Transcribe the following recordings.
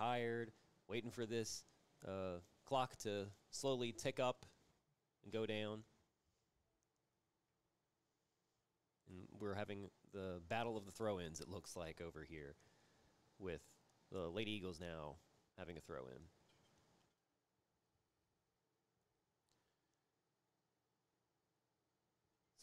tired, waiting for this uh, clock to slowly tick up and go down. And we're having the battle of the throw-ins. It looks like over here, with the Lady Eagles now having a throw-in.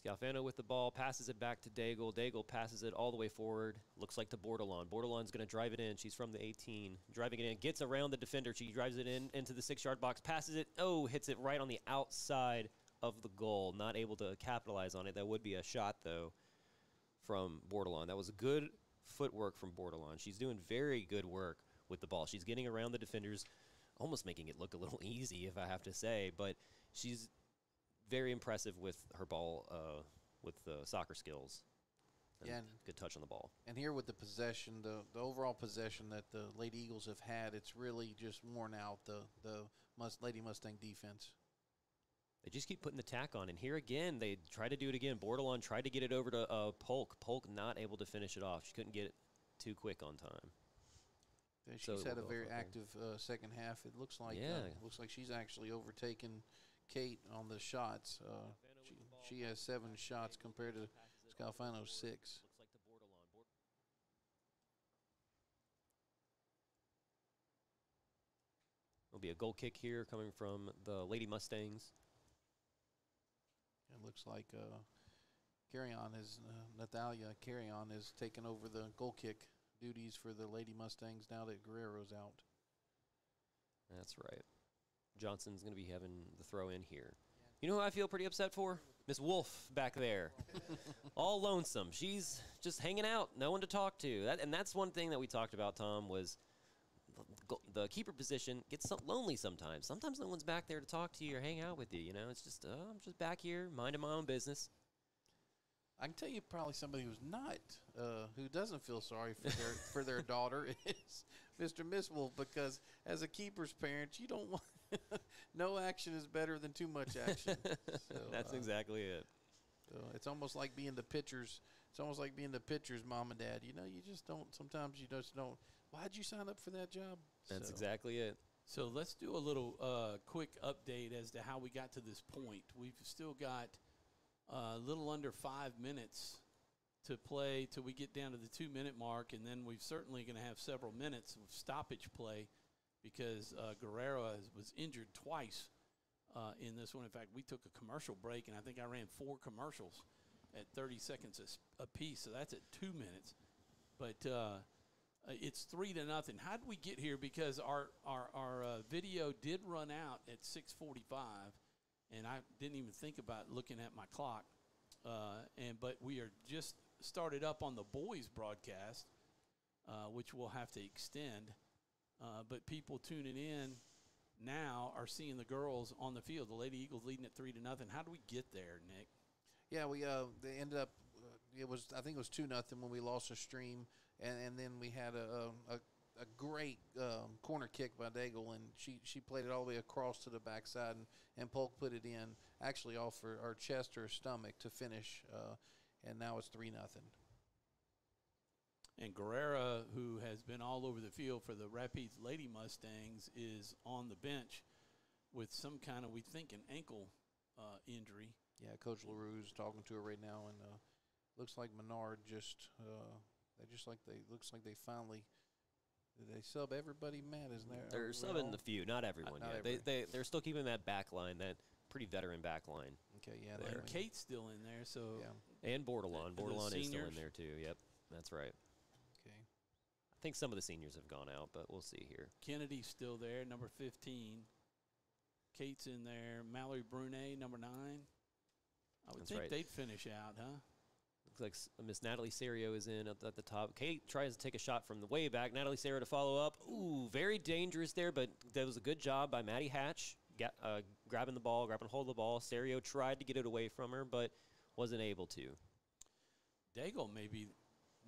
Scalfano with the ball, passes it back to Daigle. Daigle passes it all the way forward. Looks like to Bordelon. Bordelon's going to drive it in. She's from the 18. Driving it in. Gets around the defender. She drives it in into the six yard box. Passes it. Oh, hits it right on the outside of the goal. Not able to capitalize on it. That would be a shot, though, from Bordelon. That was good footwork from Bordelon. She's doing very good work with the ball. She's getting around the defenders, almost making it look a little easy, if I have to say. But she's very impressive with her ball, uh, with the soccer skills. And Yeah, good touch on the ball. And here with the possession, the, the overall possession that the Lady Eagles have had, it's really just worn out the the Must, Lady Mustang defense. They just keep putting the tack on, and here again they try to do it again. Bordelon tried to get it over to uh, Polk. Polk not able to finish it off. She couldn't get it too quick on time. She's So had a very active uh, second half. It looks like Yeah. uh, looks like she's actually overtaken Kate on the shots. Uh, she, she has seven shots compared to Scalfano's six. Looks like to Bordelon. Bord- There'll be a goal kick here coming from the Lady Mustangs. It looks like uh, Carry On is uh, Natalia Carry On is taking over the goal kick duties for the Lady Mustangs now that Guerrero's out. That's right. Johnson's going to be having the throw in here. You know who I feel pretty upset for? Miss Wolf back there. All lonesome. She's just hanging out, no one to talk to. That, and that's one thing that we talked about, Tom, was the- the keeper position gets so lonely sometimes. Sometimes no one's back there to talk to you or hang out with you. You know, it's just, uh, I'm just back here minding my own business. I can tell you probably somebody who's not, uh, who doesn't feel sorry for their for their daughter is Mr. Miss Wolf because as a keeper's parent, you don't want no action is better than too much action. So, That's uh, exactly it. so it's almost like being the pitchers. It's almost like being the pitcher's mom and dad. You know, you just don't. Sometimes you just don't. Why'd you sign up for that job? That's So, exactly it. So let's do a little uh, quick update as to how we got to this point. We've still got uh, a little under five minutes to play till we get down to the two minute mark, and then we're certainly going to have several minutes of stoppage play because uh, Guerrero has, was injured twice uh, in this one. In fact, we took a commercial break, and I think I ran four commercials at 30 seconds a piece, so that's at two minutes. But uh, uh, it's three to nothing. How did we get here? Because our our, our uh, video did run out at 6:45, and I didn't even think about looking at my clock. Uh, and but we are just started up on the boys broadcast, which we'll have to extend. Uh, but people tuning in now are seeing the girls on the field. The Lady Eagles leading at three to nothing. How do we get there, Nick? Yeah, we uh, they ended up. Uh, it was I think it was two nothing when we lost a stream, and, and then we had a a, a great um, corner kick by Daigle, and she, she played it all the way across to the backside, and, and Polk put it in actually off her, her chest or her stomach to finish, uh, and now it's three nothing. And Guerrero, who has been all over the field for the Rapides Lady Mustangs, is on the bench with some kind of, we think, an ankle uh, injury. Yeah, Coach Larue's talking to her right now, and uh, looks like Menard just uh, they just like they looks like they finally did they sub everybody. Matt isn't there? They're Are we subbing all- the few, not everyone Not yet. They, every- they, they're still keeping that back line, that pretty veteran back line. Okay, yeah, And Kate's still in there, so Yeah. And Bordelon. Bordelon is still in there, too. Yep, that's right. I think some of the seniors have gone out, but we'll see here. Kennedy's still there, number 15. Kate's in there. Mallory Brunet, number 9. I would That's think right. they'd finish out, huh? Looks like Miss Natalie Serio is in at, the top. Kate tries to take a shot from the way back. Natalie Serio to follow up. Ooh, very dangerous there, but that was a good job by Maddie Hatch, ga- uh, grabbing the ball, grabbing hold of the ball. Serio tried to get it away from her, but wasn't able to. Daigle maybe.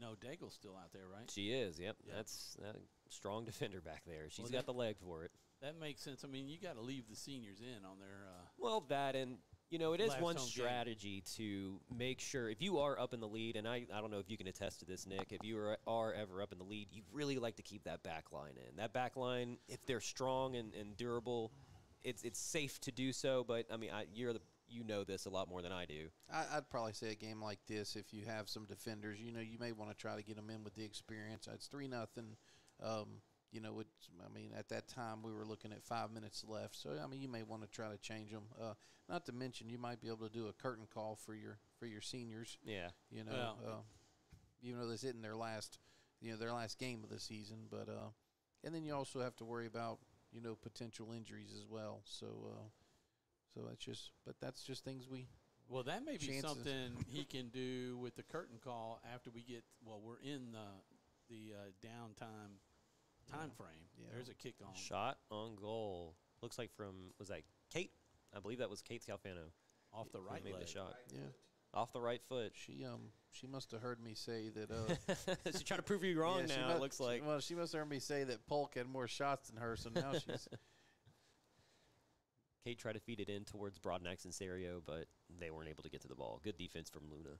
No, Daigle's still out there, right? She is, yep. Yeah. That's a strong defender back there. She's Well, got that- the leg for it. That makes sense. I mean, you got to leave the seniors in on their. Uh, Well, that and You know, it is one home game. strategy to make sure if you are up in the lead, and I, I don't know if you can attest to this, Nick. If you are, are ever up in the lead, you really like to keep that back line in. That back line, if they're strong and, and durable, it's it's safe to do so. But I mean, I, you're the you know this a lot more than I do. I, I'd probably say a game like this, if you have some defenders, you know, you may want to try to get them in with the experience. It's three nothing. Um, you know, it's, I mean, at that time we were looking at five minutes left, so I mean, you may want to try to change them. Uh, not to mention, you might be able to do a curtain call for your for your seniors. Yeah. You know, Well- uh, even though this isn't their last, you know, their last game of the season, but uh, and then you also have to worry about you know potential injuries as well. So, uh, so that's just, but that's just things we Well, that may be chances. something he can do with the curtain call after we get. Well, we're in the the uh, downtime time frame. Yeah. There's a kick on. Shot on goal. Looks like from was that Kate? I believe that was Kate Scalfano. off the right made leg. the shot yeah. off the right foot. She um she must have heard me say that. Uh, She's trying to prove you wrong yeah, she now. mu- it looks she- like. Well, she must have heard me say that Polk had more shots than her, so now she's. Kate tried to feed it in towards Broadnax and Serio, but they weren't able to get to the ball. Good defense from Luna.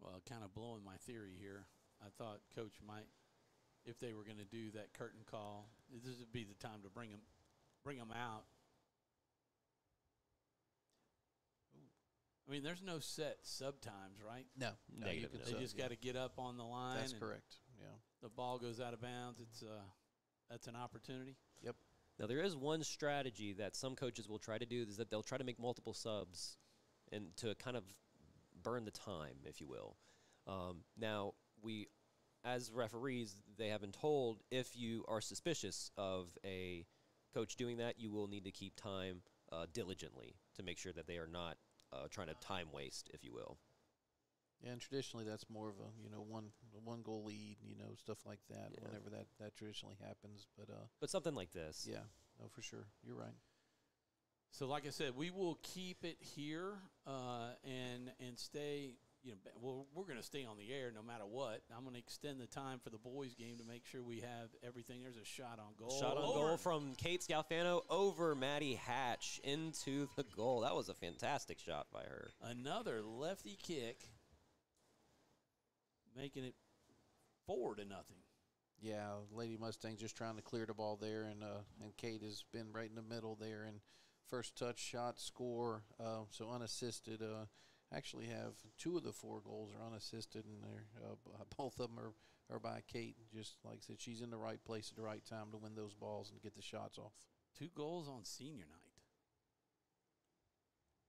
Well, kind of blowing my theory here. I thought coach might, if they were going to do that curtain call, this would be the time to bring them, bring them out. I mean, there's no set sub times, right? No, no, you can no. They just yeah. got to get up on the line. That's correct. Yeah. The ball goes out of bounds. It's uh, that's an opportunity. Now there is one strategy that some coaches will try to do is that they'll try to make multiple subs, and to kind of burn the time, if you will. Um, now we, as referees, they have been told if you are suspicious of a coach doing that, you will need to keep time uh, diligently to make sure that they are not uh, trying to time waste, if you will. Yeah, and traditionally that's more of a you know one one goal lead, you know stuff like that. Yeah. Whenever that that traditionally happens, but uh, But something like this, yeah, no, for sure, you're right. So, like I said, we will keep it here uh, and and stay. You know, well, we're going to stay on the air no matter what. I'm going to extend the time for the boys' game to make sure we have everything. There's a shot on goal. Shot on Over. goal from Kate Scalfano over Maddie Hatch into the goal. That was a fantastic shot by her. Another lefty kick, making it four to nothing. Yeah, Lady Mustang just trying to clear the ball there, and uh, and Kate has been right in the middle there, and first touch shot score, uh, so unassisted. Uh, actually have two of the four goals are unassisted, and they're uh, both of them are, are by Kate. Just like I said, she's in the right place at the right time to win those balls and get the shots off. Two goals on senior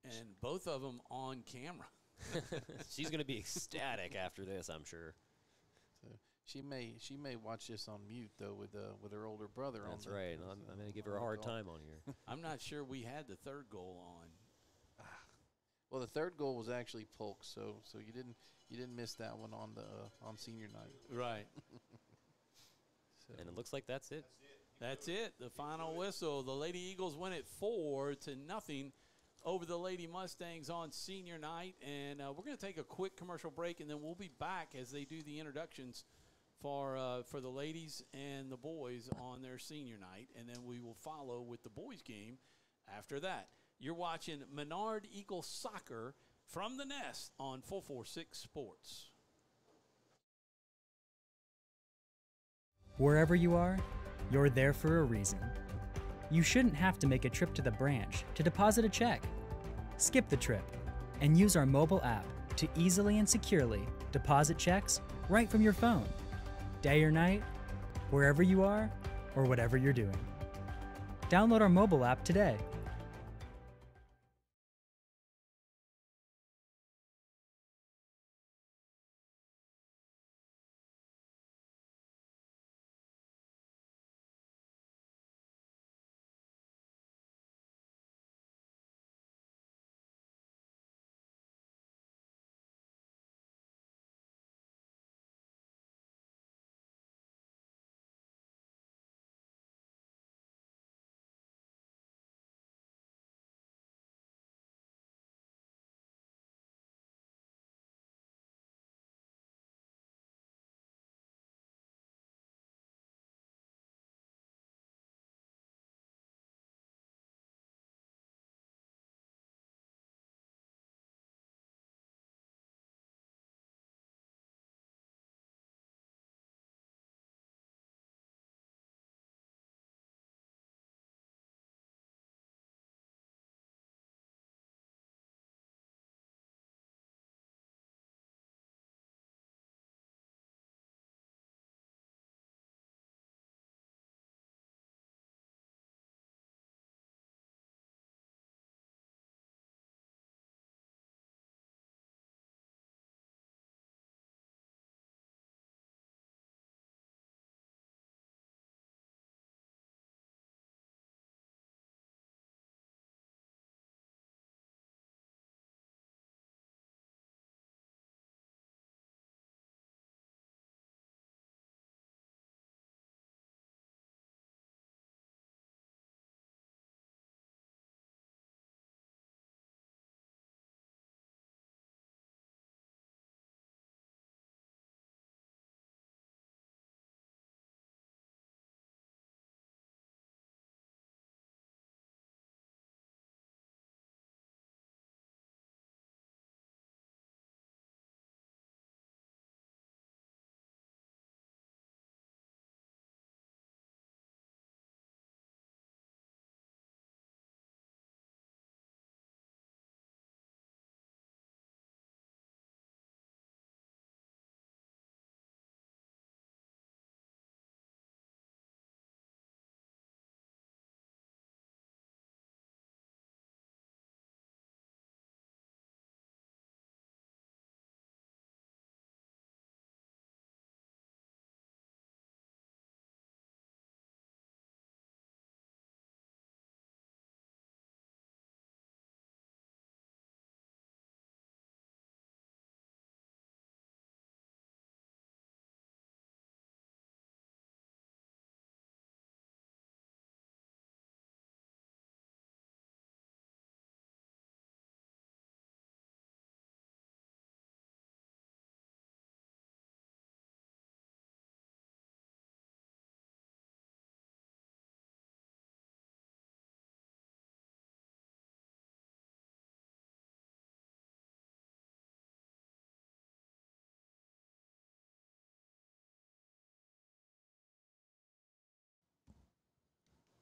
night, and both of them on camera. She's going to be ecstatic after this, I'm sure. So she may she may watch this on mute though with uh, with her older brother on. That's the- right. so- I'm, I'm going to give her a hard call. time on here. I'm not sure we had the third goal on. Well, the third goal was actually Polk, so so you didn't you didn't miss that one on the uh, on senior night. Right. So. and it looks like that's it. That's it. The final whistle. The Lady Eagles win it four to nothing over the Lady Mustangs on senior night. And uh, we're going to take a quick commercial break, and then we'll be back as they do the introductions for uh, for the ladies and the boys on their senior night, and then we will follow with the boys game after that. You're watching Menard Eagle Soccer from the Nest on 446 Sports. Wherever you are, you're there for a reason. You shouldn't have to make a trip to the branch to deposit a check. Skip the trip and use our mobile app to easily and securely deposit checks right from your phone, day or night, wherever you are, or whatever you're doing. Download our mobile app today.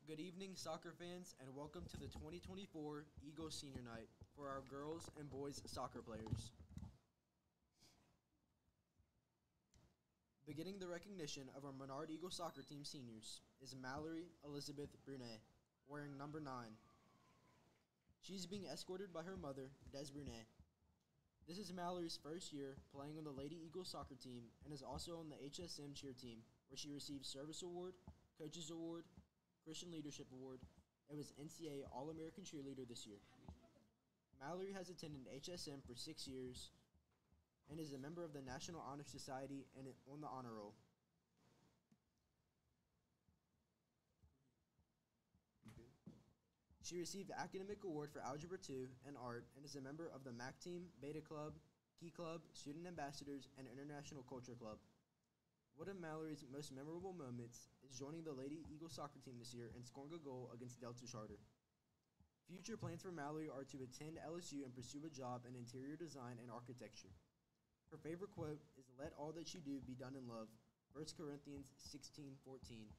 Good evening, soccer fans, and welcome to the 2024 Eagles Senior Night for our girls and boys soccer players. Beginning the recognition of our Menard Eagle soccer team seniors is Mallory Elizabeth Brunet, wearing number 9. She's being escorted by her mother, Des Brunet. This is Mallory's first year playing on the Lady Eagles soccer team and is also on the HSM cheer team, where she received Service Award, Coaches Award, Christian Leadership Award, and was NCAA All American Cheerleader this year. Mallory has attended HSM for six years and is a member of the National Honor Society and on the honor roll. She received Academic Award for Algebra 2 and Art and is a member of the MAC Team, Beta Club, Key Club, Student Ambassadors, and International Culture Club. One of Mallory's most memorable moments is joining the Lady Eagle soccer team this year and scoring a goal against Delta Charter. Future plans for Mallory are to attend LSU and pursue a job in interior design and architecture. Her favorite quote is "Let all that you do be done in love." 1 Corinthians 16:14.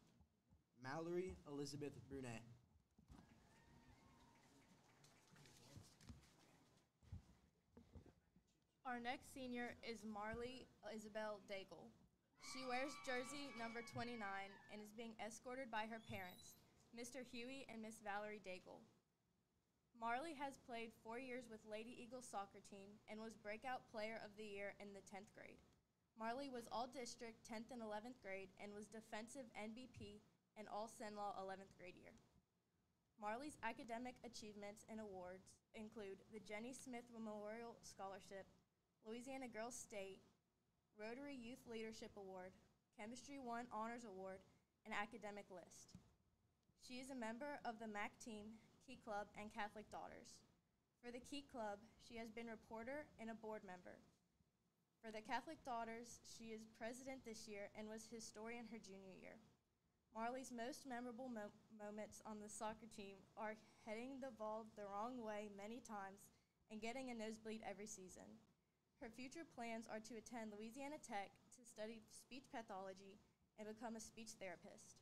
Mallory Elizabeth Brunet. Our next senior is Marley Isabel Daigle. She wears jersey number 29 and is being escorted by her parents, Mr. Huey and Miss Valerie Daigle. Marley has played four years with Lady Eagles soccer team and was breakout player of the year in the 10th grade. Marley was all district 10th and 11th grade and was defensive MVP and all Cenla 11th grade year. Marley's academic achievements and awards include the Jenny Smith Memorial Scholarship, Louisiana Girls State, Rotary Youth Leadership Award, Chemistry 1 Honors Award, and Academic List. She is a member of the MAC team, Key Club, and Catholic Daughters. For the Key Club, she has been reporter and a board member. For the Catholic Daughters, she is president this year and was historian her junior year. Marley's most memorable mo- moments on the soccer team are heading the ball the wrong way many times and getting a nosebleed every season. Her future plans are to attend Louisiana Tech to study speech pathology and become a speech therapist.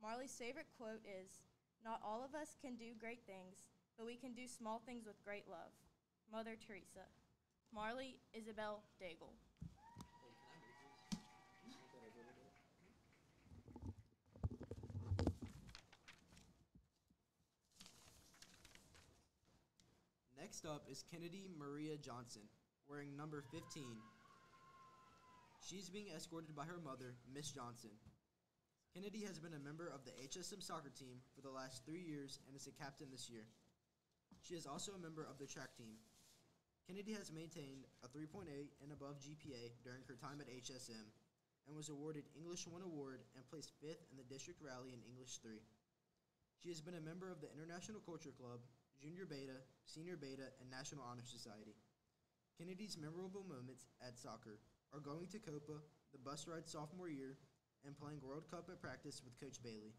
Marley's favorite quote is Not all of us can do great things, but we can do small things with great love. Mother Teresa. Marley Isabel Daigle. Next up is Kennedy Maria Johnson, wearing number 15. She's being escorted by her mother, Miss Johnson. Kennedy has been a member of the HSM soccer team for the last three years and is a captain this year. She is also a member of the track team. Kennedy has maintained a 3.8 and above GPA during her time at HSM and was awarded English 1 award and placed fifth in the district rally in English 3. She has been a member of the International Culture Club, Junior Beta, Senior Beta, and National Honor Society. Kennedy's memorable moments at soccer are going to Copa, the bus ride sophomore year, and playing World Cup at practice with Coach Bailey.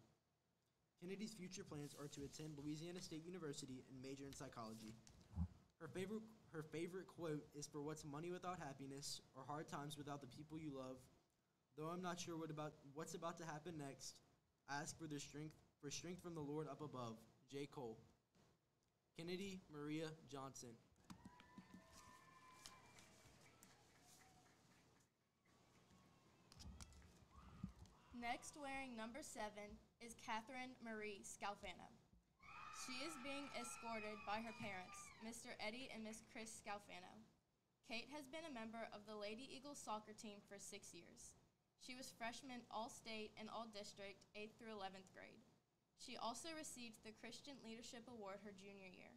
Kennedy's future plans are to attend Louisiana State University and major in psychology. Her favorite, her favorite quote is for what's money without happiness or hard times without the people you love. Though I'm not sure what about what's about to happen next, ask for the strength for strength from the Lord up above. J. Cole. Kennedy Maria Johnson. Next, wearing number seven, is Catherine Marie Scalfano. She is being escorted by her parents, Mr. Eddie and Miss Chris Scalfano. Kate has been a member of the Lady Eagles soccer team for six years. She was freshman All State and All District 8th through 11th grade. She also received the Christian Leadership Award her junior year.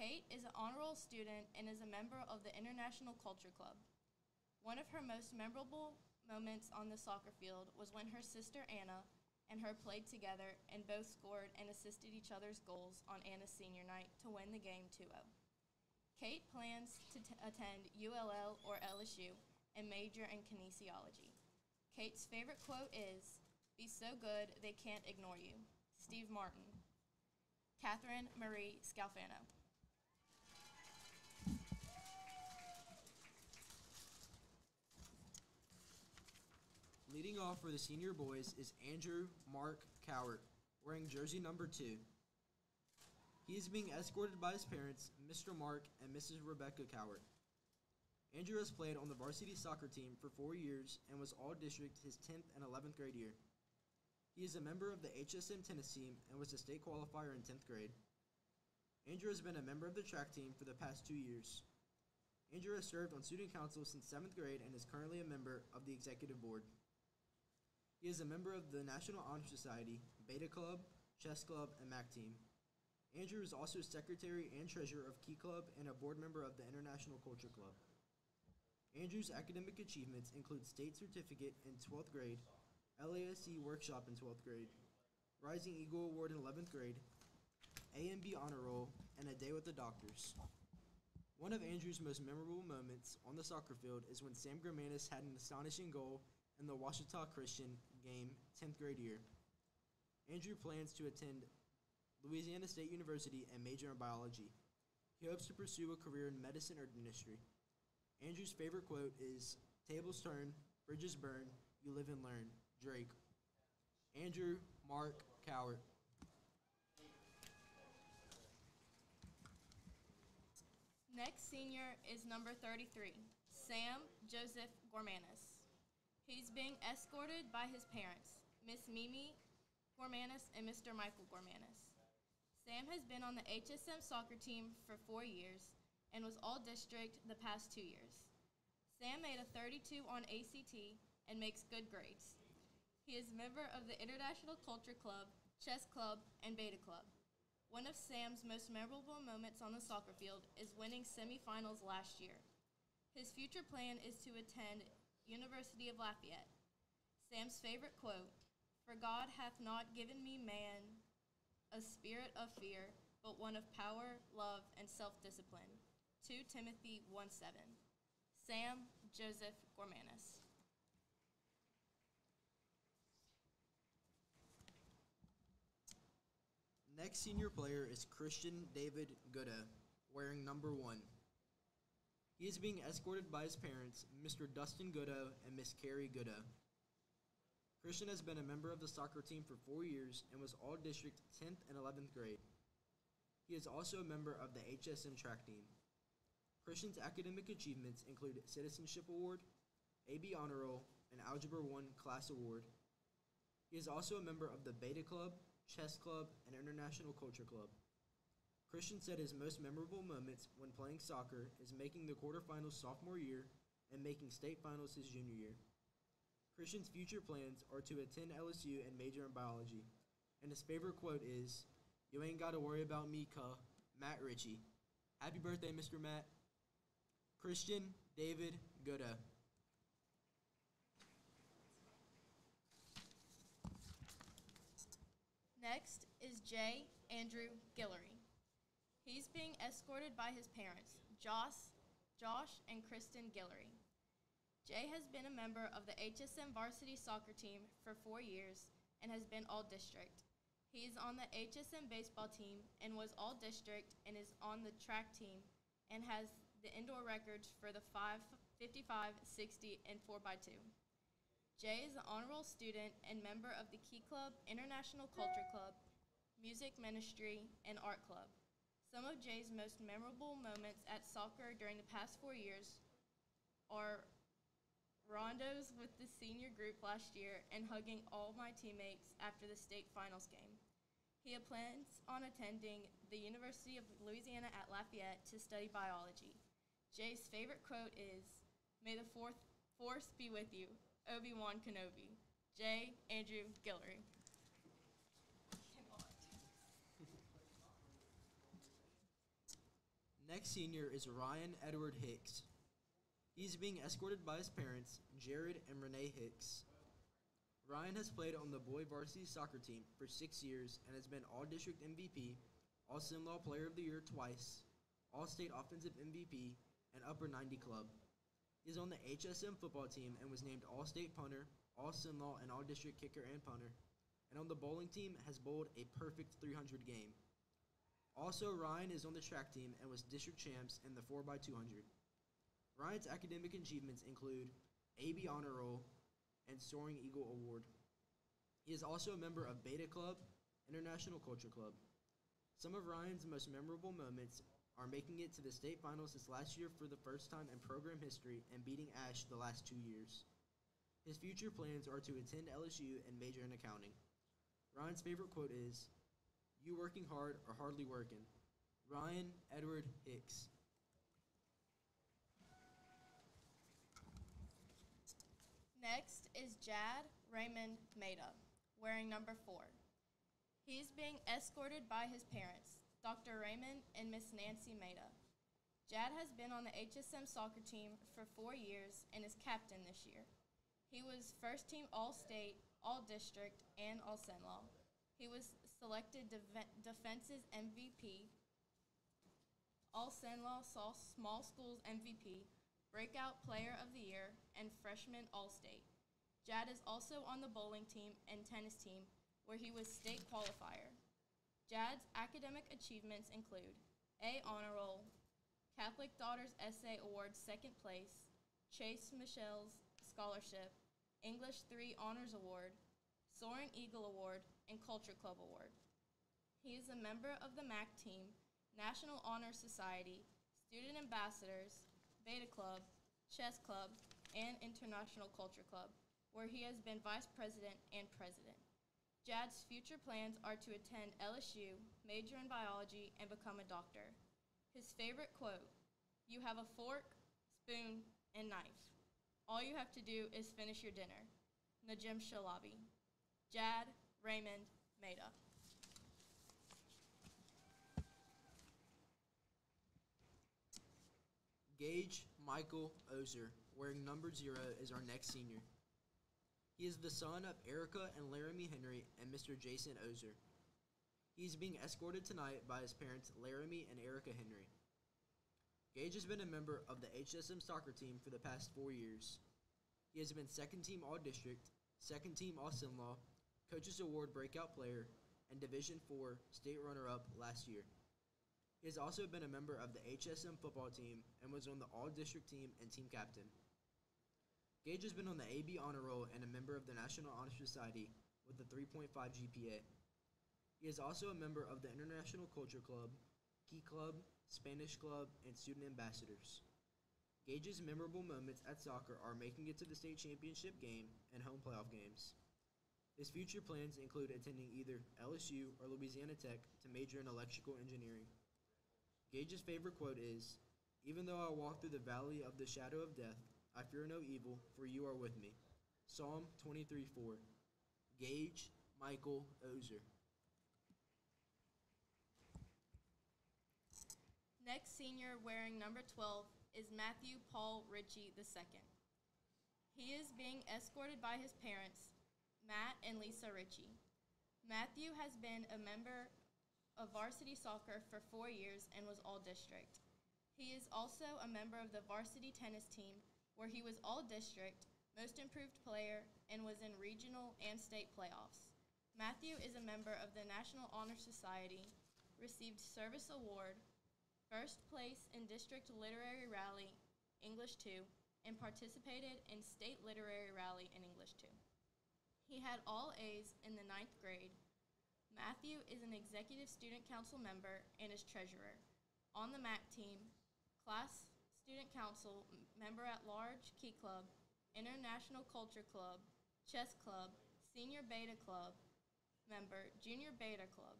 Kate is an honor roll student and is a member of the International Culture Club. One of her most memorable moments on the soccer field was when her sister Anna and her played together and both scored and assisted each other's goals on Anna's senior night to win the game 2 0. Kate plans to t- attend ULL or LSU and major in kinesiology. Kate's favorite quote is Be so good they can't ignore you. Steve Martin. Catherine Marie Scalfano. Leading off for the senior boys is Andrew Mark Cowart, wearing jersey number 2. He is being escorted by his parents, Mr. Mark and Mrs. Rebecca Cowart. Andrew has played on the varsity soccer team for four years and was all district his 10th and 11th grade year. He is a member of the HSM tennis team and was a state qualifier in 10th grade. Andrew has been a member of the track team for the past two years. Andrew has served on student council since 7th grade and is currently a member of the executive board. He is a member of the National Honor Society, Beta Club, Chess Club, and MAC team. Andrew is also secretary and treasurer of Key Club and a board member of the International Culture Club. Andrew's academic achievements include state certificate in 12th grade, LASC workshop in 12th grade, Rising Eagle Award in 11th grade, A and B honor roll, and a day with the doctors. One of Andrew's most memorable moments on the soccer field is when Sam Gormanis had an astonishing goal in the Ouachita Christian game 10th grade year. Andrew plans to attend Louisiana State University and major in biology. He hopes to pursue a career in medicine or dentistry. Andrew's favorite quote is Tables turn, bridges burn, you live and learn. Drake. Andrew Mark Cowart. Next senior is number 33, Sam Joseph Gormanis. He's being escorted by his parents, Miss Mimi Gormanis and Mr. Michael Gormanis. Sam has been on the HSM soccer team for four years and was all district the past two years. Sam made a 32 on ACT and makes good grades. He is a member of the International Culture Club, Chess Club, and Beta Club. One of Sam's most memorable moments on the soccer field is winning semifinals last year. His future plan is to attend University of Lafayette. Sam's favorite quote, "For God hath not given me man a spirit of fear, but one of power, love, and self-discipline." 2 Timothy 1 7. Sam Joseph Gormanis. Next senior player is Christian David Gooda, wearing number one. He is being escorted by his parents, Mr. Dustin Gooda and Miss Carrie Gooda. Christian has been a member of the soccer team for four years and was all district 10th and 11th grade. He is also a member of the HSM track team. Christian's academic achievements include Citizenship Award, AB Honor Roll, and Algebra 1 Class Award. He is also a member of the Beta Club, Chess Club, and International Culture Club. Christian said his most memorable moments when playing soccer is making the quarterfinals sophomore year and making state finals his junior year. Christian's future plans are to attend LSU and major in biology, and his favorite quote is, You ain't gotta worry about me, cuh. Matt Ritchie. Happy birthday, Mr. Matt. Christian David Gooda. Next is Jay Andrew Guillory. He's being escorted by his parents, Josh, Josh and Kristen Guillory. Jay has been a member of the HSM varsity soccer team for four years and has been all district. He is on the HSM baseball team and was all district and is on the track team and has the indoor records for the 5, 55, 60, and 4x2. Jay is an honor roll student and member of the Key Club, International Culture Club, Music Ministry, and Art Club. Some of Jay's most memorable moments at soccer during the past four years are rondos with the senior group last year and hugging all my teammates after the state finals game. He plans on attending the University of Louisiana at Lafayette to study biology. Jay's favorite quote is, May the fourth force be with you, Obi-Wan Kenobi. Jay Andrew Guillory. Next senior is Ryan Edward Hicks. He's being escorted by his parents, Jared and Renee Hicks. Ryan has played on the boy varsity soccer team for six years and has been All District MVP, All Cenla Player of the Year twice, All State Offensive MVP, and Upper 90 Club. He is on the HSM football team and was named All State Punter, All Cenla, and All District Kicker and Punter. And on the bowling team has bowled a perfect 300 game. Also, Ryan is on the track team and was district champs in the 4x200. Ryan's academic achievements include AB Honor Roll and Soaring Eagle Award. He is also a member of Beta Club, International Culture Club. Some of Ryan's most memorable moments are making it to the state finals this last year for the first time in program history and beating Ash the last two years. His future plans are to attend LSU and major in accounting. Ryan's favorite quote is, You working hard or hardly working. Ryan Edward Hicks. Next is Jad Raymond Maida, wearing number four. He is being escorted by his parents, Dr. Raymond and Miss Nancy Maida. Jad has been on the HSM soccer team for four years and is captain this year. He was first team All State, All District, and All Cenla. He was selected Def- Defense's MVP, All Cenla Small Schools MVP, Breakout Player of the Year, and Freshman All State. Jad is also on the bowling team and tennis team, where he was state qualifier. Jad's academic achievements include A Honor Roll, Catholic Daughters Essay Award second place, Chase Michelle's Scholarship, English 3 Honors Award, Soaring Eagle Award, and Culture Club Award. He is a member of the MAC team, National Honor Society, Student Ambassadors, Beta Club, Chess Club, and International Culture Club, where he has been vice president and president. Jad's future plans are to attend LSU, major in biology, and become a doctor. His favorite quote You have a fork, spoon, and knife. All you have to do is finish your dinner. Najim Shalabi. Jad Raymond Maida. Gage Michael Ozer, wearing number zero, is our next senior. He is the son of Erica and Laramie Henry and Mr. Jason Ozer. He is being escorted tonight by his parents, Laramie and Erica Henry. Gage has been a member of the HSM soccer team for the past four years. He has been second team All District, second team All Law, Coaches Award Breakout Player, and Division IV State Runner Up last year. He has also been a member of the HSM football team and was on the All District team and team captain. Gage has been on the AB Honor Roll and a member of the National Honor Society with a 3.5 GPA. He is also a member of the International Culture Club, Key Club, Spanish Club, and Student Ambassadors. Gage's memorable moments at soccer are making it to the state championship game and home playoff games. His future plans include attending either LSU or Louisiana Tech to major in electrical engineering. Gage's favorite quote is Even though I walk through the valley of the shadow of death, I fear no evil, for you are with me. Psalm 23 4. Gage Michael Ozer. Next senior wearing number 12 is Matthew Paul Ritchie II. He is being escorted by his parents, Matt and Lisa Ritchie. Matthew has been a member of varsity soccer for four years and was all district. He is also a member of the varsity tennis team, where he was all district, most improved player, and was in regional and state playoffs. Matthew is a member of the National Honor Society, received Service Award, first place in District Literary Rally, English 2, and participated in State Literary Rally in English 2. He had all A's in the ninth grade. Matthew is an executive student council member and is treasurer. On the MAC team, class student council, member at large, Key Club, International Culture Club, Chess Club, Senior Beta Club, member, Junior Beta Club.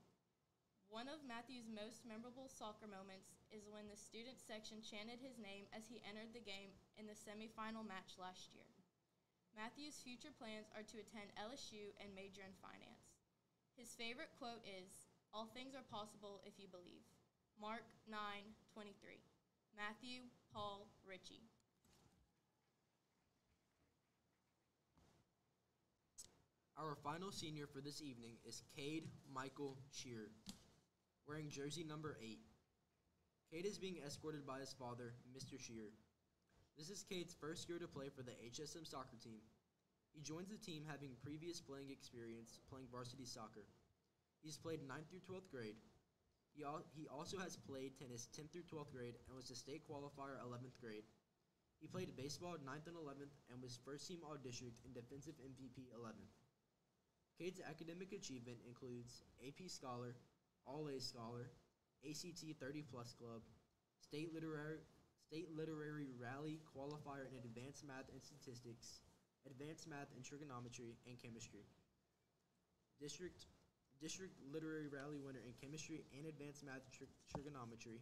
One of Matthew's most memorable soccer moments is when the student section chanted his name as he entered the game in the semifinal match last year. Matthew's future plans are to attend LSU and major in finance. His favorite quote is, All things are possible if you believe. Mark 9 23. Matthew Paul Ritchie. Our final senior for this evening is Cade Michael Shearer, wearing jersey number 8. Cade is being escorted by his father, Mr. Shearer. This is Cade's first year to play for the HSM soccer team. He joins the team having previous playing experience playing varsity soccer. He's played 9th through 12th grade. He, al- he also has played tennis 10th through 12th grade and was a state qualifier 11th grade. He played baseball 9th and 11th and was first team all district and defensive MVP 11th. Cade's academic achievement includes AP Scholar, All A Scholar, ACT 30 Plus Club, State Literary State Literary Rally Qualifier in Advanced Math and Statistics, Advanced Math and Trigonometry, and Chemistry. District District Literary Rally winner in Chemistry and Advanced Math Trig- Trigonometry.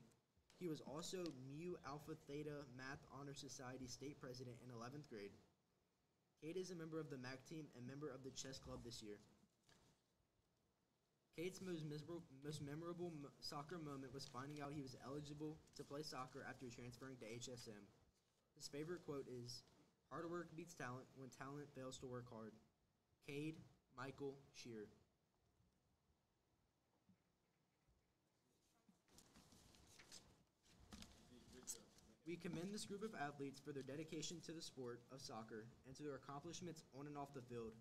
He was also Mu Alpha Theta Math Honor Society State President in 11th grade. Kate is a member of the MAC team and member of the chess club this year. Cade's most, miserable, most memorable mo- soccer moment was finding out he was eligible to play soccer after transferring to HSM. His favorite quote is Hard work beats talent when talent fails to work hard. Cade Michael Shear. We commend this group of athletes for their dedication to the sport of soccer and to their accomplishments on and off the field.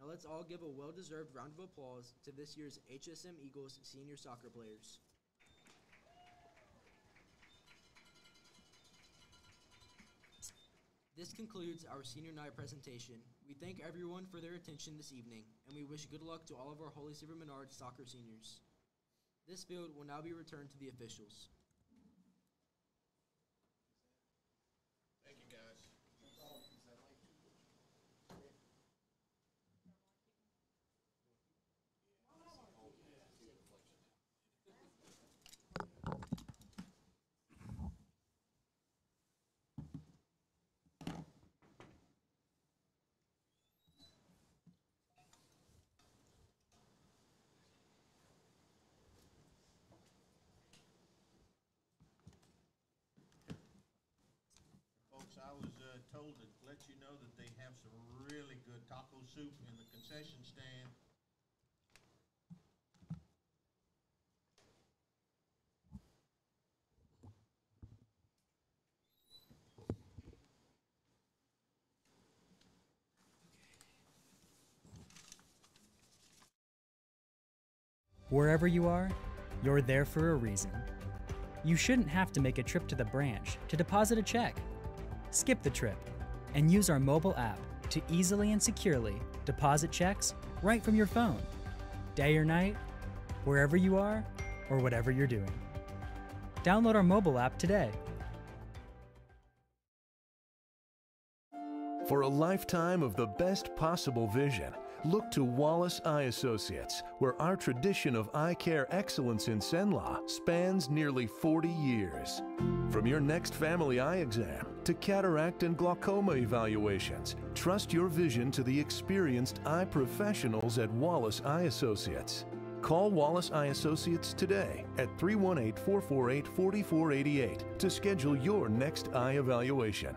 Now let's all give a well-deserved round of applause to this year's HSM Eagles senior soccer players. This concludes our senior night presentation. We thank everyone for their attention this evening, and we wish good luck to all of our Holy Savior Menard soccer seniors. This field will now be returned to the officials. Folks, I was uh, told to let you know that they have some really good taco soup in the concession stand. Wherever you are, you're there for a reason. You shouldn't have to make a trip to the branch to deposit a check. Skip the trip and use our mobile app to easily and securely deposit checks right from your phone, day or night, wherever you are, or whatever you're doing. Download our mobile app today. For a lifetime of the best possible vision, look to Wallace Eye Associates, where our tradition of eye care excellence in Cenla spans nearly 40 years. From your next family eye exam to cataract and glaucoma evaluations, trust your vision to the experienced eye professionals at Wallace Eye Associates. Call Wallace Eye Associates today at 318 448 4488 to schedule your next eye evaluation.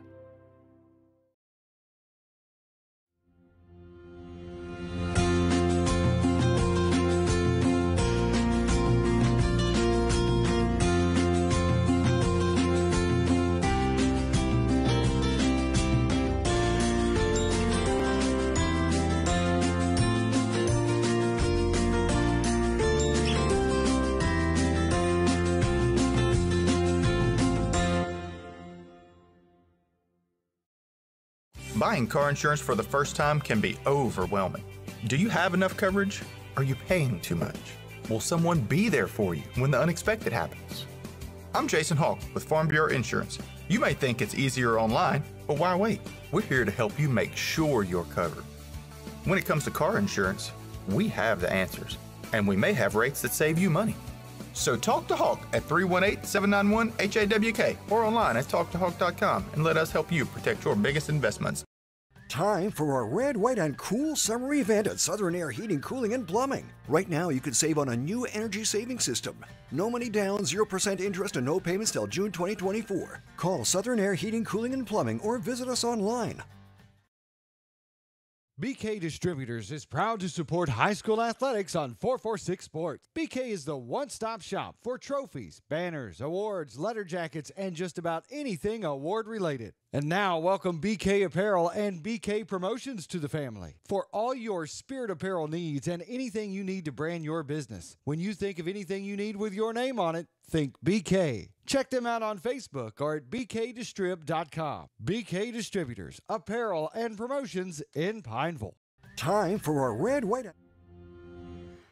Buying car insurance for the first time can be overwhelming. Do you have enough coverage? Are you paying too much? Will someone be there for you when the unexpected happens? I'm Jason Hawk with Farm Bureau Insurance. You may think it's easier online, but why wait? We're here to help you make sure you're covered. When it comes to car insurance, we have the answers, and we may have rates that save you money. So talk to Hawk at 318 791 HAWK or online at talktohawk.com and let us help you protect your biggest investments. Time for our red, white, and cool summer event at Southern Air Heating, Cooling, and Plumbing. Right now, you can save on a new energy saving system. No money down, 0% interest, and no payments till June 2024. Call Southern Air Heating, Cooling, and Plumbing or visit us online. BK Distributors is proud to support high school athletics on 446 Sports. BK is the one stop shop for trophies, banners, awards, letter jackets, and just about anything award related. And now, welcome BK Apparel and BK Promotions to the family for all your spirit apparel needs and anything you need to brand your business. When you think of anything you need with your name on it, think BK. Check them out on Facebook or at bkdistrib.com. BK Distributors, apparel and promotions in Pineville. Time for our red, white,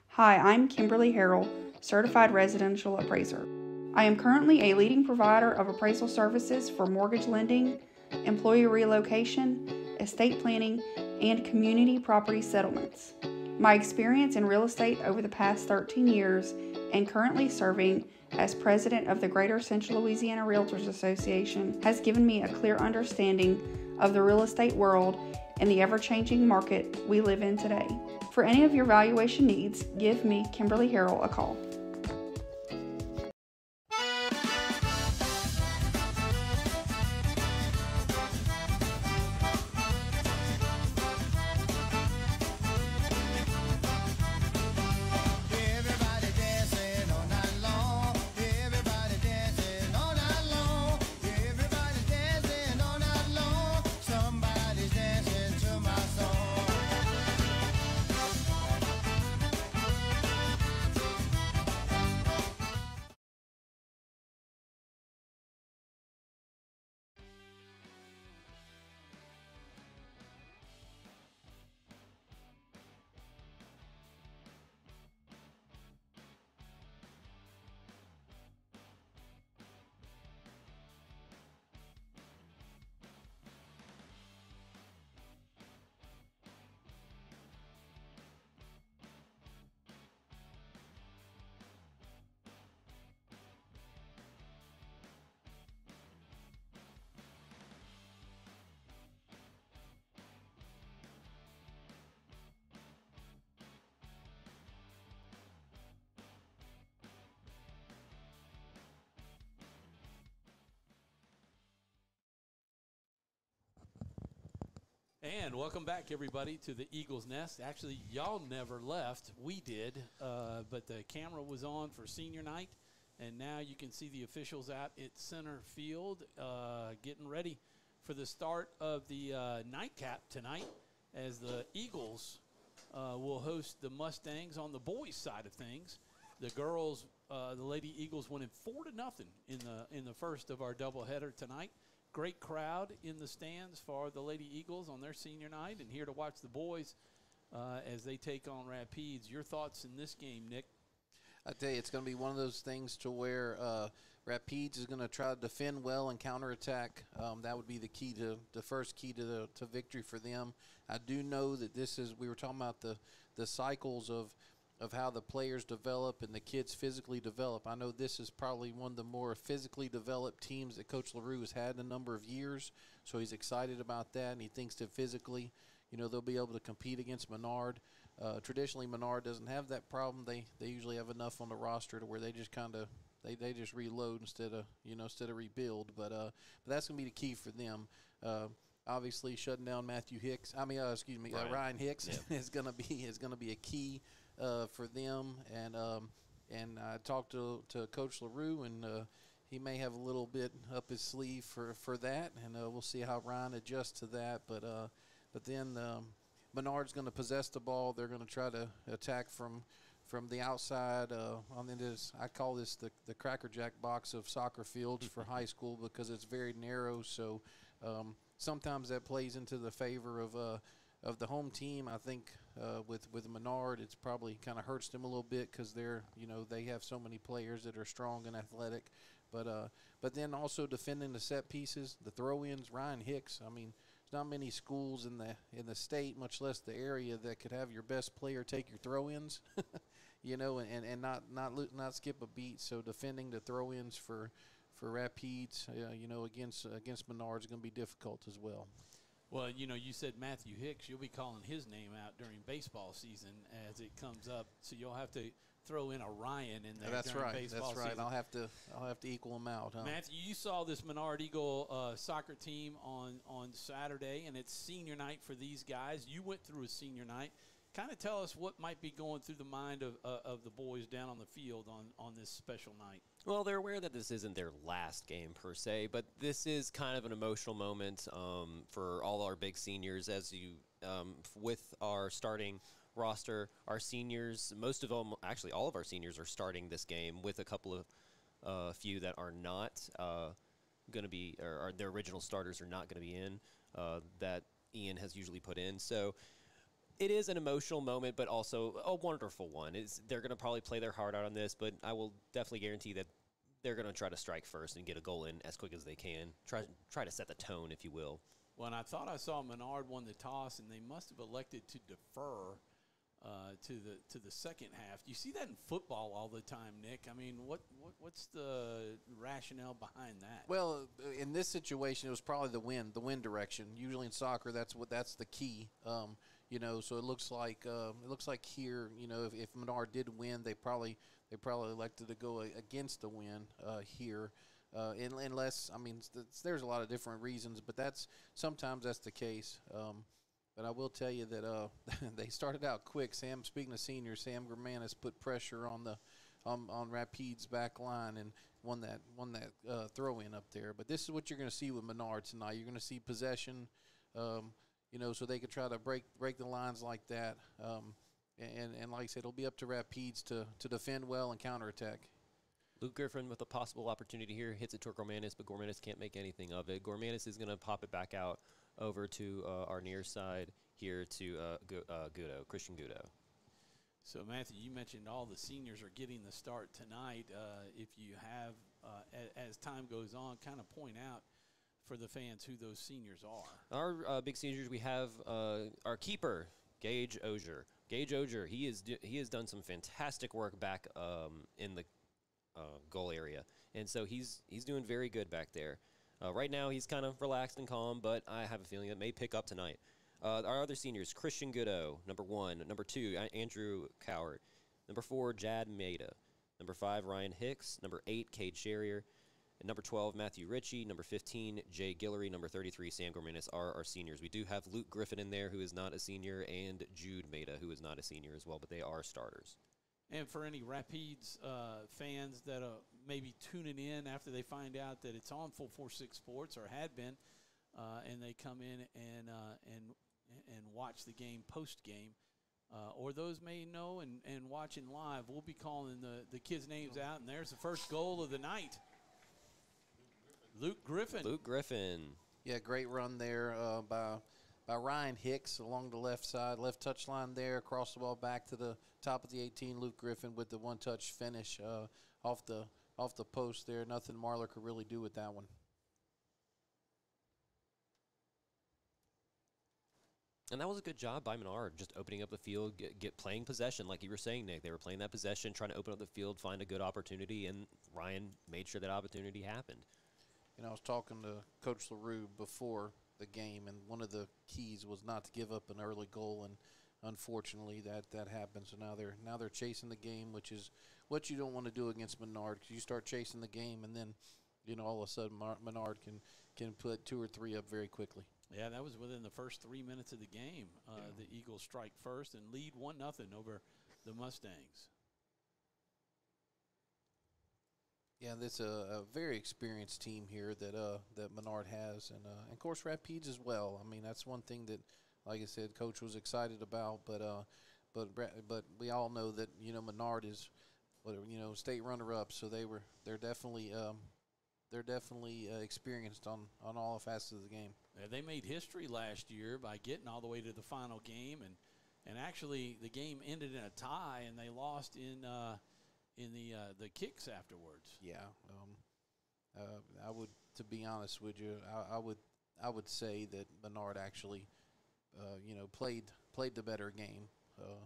Hi, I'm Kimberly Harrell, Certified Residential Appraiser. I am currently a leading provider of appraisal services for mortgage lending, employee relocation, estate planning, and community property settlements. My experience in real estate over the past 13 years and currently serving as president of the Greater Central Louisiana Realtors Association has given me a clear understanding of the real estate world and the ever changing market we live in today. For any of your valuation needs, give me, Kimberly Harrell, a call. And welcome back, everybody, to the Eagles Nest. Actually, y'all never left. We did, uh, but the camera was on for senior night, and now you can see the officials out at center field uh, getting ready for the start of the uh, nightcap tonight as the Eagles uh, will host the Mustangs on the boys' side of things. The girls, uh, the Lady Eagles, winning four to nothing in the in the first of our doubleheader tonight. Great crowd in the stands for the Lady Eagles on their senior night, and here to watch the boys uh, as they take on Rapides. Your thoughts in this game, Nick? I tell you, it's going to be one of those things to where uh, Rapides is going to try to defend well and counterattack. Um, that would be the key to the first key to the to victory for them. I do know that this is we were talking about the the cycles of of how the players develop and the kids physically develop. I know this is probably one of the more physically developed teams that Coach LaRue has had in a number of years. So he's excited about that, and he thinks that physically, you know, they'll be able to compete against Menard. Uh, traditionally, Menard doesn't have that problem. They they usually have enough on the roster to where they just kind of they, they just reload instead of you know instead of rebuild. But uh, but that's gonna be the key for them. Uh, obviously, shutting down Matthew Hicks. I mean, uh, excuse me, Ryan. Uh, Ryan Hicks Yeah. is gonna be is gonna be a key uh, for them. And um, and I talked to to Coach Larue, and uh, he may have a little bit up his sleeve for for that, and uh, we'll see how Ryan adjusts to that. But uh, but then um, Menard's going to possess the ball. They're going to try to attack from from the outside. Uh, on this, I call this the the Cracker Jack box of soccer fields for high school because it's very narrow. So um, sometimes that plays into the favor of uh, of the home team. I think uh, with with Menard, it's probably kind of hurts them a little bit because they're you know they have so many players that are strong and athletic. But uh, but then also defending the set pieces, the throw-ins. Ryan Hicks. I mean, there's not many schools in the in the state, much less the area, that could have your best player take your throw-ins. you know, and, and not not not skip a beat. So defending the throw-ins for for Rapides, uh, you know, against against Menard is going to be difficult as well. Well, you know, you said Matthew Hicks. You'll be calling his name out during baseball season as it comes up. So you'll have to throw in a Ryan in there. That's during right. Baseball That's right. Season. I'll have to I'll have to equal them out. Huh? Matthew, you saw this Menard Eagle uh, soccer team on on Saturday, and it's senior night for these guys. You went through a senior night. Kind of tell us what might be going through the mind of uh, of the boys down on the field on on this special night. Well, they're aware that this isn't their last game per se, but this is kind of an emotional moment um, for all our big seniors. As you, um, with our starting roster, our seniors, most of them, actually all of our seniors, are starting this game. With a couple of uh, few that are not uh, going to be, or, their original starters are not going to be in. Uh, that Ian has usually put in. So it is an emotional moment, but also a wonderful one. It's, they're going to probably play their heart out on this, but I will definitely guarantee that they're going to try to strike first and get a goal in as quick as they can. Try try to set the tone, if you will. Well, and I thought I saw Menard won the toss, and they must have elected to defer uh, to the to the second half. You see that in football all the time, Nick. I mean, what, what what's the rationale behind that? Well, uh, in this situation, it was probably the wind, the wind direction. Usually in soccer, that's what that's the key. Um, you know, so it looks like um, it looks like here, you know, if, if Menard did win, they probably they probably elected to go against the win uh, here. Uh, unless I mean, there's a lot of different reasons, but that's sometimes that's the case. Um, but I will tell you that uh, they started out quick. Sam, speaking of seniors, Sam Gormanis put pressure on the um, on Rapides' back line and won that won that uh, throw in up there. But this is what you're going to see with Menard tonight. You're going to see possession, um, you know, so they could try to break break the lines like that. Um, and and like I said, it'll be up to Rapides to to defend well and counterattack. Luke Griffin with a possible opportunity here hits it to Gormanis, but Gormanis can't make anything of it. Gormanis is going to pop it back out over to uh, our near side here to uh, uh, Gudo, Christian Gudo. So, Matthew, you mentioned all the seniors are getting the start tonight. Uh, if you have, uh, a, as time goes on, kind of point out for the fans who those seniors are. Our uh, big seniors, we have uh, our keeper, Gage Ozier. Gage Ozier, he is he has done some fantastic work back um, in the uh, goal area, and so he's he's doing very good back there. Uh, right now, he's kind of relaxed and calm, but I have a feeling that may pick up tonight. Uh, our other seniors, Christian Goodo, number one. Number two, Andrew Coward. Number four, Jad Maida. Number five, Ryan Hicks. Number eight, Cade Sherrier. Number 12, Matthew Ritchie. Number 15, Jay Guillory. Number 33, Sam Gormanis are our seniors. We do have Luke Griffin in there, who is not a senior, and Jude Maida, who is not a senior as well, but they are starters. And for any Rapides uh, fans that are maybe tuning in after they find out that it's on Full Four Six Sports or had been, uh, and they come in and uh, and and watch the game post game, uh, or those may know and, and watching live, we'll be calling the, the kids' names out, and there's the first goal of the night. Luke Griffin. Luke Griffin. Yeah, great run there uh, by by Ryan Hicks along the left side, left touch line there, across the ball back to the top of the 18. Luke Griffin with the one touch finish uh, off the off the post there. Nothing Marler could really do with that one. And that was a good job by Menard, just opening up the field, get, get playing possession, like you were saying, Nick. They were playing that possession, trying to open up the field, find a good opportunity, and Ryan made sure that opportunity happened. You know, I was talking to Coach LaRue before the game, and one of the keys was not to give up an early goal, and unfortunately, that that happened. So now they're now they're chasing the game, which is what you don't want to do against Menard, because you start chasing the game, and then you know all of a sudden Mar- Menard can can put two or three up very quickly. Yeah, that was within the first three minutes of the game. Uh, The Eagles strike first and lead one nothing over the Mustangs. Yeah, that's a, a very experienced team here that uh, that Menard has, and uh, and of course Rapides as well. I mean, that's one thing that, like I said, Coach was excited about. But uh, but but we all know that you know Menard is, you know, state runner up. So they were they're definitely um, they're definitely uh, experienced on on all facets of the game. Yeah, they made history last year by getting all the way to the final game, and and actually the game ended in a tie, and they lost in uh, in the uh, the kicks afterwards. Yeah, um, uh, I would, to be honest with you, I, I would, I would say that Bernard actually, uh, you know, played played the better game. Uh,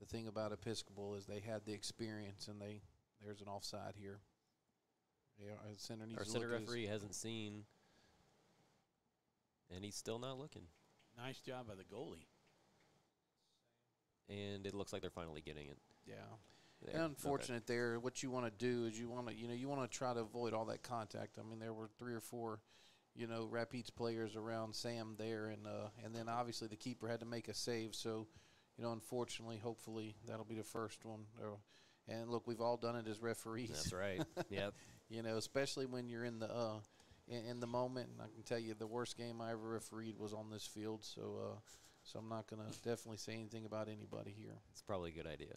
the thing about Episcopal is they had the experience, and they there's an offside here. Yeah, our center needs Our to center look at his- referee hasn't seen, and he's still not looking. Nice job by the goalie. And it looks like they're finally getting it. Yeah. Okay. unfortunate there. What you want to do is you want to, you know, you want to try to avoid all that contact. I mean, there were three or four, you know, Rapides players around Sam there, and uh, and then obviously the keeper had to make a save. So, you know, unfortunately, hopefully that'll be the first one. Uh, and look, we've all done it as referees. That's right. Yep. you know, especially when you're in the uh, in, in the moment. And I can tell you, the worst game I ever refereed was on this field. So, uh, so I'm not gonna definitely say anything about anybody here. It's probably a good idea.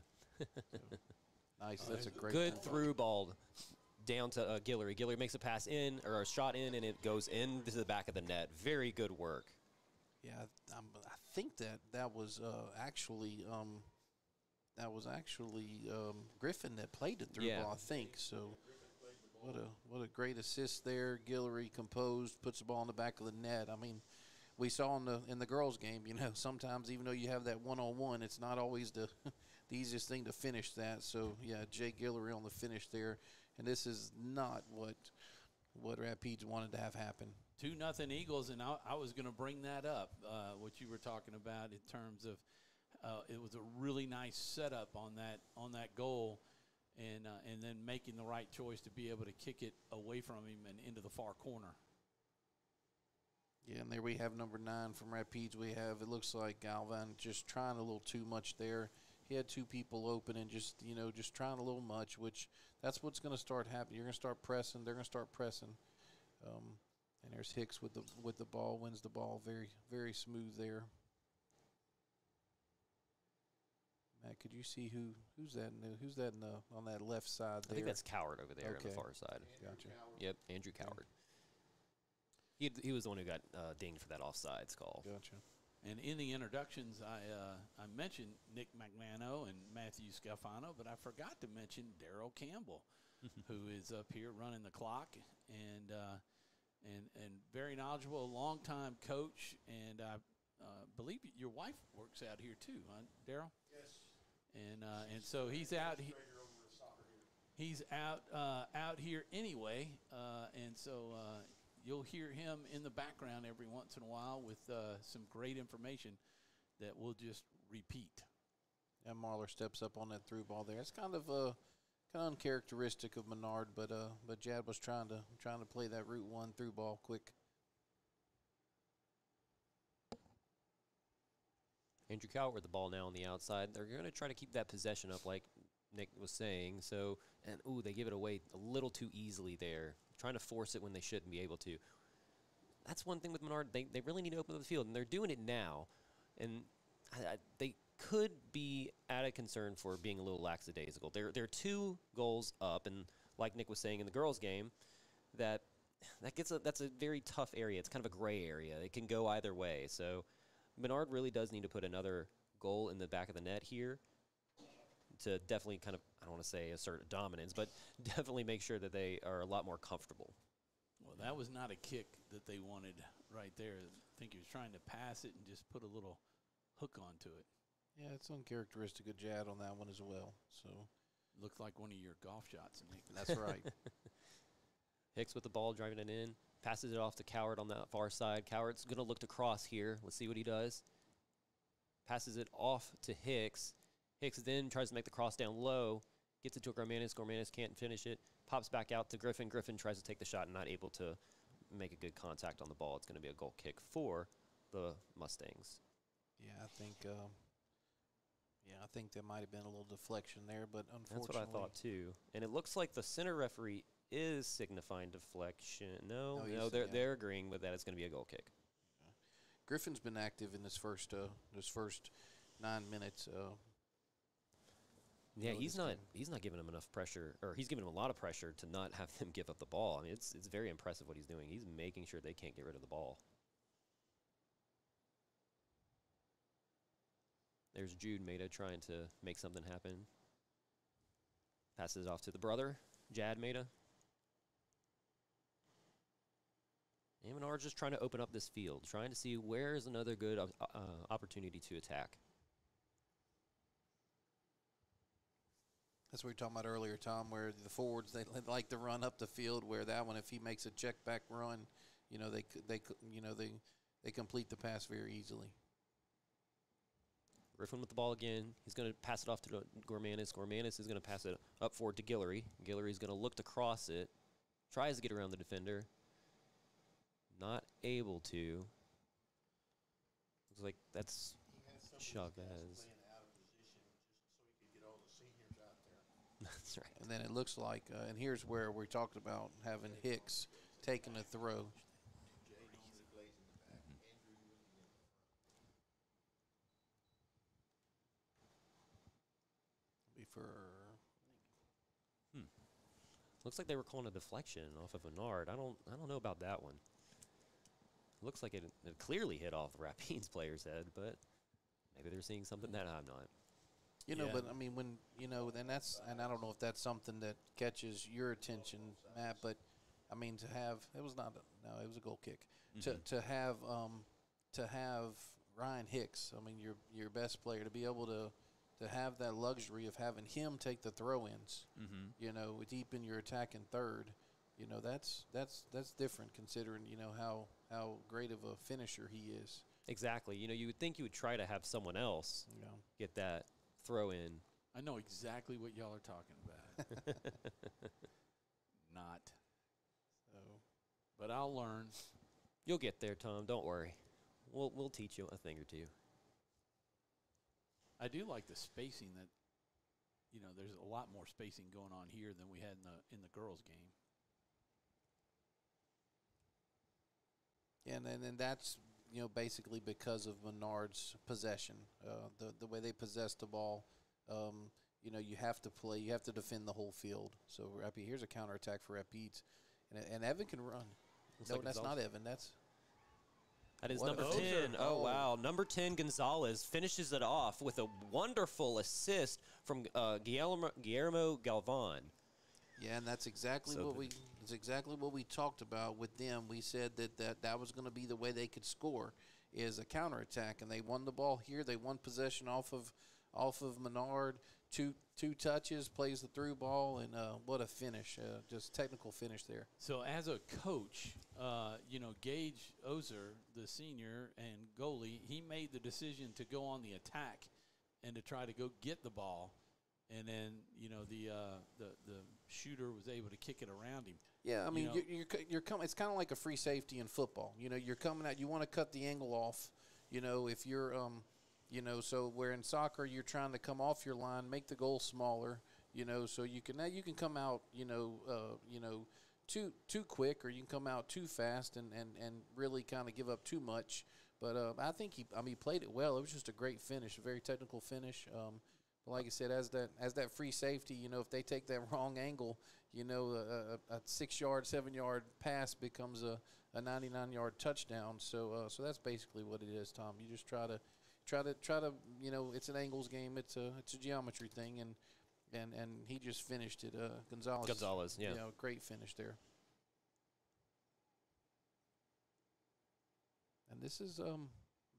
Nice. That's a great Good through ball down to uh, Guillory. Guillory makes a pass in or a shot in, and it goes into the back of the net. Very good work. Yeah, I, I'm, I think that that was uh, actually um, that was actually um, Griffin that played the through Yeah. ball. I think so. What a what a great assist there. Guillory composed, puts the ball in the back of the net. I mean, we saw in the in the girls' game. You know, sometimes even though you have that one on one, it's not always the the easiest thing to finish that. So yeah, Jay Guillory on the finish there, and this is not what what Rapides wanted to have happen. two nothing Eagles, and I, I was going to bring that up. Uh, what you were talking about in terms of uh, it was a really nice setup on that on that goal, and uh, and then making the right choice to be able to kick it away from him and into the far corner. Yeah, and there we have number nine from Rapides. We have it looks like Galvan just trying a little too much there. He had two people open and just you know just trying a little much, which that's what's going to start happening. You're going to start pressing. They're going to start pressing. Um, and there's Hicks with the with the ball wins the ball very very smooth there. Matt, could you see who who's that? In the, who's that in the, on that left side I think that's Coward over there on the far side. Gotcha. Yep, Andrew Coward. He, he was the one who got uh, dinged for that offsides call. Gotcha. And in the introductions, I uh, I mentioned Nick McMahon and Matthew Scafano, but I forgot to mention Daryl Campbell, who is up here running the clock and uh, and and very knowledgeable, a longtime coach, and I uh, believe your wife works out here too, huh, Daryl? Yes. And uh, and so he's out. He, he's out uh, out here anyway, uh, and so uh, you'll hear him in the background every once in a while with uh, some great information that we'll just repeat. And Marler steps up on that through ball there. It's kind of uh, kind of uncharacteristic of Menard, but uh, but Jad was trying to trying to play that route one through ball quick. Andrew Coward with the ball now on the outside. They're going to try to keep that possession up, like Nick was saying. So, and ooh, they give it away a little too easily there, trying to force it when they shouldn't be able to. That's one thing with Menard. They, they really need to open up the field, and they're doing it now. And I, I, they could be at a concern for being a little lackadaisical. They're, they're two goals up, and like Nick was saying in the girls' game, that that gets a that's a very tough area. It's kind of a gray area. It can go either way. So Menard really does need to put another goal in the back of the net here to definitely kind of I don't want to say assert dominance, but definitely make sure that they are a lot more comfortable. Well, that was not a kick that they wanted right there. I think he was trying to pass it and just put a little hook onto it. Yeah, it's uncharacteristic of Jad on that one as well. So Looked like one of your golf shots, Nick. that's right. Hicks with the ball driving it in, passes it off to Coward on that far side. Coward's going to look to cross here. Let's see what he does. Passes it off to Hicks. Hicks then tries to make the cross down low, gets it to Gormanis. Gormanis can't finish it. Pops back out to Griffin. Griffin tries to take the shot and not able to make a good contact on the ball. It's going to be a goal kick for the Mustangs. yeah, I think. Um, yeah, I think there might have been a little deflection there, but unfortunately, That's what I thought too. And it looks like the center referee is signifying deflection. No, No, no, they're yeah. they're agreeing with that. It's going to be a goal kick. Griffin's been active in this first uh, this first nine minutes. Uh, Yeah, he's not game. he's not giving them enough pressure, or he's giving them a lot of pressure to not have them give up the ball. I mean, it's it's very impressive what he's doing. He's making sure they can't get rid of the ball. There's Jude Maida trying to make something happen. Passes it off to the brother, Jad Maida. And Menard's just trying to open up this field, trying to see where is another good uh, opportunity to attack. That's what we were talking about earlier, Tom, where the forwards they like to run up the field. Where that one, if he makes a check back run, you know they they you know they they complete the pass very easily. Griffin with the ball again. He's going to pass it off to Gormanis. Gormanis is going to pass it up forward to Guillory. Guillory's going to look to cross it. Tries to get around the defender. Not able to. Looks like that's Chavez. That's right. And then it looks like, uh, and here's where we talked about having Hicks taking a throw. Be for Looks like they were calling a deflection off of Menard. I don't I don't know about that one. Looks like it, it clearly hit off the Rapides player's head, but maybe they're seeing something that I'm not. You know, Yeah. but I mean, when you know, and that's, and I don't know if that's something that catches your attention, Matt. But I mean, to have it was not, a, no, it was a goal kick. To Mhm. to have um, to have Ryan Hicks, I mean, your your best player, to be able to to have that luxury of having him take the throw-ins, Mhm. you know, deep in your attack in third, you know, that's that's that's different considering you know how how great of a finisher he is. Exactly. You know, you would think you would try to have someone else You know. get that throw in. I know exactly what y'all are talking about. Not. So But I'll learn. You'll get there, Tom. Don't worry. We'll we'll teach you a thing or two. I do like the spacing that, you know, there's a lot more spacing going on here than we had in the in the girls' game. And then and that's you know basically because of Menard's possession, uh, the the way they possess the ball. Um, you know you have to play, you have to defend the whole field. So Rapid, here's a counterattack for Rapides, and and Evan can run. Looks no, like that's Gonzalez. not Evan. That's That is What number a- 10. Oh, Oh. wow. Number 10, Gonzalez, finishes it off with a wonderful assist from uh, Guillermo, Guillermo Galvan. Yeah, and that's exactly So what we that's exactly what we talked about with them. We said that that, that was going to be the way they could score is a counterattack, and they won the ball here. They won possession off of off of Menard. Two two touches, plays the through ball, and uh, what a finish! Uh, just technical finish there. So as a coach, uh, you know, Gage Ozier, the senior and goalie, he made the decision to go on the attack and to try to go get the ball, and then you know the uh, the the shooter was able to kick it around him. Yeah, I You mean, know- you're, you're, you're coming. It's kind of like a free safety in football. You know, you're coming out. You want to cut the angle off. You know, if you're, um, you know, so where in soccer you're trying to come off your line, make the goal smaller. You know, so you can now you can come out. You know, uh, you know, too too quick, or you can come out too fast and and and really kind of give up too much. But uh, I think he, I mean, he played it well. It was just a great finish, a very technical finish. Um, but like I said, as that as that free safety, you know, if they take that wrong angle, you know, a, a, a six yard, seven yard pass becomes a, a 99 yard touchdown. So uh, so that's basically what it is, Tom. You just try to try to try to you know, it's an angles game. It's a it's a geometry thing, and and and he just finished it. Uh, Gonzalez. Gonzalez, yeah. You know, great finish there. And this is um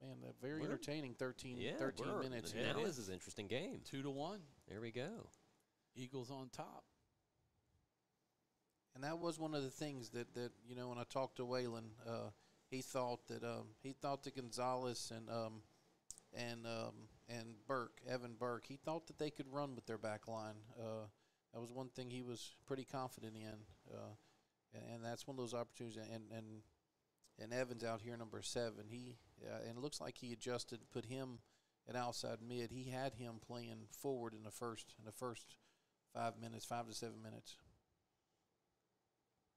man, a very We're- entertaining 13, Yeah, 13 minutes. Now here. this is an interesting game. Two to one, There we go. Eagles on top. And that was one of the things that, that you know when I talked to Waylon, uh, he thought that um, he thought that Gonzalez and um, and um, and Burke, Evan Burke, he thought that they could run with their back line. Uh, that was one thing he was pretty confident in, uh, and, and that's one of those opportunities. And and and Evans out here number seven, he uh, and it looks like he adjusted, put him at outside mid. He had him playing forward in the first in the first five minutes, five to seven minutes.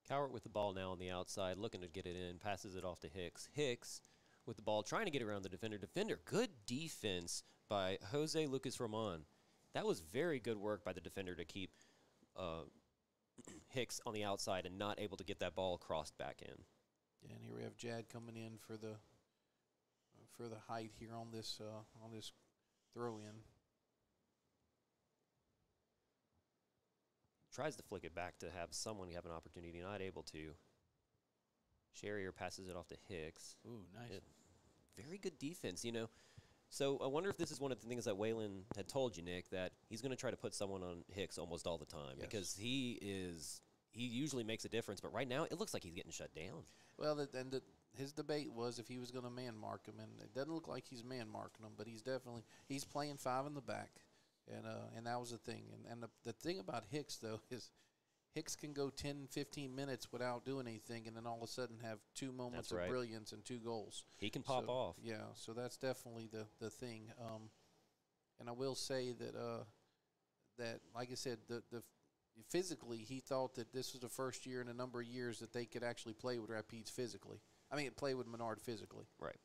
Cowart with the ball now on the outside, looking to get it in, passes it off to Hicks. Hicks with the ball, trying to get around the defender. Defender, good defense by Jose Lucas Roman. That was very good work by the defender to keep uh, Hicks on the outside and not able to get that ball crossed back in. And here we have Jad coming in for the for the height here on this uh, on this throw in. Tries to flick it back to have someone have an opportunity, not able to. Sherrier passes it off to Hicks. Ooh, nice. It- very good defense, you know. So I wonder if this is one of the things that Waylon had told you, Nick, that he's going to try to put someone on Hicks almost all the time Yes. because he is he usually makes a difference, but right now it looks like he's getting shut down. Well, and the, his debate was if he was going to man mark him, and it doesn't look like he's man marking him, but he's definitely he's playing five in the back, and uh, and that was the thing. And and the, the thing about Hicks though is Hicks can go 10, 15 minutes without doing anything, and then all of a sudden have two moments of brilliance and two goals. He can pop So, off. Yeah, so that's definitely the the thing. Um, and I will say that uh, that like I said, the the physically he thought that this was the first year in a number of years that they could actually play with Rapides physically. I mean, play with Menard physically. Right.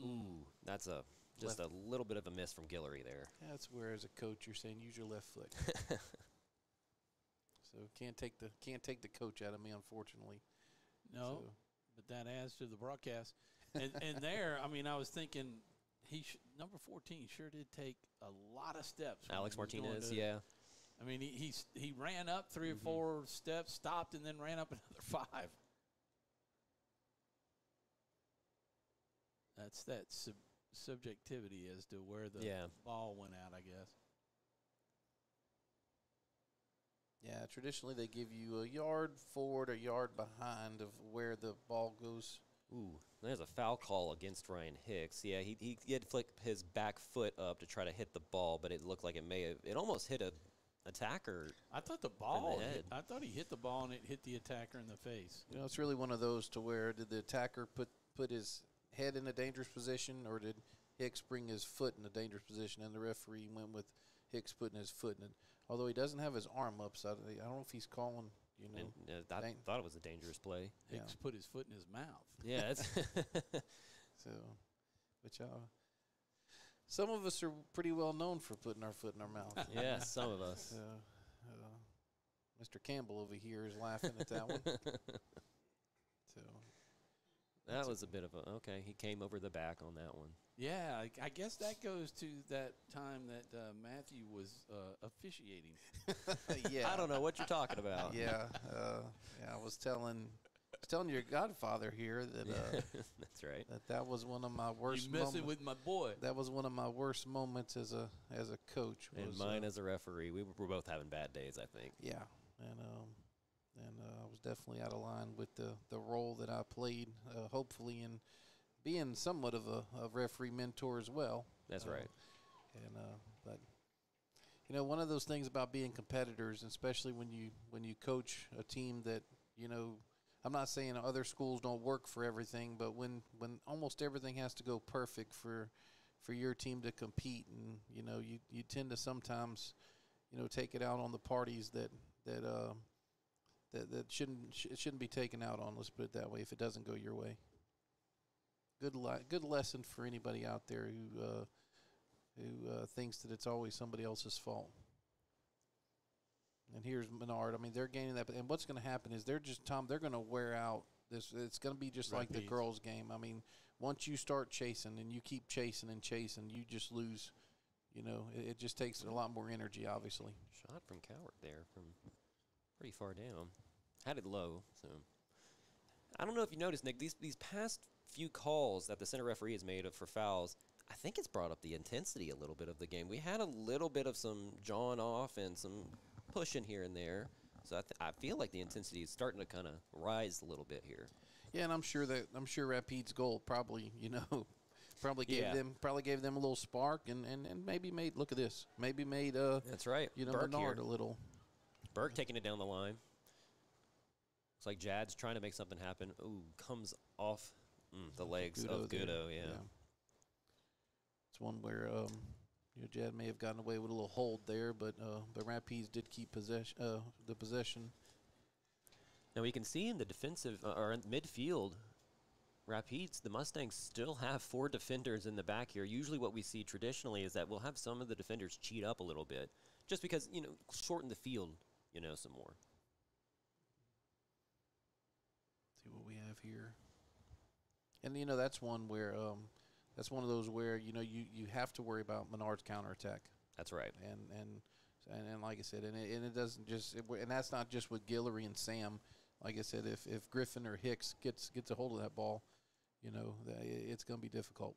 Ooh, that's a just a little bit of a miss from Guillory there. That's where, as a coach, you're saying use your left foot. so can't take the can't take the coach out of me, unfortunately. No, So- but that adds to the broadcast. And, and there, I mean, I was thinking he sh- number fourteen sure did take a lot of steps. Alex he was going Martinez, to- yeah. I mean, he he's, he ran up 3 Mm-hmm. or four steps, stopped, and then ran up another five. That's that sub- subjectivity as to where the Yeah. ball went out, I guess. Yeah, traditionally they give you a yard forward, a yard behind of where the ball goes. Ooh, there's a foul call against Ryan Hicks. Yeah, he, he, he had flicked his back foot up to try to hit the ball, but it looked like it may have. It almost hit a attacker. I thought the ball. head. Hit, I thought he hit the ball and it hit the attacker in the face. You know, it's really one of those to where did the attacker put put his head in a dangerous position, or did Hicks bring his foot in a dangerous position? And the referee went with Hicks putting his foot in it. Although he doesn't have his arm up, so I I don't know if he's calling. You know, And uh, I dang- thought it was a dangerous play. Hicks Yeah. put his foot in his mouth. Yeah, it's so, but y'all, some of us are pretty well known for putting our foot in our mouth. yeah, some of us. So, uh, Mr. Campbell over here is laughing at that one. So, That was a bit of a okay. He came over the back on that one. Yeah, I, I guess that goes to that time that uh, Matthew was uh, officiating. yeah, I don't know what you're talking about. yeah, uh, yeah. I was telling, I was telling your godfather here that uh, That's right. that that was one of my worst. You messing moments. with my boy. That was one of my worst moments as a as a coach. And mine uh, as a referee, we were both having bad days. I think. Yeah, and um, and uh, I was definitely out of line with the the role that I played. Uh, hopefully, in being somewhat of a, a referee mentor as well. That's Uh, right. And uh, but you know, one of those things about being competitors, especially when you when you coach a team that you know. I'm not saying other schools don't work for everything, but when, when almost everything has to go perfect for for your team to compete, and you know you, you tend to sometimes you know take it out on the parties that that uh, that that shouldn't sh- shouldn't be taken out on. Let's put it that way. If it doesn't go your way, good li- good lesson for anybody out there who uh, who uh, thinks that it's always somebody else's fault. And here's Menard. I mean, they're gaining that, and what's going to happen is they're just Tom. They're going to wear out. This it's going to be just like the girls' game. I mean, once you start chasing and you keep chasing and chasing, you just lose. You know, it, it just takes a lot more energy, obviously. Shot from Coward there from pretty far down. Had it low, so I don't know if you noticed, Nick. These these past few calls that the center referee has made of for fouls, I think it's brought up the intensity a little bit of the game. We had a little bit of some jawing off and some pushing here and there. So I, th- I feel like the intensity is starting to kind of rise a little bit here. Yeah, and I'm sure that I'm sure Rapides' goal probably you know probably gave Yeah. them probably gave them a little spark and, and, and maybe made look at this maybe made uh That's right. you know Burke Bernard here. a little Burke taking it down the line. Looks like Jad's trying to make something happen. Ooh, comes off mm, the legs of there, Gudo. Yeah. It's one where um you know Jad may have gotten away with a little hold there, but uh but Rapides did keep possession uh the possession. Now we can see in the defensive uh, or in midfield, Rapides, the Mustangs still have four defenders in the back here. Usually, what we see traditionally is that we'll have some of the defenders cheat up a little bit, just because you know shorten the field, you know, some more. See what we have here. And you know that's one where um that's one of those where you know you, you have to worry about Menard's counterattack. That's right. And and and, and like I said, and it, and it doesn't just it, and that's not just with Guillory and Sam. Like I said, if if Griffin or Hicks gets gets a hold of that ball, you know that it's going to be difficult.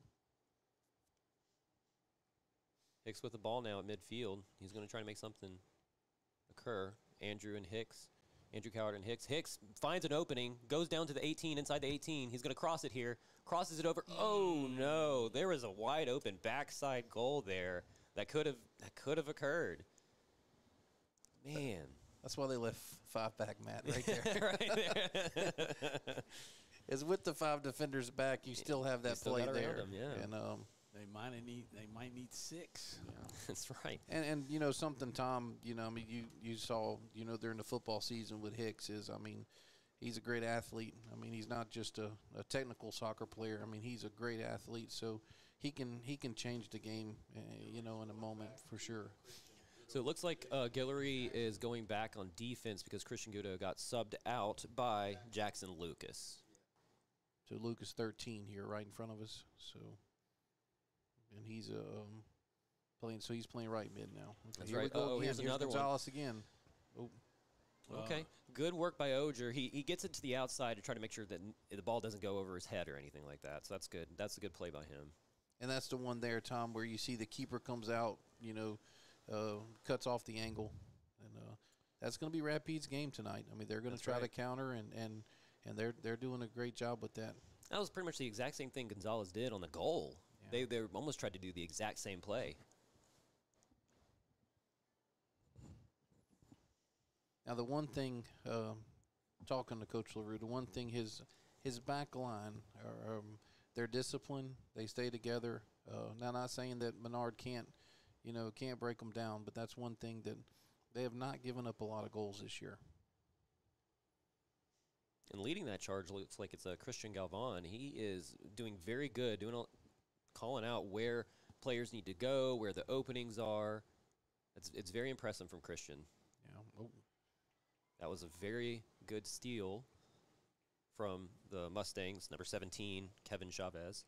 Hicks with the ball now at midfield. He's going to try to make something occur. Andrew and Hicks. Andrew Coward and Hicks. Hicks finds an opening, goes down to the 18, inside the 18. He's going to cross it here, crosses it over. Oh no! There was a wide open backside goal there that could have that could have occurred. Man, That's why they left five back Matt right there. right there. Is with the five defenders back, you still have that play there. 'em, yeah. And um, They might need. They might need six. That's right. And and you know something, Tom. You know, I mean, you you saw you know during the football season with Hicks is, I mean, he's a great athlete. I mean, he's not just a, a technical soccer player. I mean, he's a great athlete. So he can he can change the game, uh, you know, in a moment for sure. So it looks like uh, Guillory is going back on defense because Christian Gudo got subbed out by Jackson Lucas. So Lucas 13 here, right in front of us. So, and he's um playing. So he's playing right mid now. Okay, That's here right. we go Uh-oh, again. here's another one. Gonzalez again. Oh, Okay, good work by Oger. He he gets it to the outside to try to make sure that the ball doesn't go over his head or anything like that. So that's good. That's a good play by him. and that's the one there, Tom, where you see the keeper comes out. You know, uh, cuts off the angle, and uh, that's going to be Rapides' game tonight. I mean, they're going to try to counter, and and and they're they're doing a great job with that. That was pretty much the exact same thing Gonzalez did on the goal. They they almost tried to do the exact same play. Now, the one thing, um, talking to Coach Larue, the one thing his his back line, are, um, their discipline, they stay together. Uh, now, not saying that Menard can't, you know, can't break them down, but that's one thing that they have not given up a lot of goals this year. And leading that charge looks like it's uh, Christian Galvan. He is doing very good, doing all, calling out where players need to go, where the openings are. It's it's very impressive from Christian. Yeah. Oh. That was a very good steal from the Mustangs, number 17, Kevin Chavez.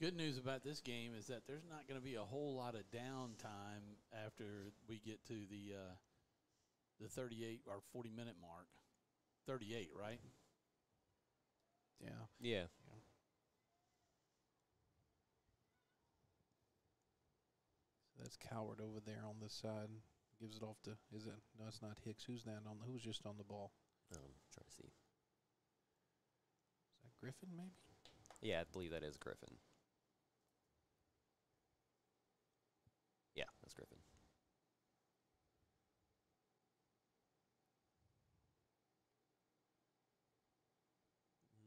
Good news about this game is that there's not going to be a whole lot of downtime after we get to the uh, the 38 or 40 minute mark. 38, right? Yeah. Yeah. So that's Coward over there on this side. Gives it off to is it? No, it's not Hicks. Who's that on? Who's just on the ball? Um, trying to see. Is that Griffin maybe? Yeah, I believe that is Griffin. Yeah, that's Griffin.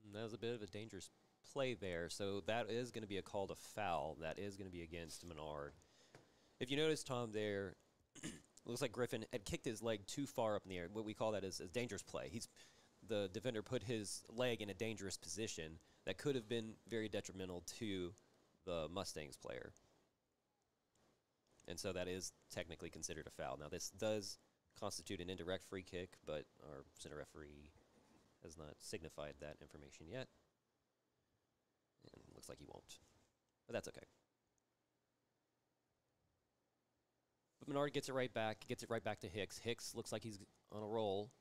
Mm, That was a bit of a dangerous play there. So that is going to be a call to foul. That is going to be against Menard. If you notice, Tom, there, looks like Griffin had kicked his leg too far up in the air. What we call that is a dangerous play. He's the defender put his leg in a dangerous position that could have been very detrimental to the Mustangs player. And so that is technically considered a foul. Now, this does constitute an indirect free kick, but our center referee has not signified that information yet. And looks like he won't. But that's okay. But Menard gets it right back, gets it right back to Hicks. Hicks looks like he's on a roll.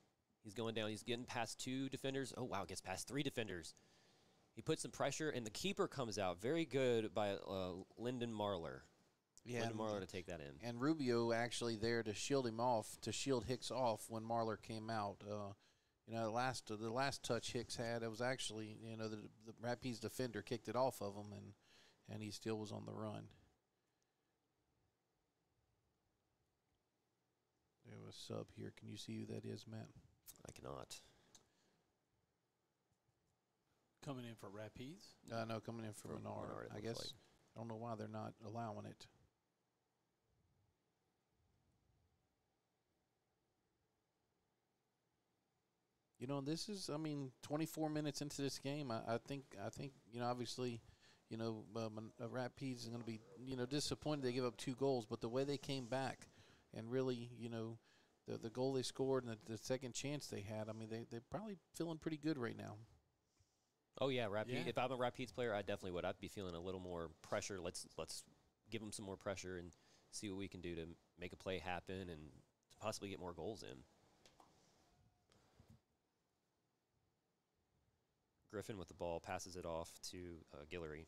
He's going down. He's getting past two defenders. Oh, wow, gets past three defenders. He puts some pressure, and the keeper comes out. Very good by uh, Lyndon Marler. Lyndon and- Marler to take that in. And Rubio actually there to shield him off, to shield Hicks off when Marler came out. Uh, you know, the last the last touch Hicks had, it was actually you know the, the Rapides defender kicked it off of him, and and he still was on the run. There was sub here. Can you see who that is, Matt? I cannot. Coming in for Rapides. Uh, no, coming in from For Menard. Menard, I guess like. I don't know why they're not allowing it. You know, this is, I mean, 24 minutes into this game. I, I think, I think, you know, obviously, you know, uh, uh, Rapides is going to be, you know, disappointed they give up two goals, but the way they came back and really, you know, the the goal they scored and the, the second chance they had, I mean, they they're probably feeling pretty good right now. Oh yeah, Rapid. Yeah. If I'm a Rapides player, I definitely would. I'd be feeling a little more pressure. Let's let's give them some more pressure and see what we can do to make a play happen and to possibly get more goals in. Griffin with the ball passes it off to uh, Guillory.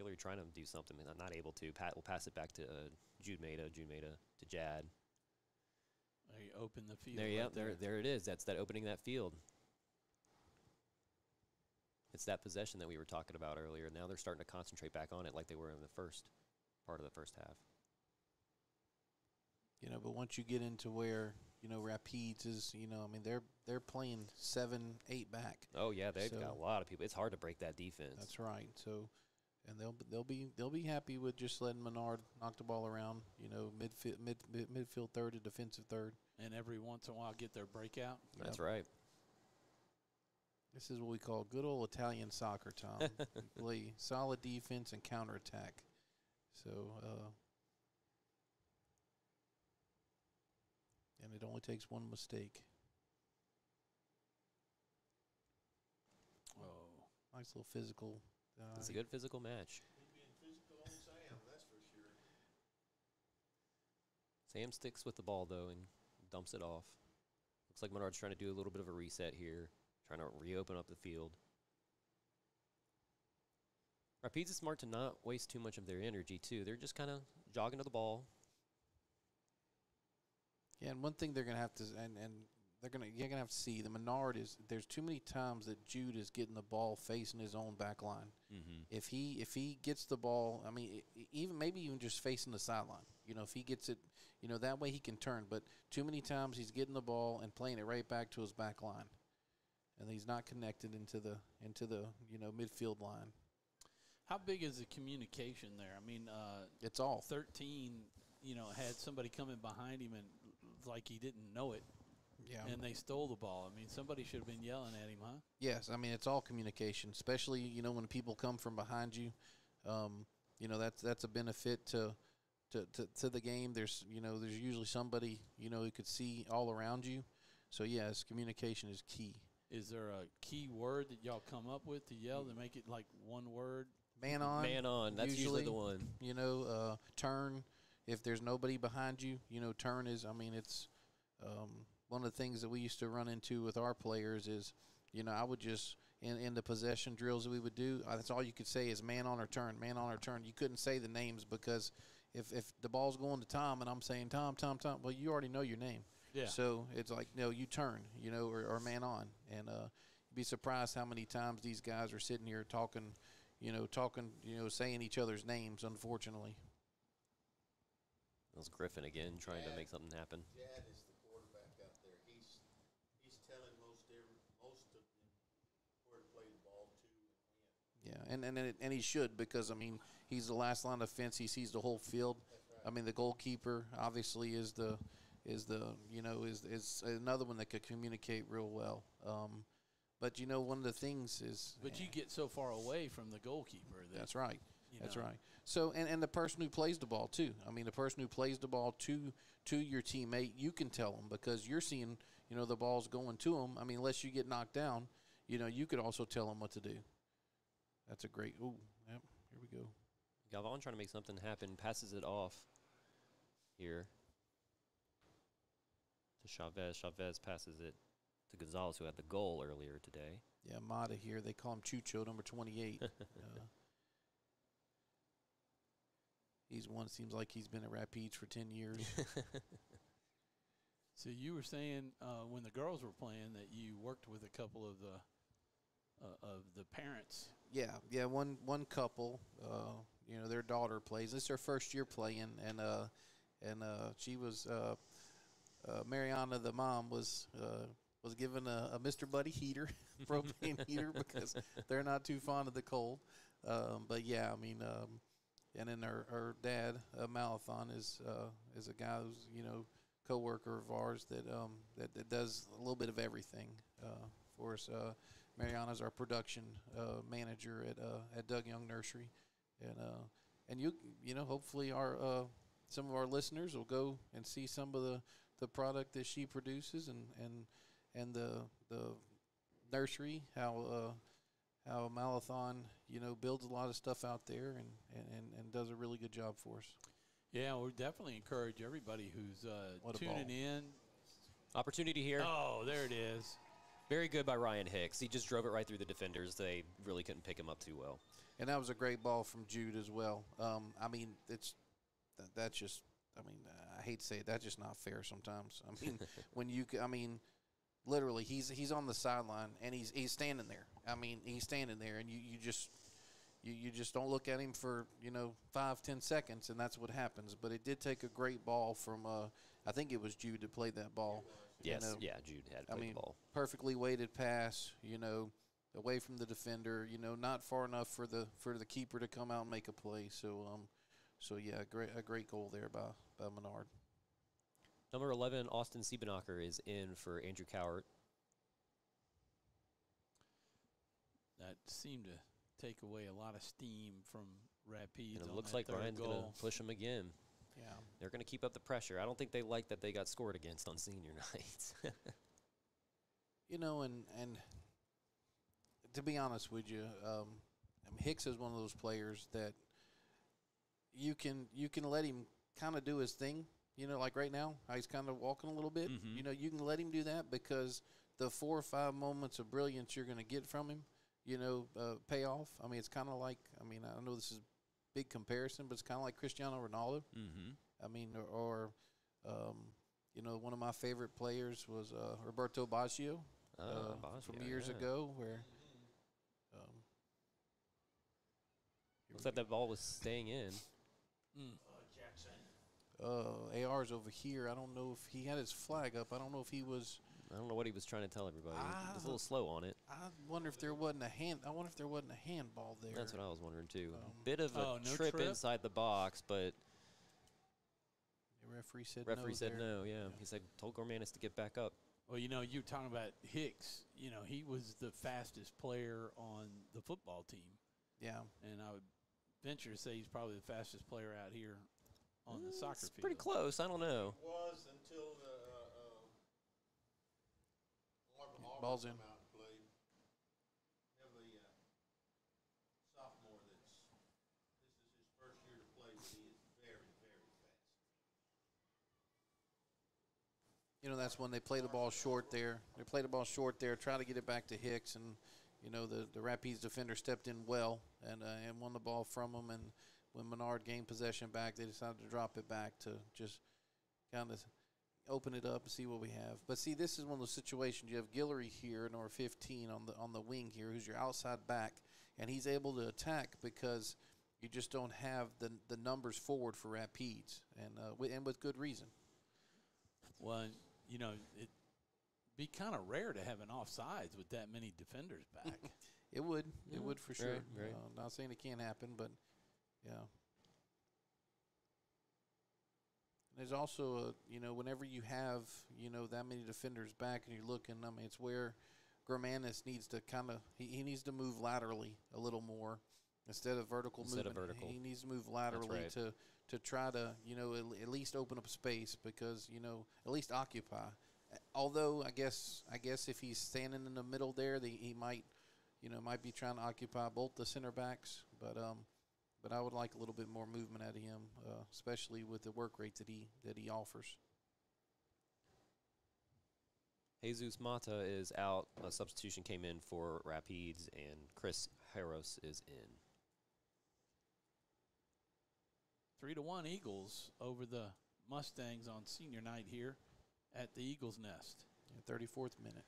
Guillory trying to do something, and I'm not able to. Pat will pass it back to uh, Jude Maida. Jude Maida to Jad. There you open the field. There, right yeah, there, there it is. That's that opening that field. It's that possession that we were talking about earlier. Now they're starting to concentrate back on it like they were in the first part of the first half. You know, but once you get into where you know Rapides is, you know, I mean they're they're playing seven, eight back. Oh yeah, they've got a lot of people. It's hard to break that defense. That's right. So, and they'll they'll be they'll be happy with just letting Menard knock the ball around. You know, midfield mid, mid midfield third to defensive third. And every once in a while get their breakout. That's Yep. right. This is what we call good old Italian soccer, Tom. Play solid defense and counterattack. So, uh, and it only takes one mistake. Oh, Nice little physical. Uh, It's a good physical match. Physical Sam, sure. Sam sticks with the ball though and dumps it off. Looks like Menard's trying to do a little bit of a reset here, trying to reopen up the field. Rapides is smart to not waste too much of their energy too. They're just kind of jogging to the ball. Yeah, and one thing they're gonna have to, and and they're gonna you're gonna have to see the Menard is there's too many times that Jude is getting the ball facing his own back line. Mm-hmm. If he if he gets the ball, I mean, even maybe even just facing the sideline. You know, if he gets it, you know that way he can turn. But too many times he's getting the ball and playing it right back to his back line, and he's not connected into the into the you know midfield line. how big is the communication there? I mean, uh, It's all thirteen. You know, had somebody coming behind him and like he didn't know it, yeah. and they stole the ball. I mean, somebody should have been yelling at him, huh? Yes, I mean it's all communication, especially you know when people come from behind you. Um, you know that's that's a benefit to, to to to the game. There's you know there's usually somebody you know who could see all around you. So yes, communication is key. Is there a key word that y'all come up with to yell to make it like one word? Man on, Man on, that's usually the one. You know, uh, turn. If there's nobody behind you, you know, turn is. I mean, it's um, one of the things that we used to run into with our players is, you know, I would just in in the possession drills that we would do. That's all you could say is man on or turn, man on or turn. You couldn't say the names because if if the ball's going to Tom and I'm saying Tom, Tom, Tom, well, you already know your name. Yeah. So it's like no, you turn, you know, or, or man on, and uh, you'd be surprised how many times these guys are sitting here talking, you know, talking, you know, saying each other's names. Unfortunately. That was Griffin again trying to make something happen. Jad is the quarterback out there. He's he's telling most every, most of them where to play the ball to and when. Yeah, and and and he should because I mean he's the last line of defense. He sees the whole field. I mean the goalkeeper obviously is the is the you know is is another one that could communicate real well. Um, but you know one of the things is But you get so far away from the goalkeeper. That, that's right. you That's right. So and, and the person who plays the ball too. I mean the person who plays the ball to to your teammate, you can tell them because you're seeing you know the ball's going to them. I mean unless you get knocked down, you know you could also tell them what to do. That's a great. Ooh, yep. Here we go. Galvan trying to make something happen, passes it off here to Chavez. Chavez passes it to Gonzalez, who had the goal earlier today. Yeah, Mata here. They call him Chucho, number 28. uh, he's one, seems like he's been at Rapides for 10 years. So you were saying uh, when the girls were playing that you worked with a couple of the uh, of the parents. yeah, yeah, one one couple, uh, you know, their daughter plays. This is her first year playing, and uh, and uh, she was, uh, uh, Mariana, the mom, was uh, was given a, a Mr. Buddy heater, propane heater, because they're not too fond of the cold. Um, but yeah, I mean, um, and then her, her dad, uh, Malathon, is uh, is a guy who's you know coworker of ours that um, that, that does a little bit of everything uh, for us. Uh, Mariana's our production uh, manager at uh, at Doug Young Nursery, and uh, and you you know hopefully our uh, some of our listeners will go and see some of the, the product that she produces and and and the the nursery how uh, how Malathon you know builds a lot of stuff out there and, and, and, and does a really good job for us. Yeah, we definitely encourage everybody who's uh, tuning ball. in. Opportunity here. Oh, there it is. Very good by Ryan Hicks. He just drove it right through the defenders. They really couldn't pick him up too well. And that was a great ball from Jude as well. Um, I mean, it's that, that's just. I mean, I hate to say it, that's just not fair sometimes. I mean, when you, I mean, literally, he's he's on the sideline and he's he's standing there. I mean, he's standing there, and you you just. You, you just don't look at him for you know five ten seconds and that's what happens. But it did take a great ball from uh, I think it was Jude to play that ball. You know, yeah, Jude had I mean, the ball. perfectly weighted pass, you know, away from the defender, you know, not far enough for the for the keeper to come out and make a play. So um so yeah, great a great goal there by by Menard. Number 11, Austin Siebenacher is in for Andrew Cowart. That seemed to take away a lot of steam from Rapides. And it on looks that like third Ryan's going to push him again. Yeah. They're going to keep up the pressure. I don't think they like that they got scored against on senior night. You know, and and to be honest with you, um, Hicks is one of those players that you can you can let him kind of do his thing. You know, like right now, he's kind of walking a little bit. Mhm. You know, you can let him do that because the four or five moments of brilliance you're going to get from him, you know, uh, pay off. I mean, it's kind of like I mean, I know this is big comparison, but it's kind of like Cristiano Ronaldo. mm-hmm. I mean, or, or um, you know, one of my favorite players was uh, Roberto Baggio Ah, uh, Baggio, from years yeah. ago, where um, Looks like that ball was staying in. Mm. Jackson. Uh, AR's over here. I don't know if he had his flag up. I don't know if he was. I don't know what he was trying to tell everybody. he was a little slow on it. I wonder if there wasn't a hand. I wonder if there wasn't a handball there. That's what I was wondering too. Um, Bit of a Oh, no trip, trip? inside the box, but the referee said referee no. said there. no. Yeah. he said told Gormanis to get back up. Well, you know, you were talking about Hicks. You know, he was the fastest player on the football team, Yeah, and I would venture to say he's probably the fastest player out here on the soccer It's field. pretty close. I don't know. Was until the, very fast. you know that's when they play the ball short there. They play the ball short there, try to get it back to Hicks, and you know the the Rapides defender stepped in well and uh, and won the ball from him. And when Menard gained possession back, they decided to drop it back to just kind of open it up and see what we have. But see, this is one of those situations. You have Guillory here, number 15 on the on the wing here, who's your outside back, and he's able to attack because you just don't have the the numbers forward for Rapides, and uh, wi- and with good reason. Well, you know, it'd be kind of rare to have an offsides with that many defenders back. It would. It Yeah, would for sure. right, right. Uh, not saying it can't happen, but yeah. There's also a you know whenever you have you know that many defenders back and you're looking, I mean it's where Gormanis needs to kind of he, he needs to move laterally a little more instead of vertical Instead of vertical. He needs to move laterally right. to to try to you know at, at least open up space because you know at least occupy. Although I guess I guess if he's standing in the middle there, the, he might you know might be trying to occupy both the center backs, but um, but I would like a little bit more movement out of him, uh, especially with the work rate that he that he offers. Jesus Mata is out. A substitution came in for Rapides, and Chris Harros is in. Three to one Eagles over the Mustangs on senior night here at the Eagles Nest. Thirty fourth minute.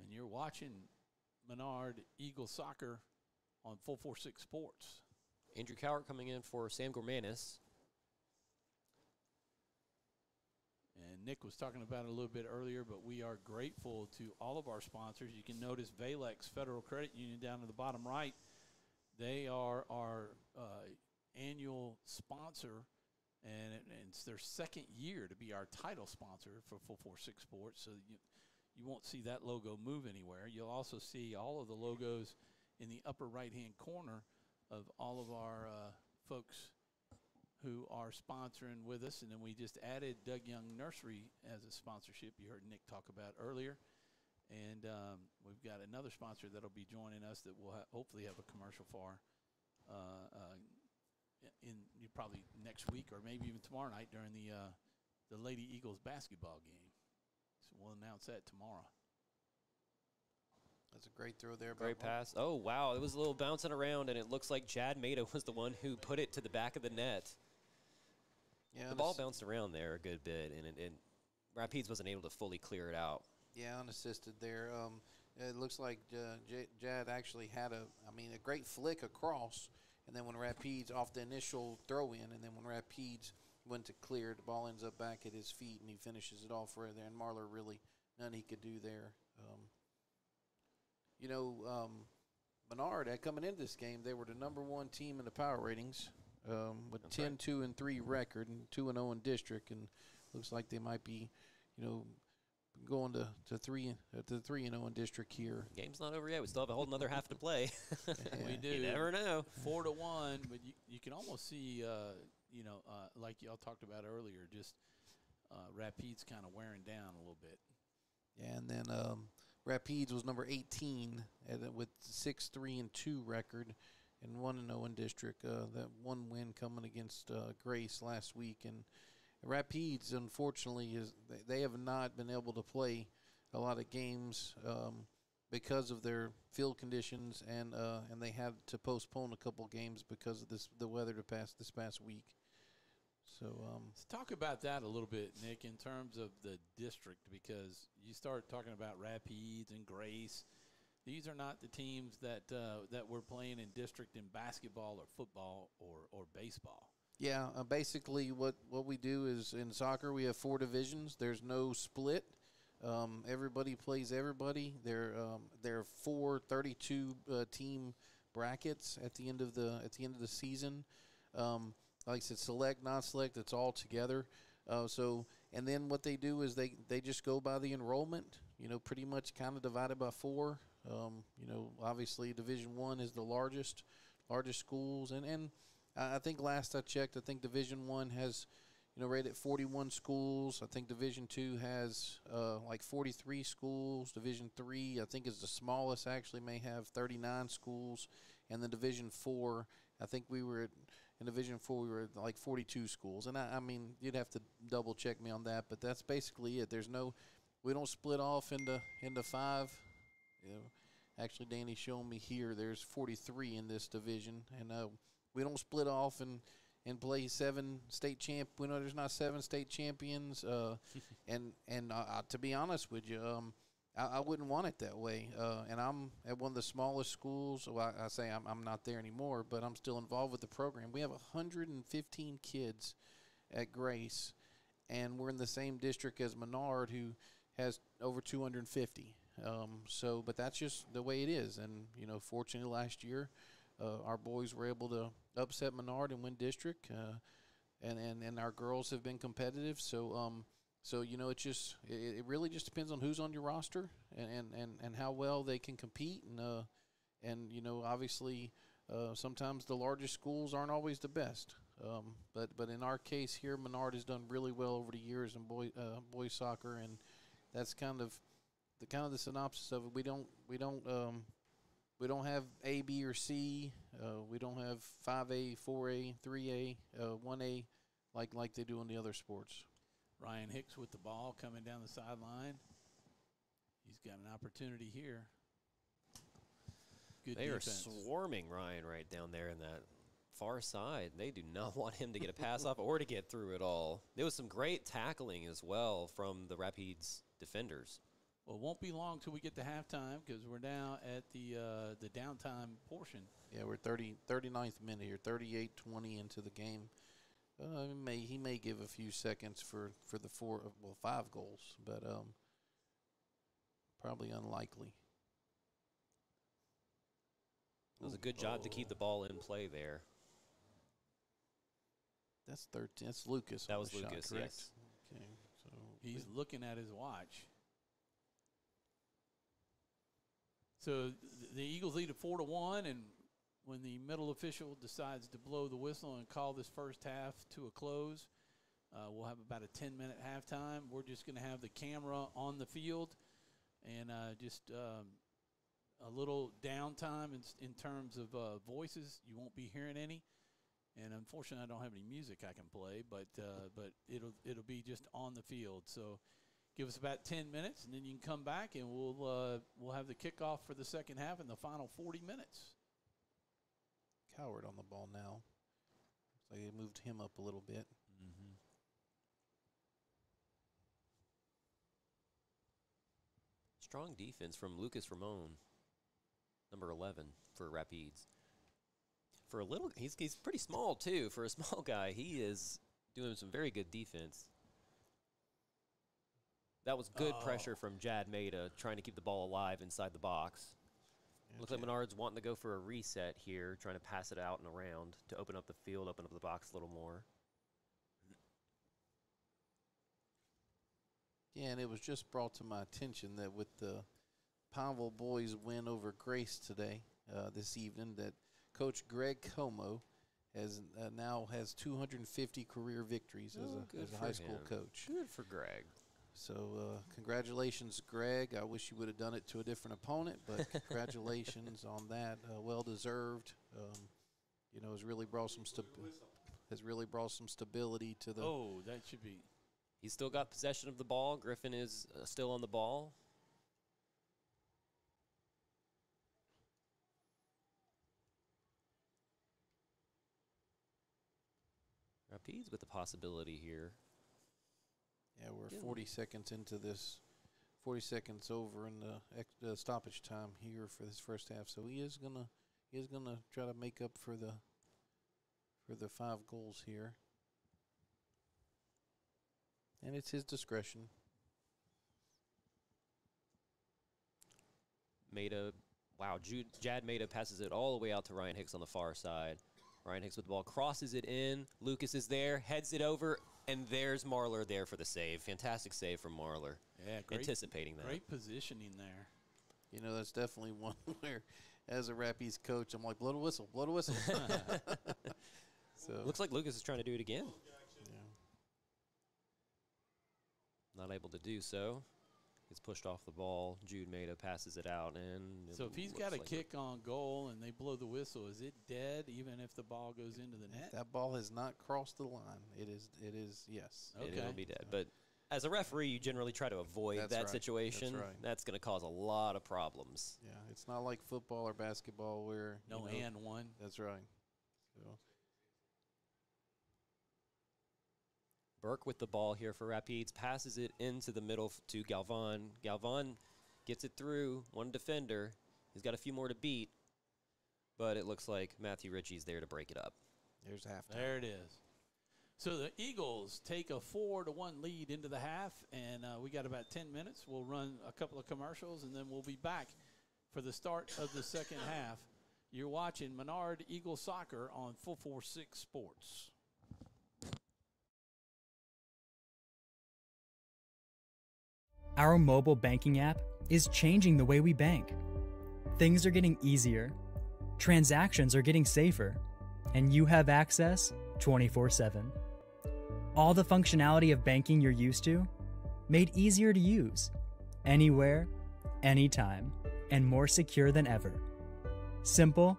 And you're watching Menard Eagle Soccer on 446 Sports. Andrew Cowart coming in for Sam Gormanis. And Nick was talking about it a little bit earlier, but we are grateful to all of our sponsors. You can notice Valex Federal Credit Union down to the bottom right. They are our uh, annual sponsor, and, it, and it's their second year to be our title sponsor for 446 Sports. So you, you won't see that logo move anywhere. You'll also see all of the logos in the upper right hand corner of all of our uh, folks who are sponsoring with us. And then we just added Doug Young Nursery as a sponsorship. You heard Nick talk about earlier. And um, we've got another sponsor that'll be joining us that we'll ha- hopefully have a commercial for uh, uh, in probably next week or maybe even tomorrow night during the uh, the Lady Eagles basketball game. So we'll announce that tomorrow. That's a great throw there. Great Mark. pass. Oh, wow. It was a little bouncing around, and it looks like Jad Maida was the one who put it to the back of the net. Yeah, the ball bounced around there a good bit, and, it, and Rapides wasn't able to fully clear it out. Yeah, unassisted there. Um, it looks like uh, J- Jad actually had a, I mean, a great flick across, and then when Rapides off the initial throw in, and then when Rapides went to clear, the ball ends up back at his feet, and he finishes it off right there. And Marler really none he could do there. Um, you know, um, Menard coming into this game, they were the number one team in the power ratings um, with That's 10 right. 2 and 3 record and 2 and 0 in district. And looks like they might be, you know, going to to three uh, to three and zero in district here. Game's not over yet. We still have a whole another half to play. We do. You never know. Four to one, but you, you can almost see, uh, you know, uh, like y'all talked about earlier, just uh, Rapides kind of wearing down a little bit. Yeah, and then um, Rapides was number 18 at, with six three and two record, and one and zero in district. Uh, that one win coming against uh, Grace last week, and Rapides unfortunately is they, they have not been able to play a lot of games um, because of their field conditions, and uh, and they had to postpone a couple games because of this the weather to pass this past week. So um, Let's talk about that a little bit, Nick, in terms of the district, because you start talking about Rapides and Grace. These are not the teams that uh, that we're playing in district in basketball or football or, or baseball. Yeah, uh, basically what what we do is in soccer we have four divisions. There's no split. Um, everybody plays everybody. There um, there are four 32 uh, team brackets at the end of the at the end of the season. Um, like I said, select, non-select, it's all together. Uh, so and then what they do is they they just go by the enrollment. You know, pretty much kind of divided by four. Um, you know, obviously Division One is the largest largest schools, and and I think last I checked, I think Division One has, you know, rated at 41 schools. I think Division Two has uh, like 43 schools. Division Three, I think, is the smallest. Actually, may have 39 schools, and then Division Four, I think we were at, in Division Four, we were like 42 schools. And I, I mean, you'd have to double check me on that, but that's basically it. There's no, we don't split off into into five. You know, actually, Danny's showing me here. There's 43 in this division, and uh, we don't split off and and play seven state champ. We know there's not seven state champions. Uh, and and uh, uh, to be honest with you, um, I, I wouldn't want it that way. Uh, and I'm at one of the smallest schools. I, I say I'm, I'm not there anymore, but I'm still involved with the program. We have 115 kids at Grace, and we're in the same district as Menard, who has over 250. Um, so, but that's just the way it is. And you know, fortunately, last year, uh, our boys were able to upset Menard and win district. Uh, and, and, and our girls have been competitive. So um, so you know, it just it, it really just depends on who's on your roster and, and, and, and how well they can compete. And uh, and you know, obviously, uh, sometimes the largest schools aren't always the best. Um, but but in our case here, Menard has done really well over the years in boy uh, soccer, and that's kind of the kind of the synopsis of it. We don't we don't um, we don't have A, B, or C. Uh, we don't have five A, four A, three A, uh, one A, like like they do in the other sports. Ryan Hicks with the ball coming down the sideline. He's got an opportunity here. Good they defense. are swarming Ryan right down there in that far side. They do not want him to get a pass off or to get through at all. There was some great tackling as well from the Rapides defenders. Well, it won't be long till we get to halftime because we're now at the uh, the downtime portion. Yeah, we're 30, 39th minute here, 38-20 into the game. Uh, he may he may give a few seconds for, for the four well five goals, but um, probably unlikely. It was a good job to keep the ball in play there. That's thirteen. That's Lucas. That was the shot, Lucas, correct? yes. Okay, so He's looking at his watch. So the Eagles lead at four to one, and when the middle official decides to blow the whistle and call this first half to a close, uh, we'll have about a ten minute halftime. We're just going to have the camera on the field, and uh, just um, a little downtime in, in terms of uh, voices. You won't be hearing any. And unfortunately, I don't have any music I can play, but uh, but it'll it'll be just on the field. So give us about ten minutes, and then you can come back, and we'll uh, we'll have the kickoff for the second half in the final forty minutes. Cowart on the ball now. Looks like they moved him up a little bit. Mm-hmm. Strong defense from Lucas Ramon, number 11 for Rapides. For a little, he's, he's pretty small too. For a small guy, he is doing some very good defense. That was good Oh. pressure from Jad Maida trying to keep the ball alive inside the box. Looks like Menard's wanting to go for a reset here, trying to pass it out and around to open up the field, open up the box a little more. Yeah, and it was just brought to my attention that with the Pineville boys win over Grace today, uh, this evening, that Coach Greg Como has uh, now has 250 career victories as Oh, a, as a high school him. coach. Good for Greg. So uh, congratulations, Greg. I wish you would have done it to a different opponent, but congratulations on that. Uh, well deserved. Um, you know, has really brought some sta- has really brought some stability to the. Oh, that should be. He's still got possession of the ball. Griffin is uh, still on the ball. Rapides with the possibility here. Yeah, we're Good. 40 seconds into this. 40 seconds over in the ex- uh, stoppage time here for this first half. So he is gonna he is gonna try to make up for the for the five goals here. And it's his discretion. Maida, wow, Jude, Jad Maida passes it all the way out to Ryan Hicks on the far side. Ryan Hicks with the ball crosses it in. Lucas is there, heads it over, and there's Marler there for the save. Fantastic save from Marler. Yeah, great, Anticipating that. Great positioning there. You know, that's definitely one where, as a Rapides coach, I'm like, blow the whistle, blow the whistle. so Looks like Lucas is trying to do it again. yeah. Not able to do so. Gets pushed off the ball. Jude Maida passes it out, and So if he's got a like- kick on goal and they blow the whistle, is it dead even if the ball goes into the net? that ball has not crossed the line. It is. It is. Yes. Okay. it'll be dead. But as a referee, you generally try to avoid That's that right. That's situation. right. That's going to cause a lot of problems. Yeah. It's not like football or basketball where No you know, and one. That's right. So Burke with the ball here for Rapides passes it into the middle to Galvan. Galvan gets it through one defender. He's got a few more to beat, but it looks like Matthew Ritchie's there to break it up. there's half. There it is. So the Eagles take a four to one lead into the half, and uh, we got about ten minutes. We'll run a couple of commercials, and then we'll be back for the start of the second half. You're watching Menard Eagle Soccer on Full Four Six Sports. Our mobile banking app is changing the way we bank. Things are getting easier, transactions are getting safer, and you have access 24 7. All the functionality of banking you're used to, made easier to use, anywhere, anytime, and more secure than ever. Simple,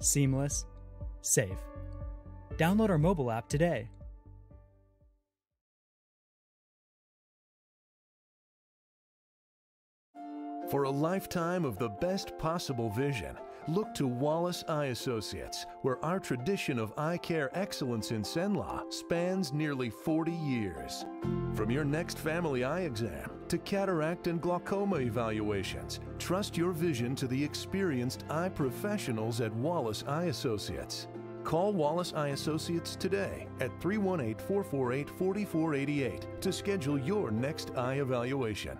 seamless, safe. Download our mobile app today. For a lifetime of the best possible vision, look to Wallace Eye Associates, where our tradition of eye care excellence in Cenla spans nearly 40 years. From your next family eye exam to cataract and glaucoma evaluations, trust your vision to the experienced eye professionals at Wallace Eye Associates. Call Wallace Eye Associates today at 318 448 4488 to schedule your next eye evaluation.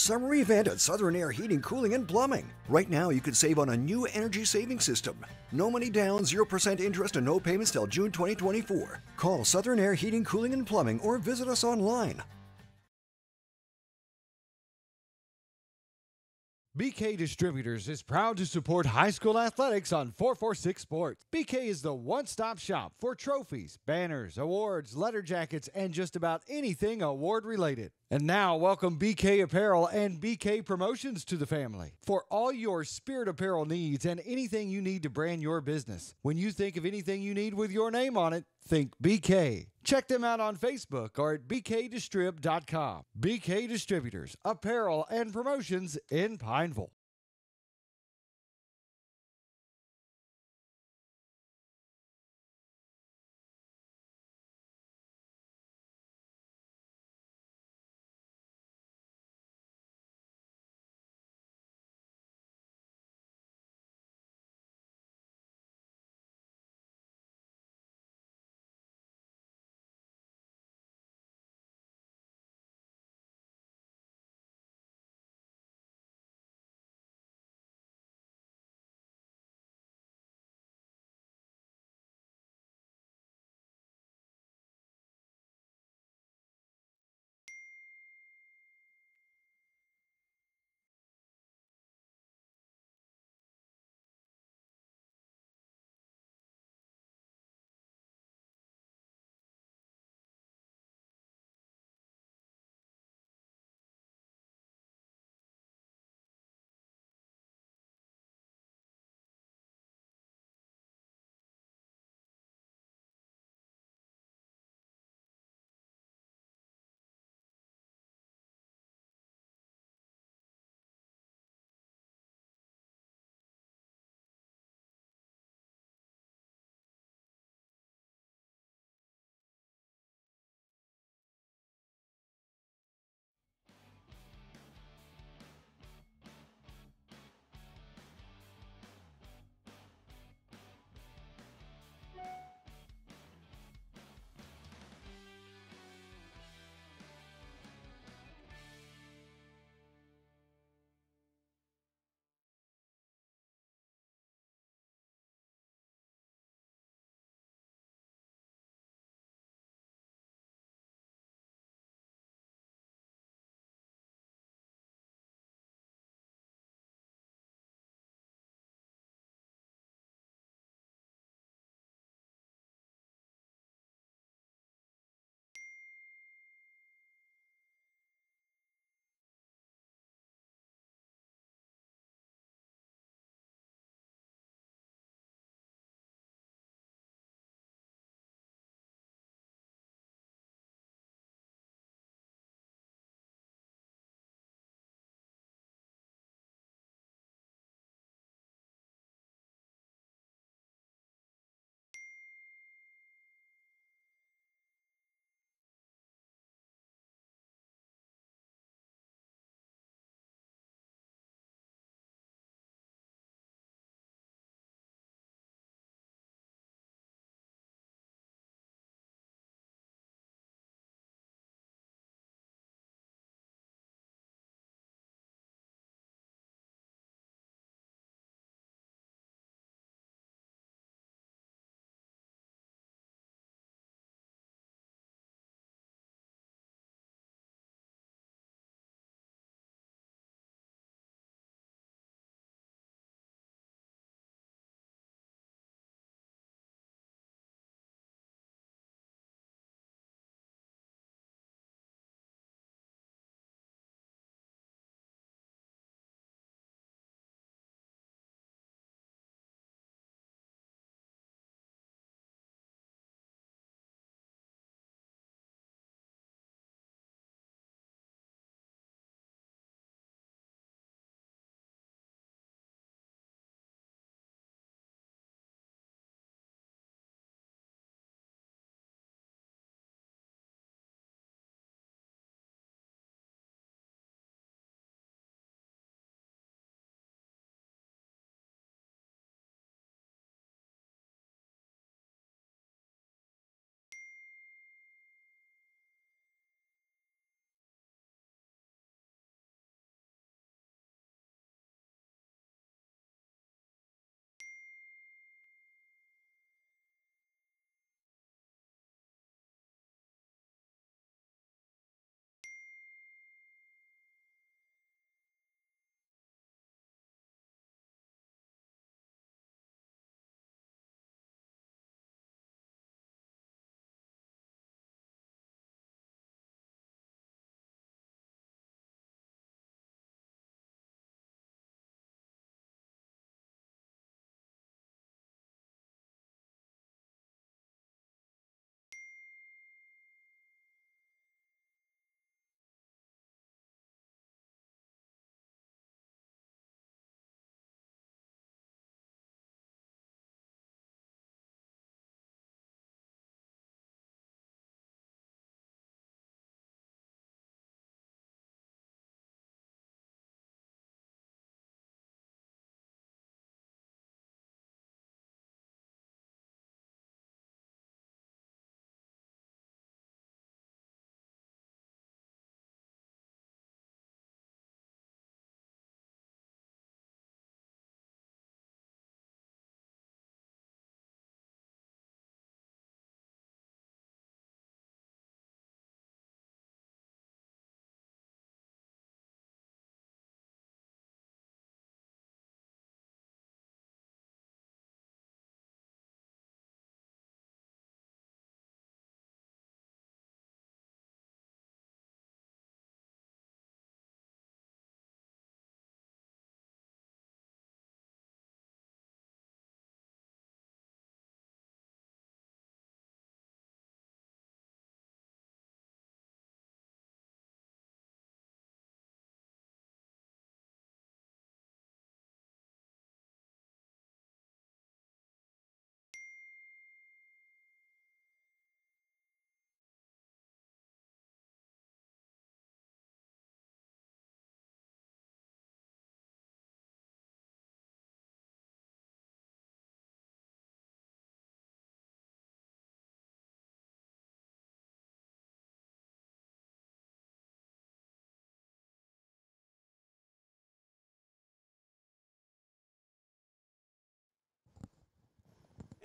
Summer event at Southern Air Heating, Cooling, and Plumbing. Right now, you can save on a new energy saving system. No money down, 0% interest, and no payments till June 2024. Call Southern Air Heating, Cooling, and Plumbing or visit us online. BK Distributors is proud to support high school athletics on 446 Sports. BK is the one stop shop for trophies, banners, awards, letter jackets, and just about anything award related. And now, welcome BK Apparel and BK Promotions to the family for all your spirit apparel needs and anything you need to brand your business. When you think of anything you need with your name on it, think BK. Check them out on Facebook or at bkdistrib.com. BK Distributors, apparel and promotions in Pineville.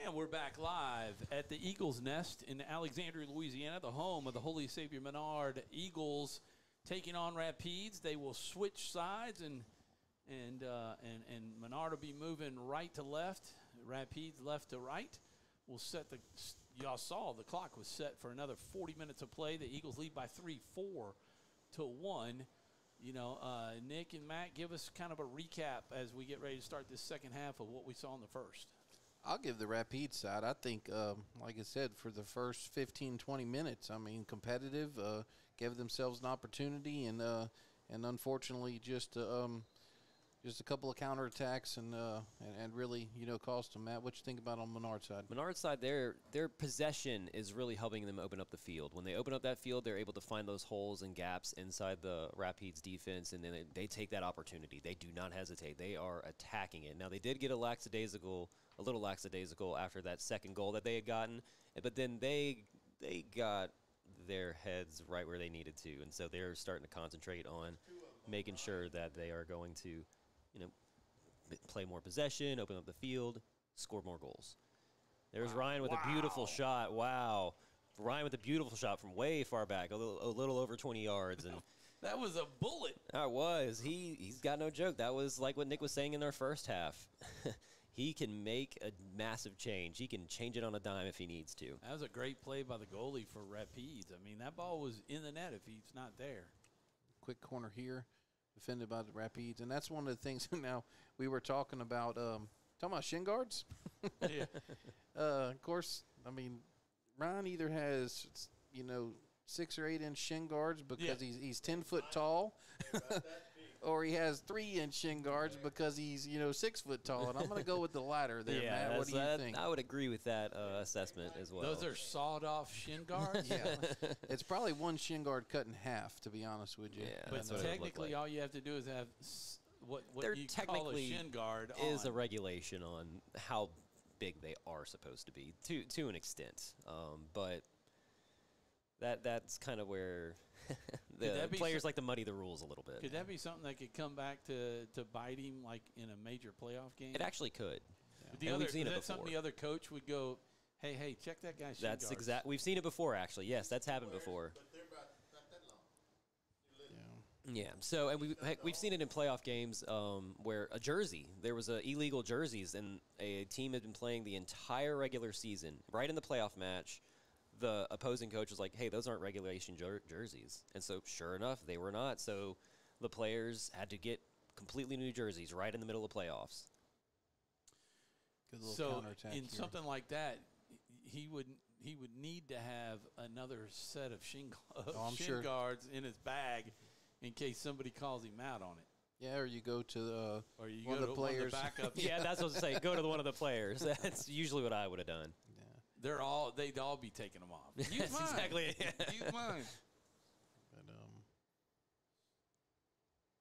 And we're back live at the Eagles Nest in Alexandria, Louisiana, the home of the Holy Savior Menard Eagles, taking on Rapides. They will switch sides, and and uh, and and Menard will be moving right to left, Rapides left to right. We'll set the. Y'all saw the clock was set for another 40 minutes of play. The Eagles lead by three, four to one. You know, uh, Nick and Matt, give us kind of a recap as we get ready to start this second half of what we saw in the first. I'll give the Rapide side. I think, um, like I said, for the first 15, 20 minutes, I mean, competitive, uh, gave themselves an opportunity, and uh, and unfortunately, just uh, um, just a couple of counterattacks and, uh, and and really, you know, cost them. Matt, what you think about on Menard's side? Menard's side, their their possession is really helping them open up the field. When they open up that field, they're able to find those holes and gaps inside the Rapides defense, and then they, they take that opportunity. They do not hesitate. They are attacking it. Now they did get a lackadaisical, a little lackadaisical after that second goal that they had gotten, but then they they got their heads right where they needed to, and so they're starting to concentrate on making sure that they are going to, you know, play more possession, open up the field, score more goals. There's Ryan with a beautiful shot. Wow. Ryan with a beautiful shot from way far back, a little, a little over 20 yards. And That was a bullet. that was. He, he's got no joke. That was like what Nick was saying in their first half. he can make a massive change. He can change it on a dime if he needs to. That was a great play by the goalie for Rapides. I mean, that ball was in the net if he's not there. quick corner here, defended by the Rapides, and that's one of the things. now we were talking about um, talking about shin guards. Yeah. Uh, of course, I mean Ryan either has you know six or eight inch shin guards because Yeah. he's he's ten foot tall, or he has three inch shin guards because he's you know six foot tall. And I'm going to go with the latter there, yeah, Matt. What do you that- think? I would agree with that uh, assessment as well. Those are sawed off shin guards. yeah, it's probably one shin guard cut in half. To be honest with you, Yeah, But that's what it would look technically, like. all you have to do is have s- what, what There you call a technically shin guard is on. a regulation on how big they are supposed to be to to an extent. Um, but that that's kind of where the that be players so- like to muddy the rules a little bit. Could that be something that could come back to, to bite him like in a major playoff game? It actually could. But the And other, we've seen is it that something the other coach would go, hey, hey, check that guy's shin That's guards." exact. We've seen it before, actually. Yes, that's happened before. But they're about, about that long. Yeah. So, and we heck, we've seen it in playoff games um, where a jersey, there was a illegal jerseys, and a team had been playing the entire regular season. Right in the playoff match, the opposing coach was like, "Hey, those aren't regulation jer- jerseys," and so sure enough, they were not. So the players had to get completely new jerseys right in the middle of playoffs. Good little So counterattack in here. something like that, he would he would need to have another set of shin, gu- Oh, shin sure. guards in his bag in case somebody calls him out on it. Yeah, or you go to the Or you one go of the to one of the players. backups. yeah, that's what I was saying. Go to the, one of the players. That's usually what I would have done. They're all they'd all be taking them off. Use That's mine. exactly it. Use mine. But um,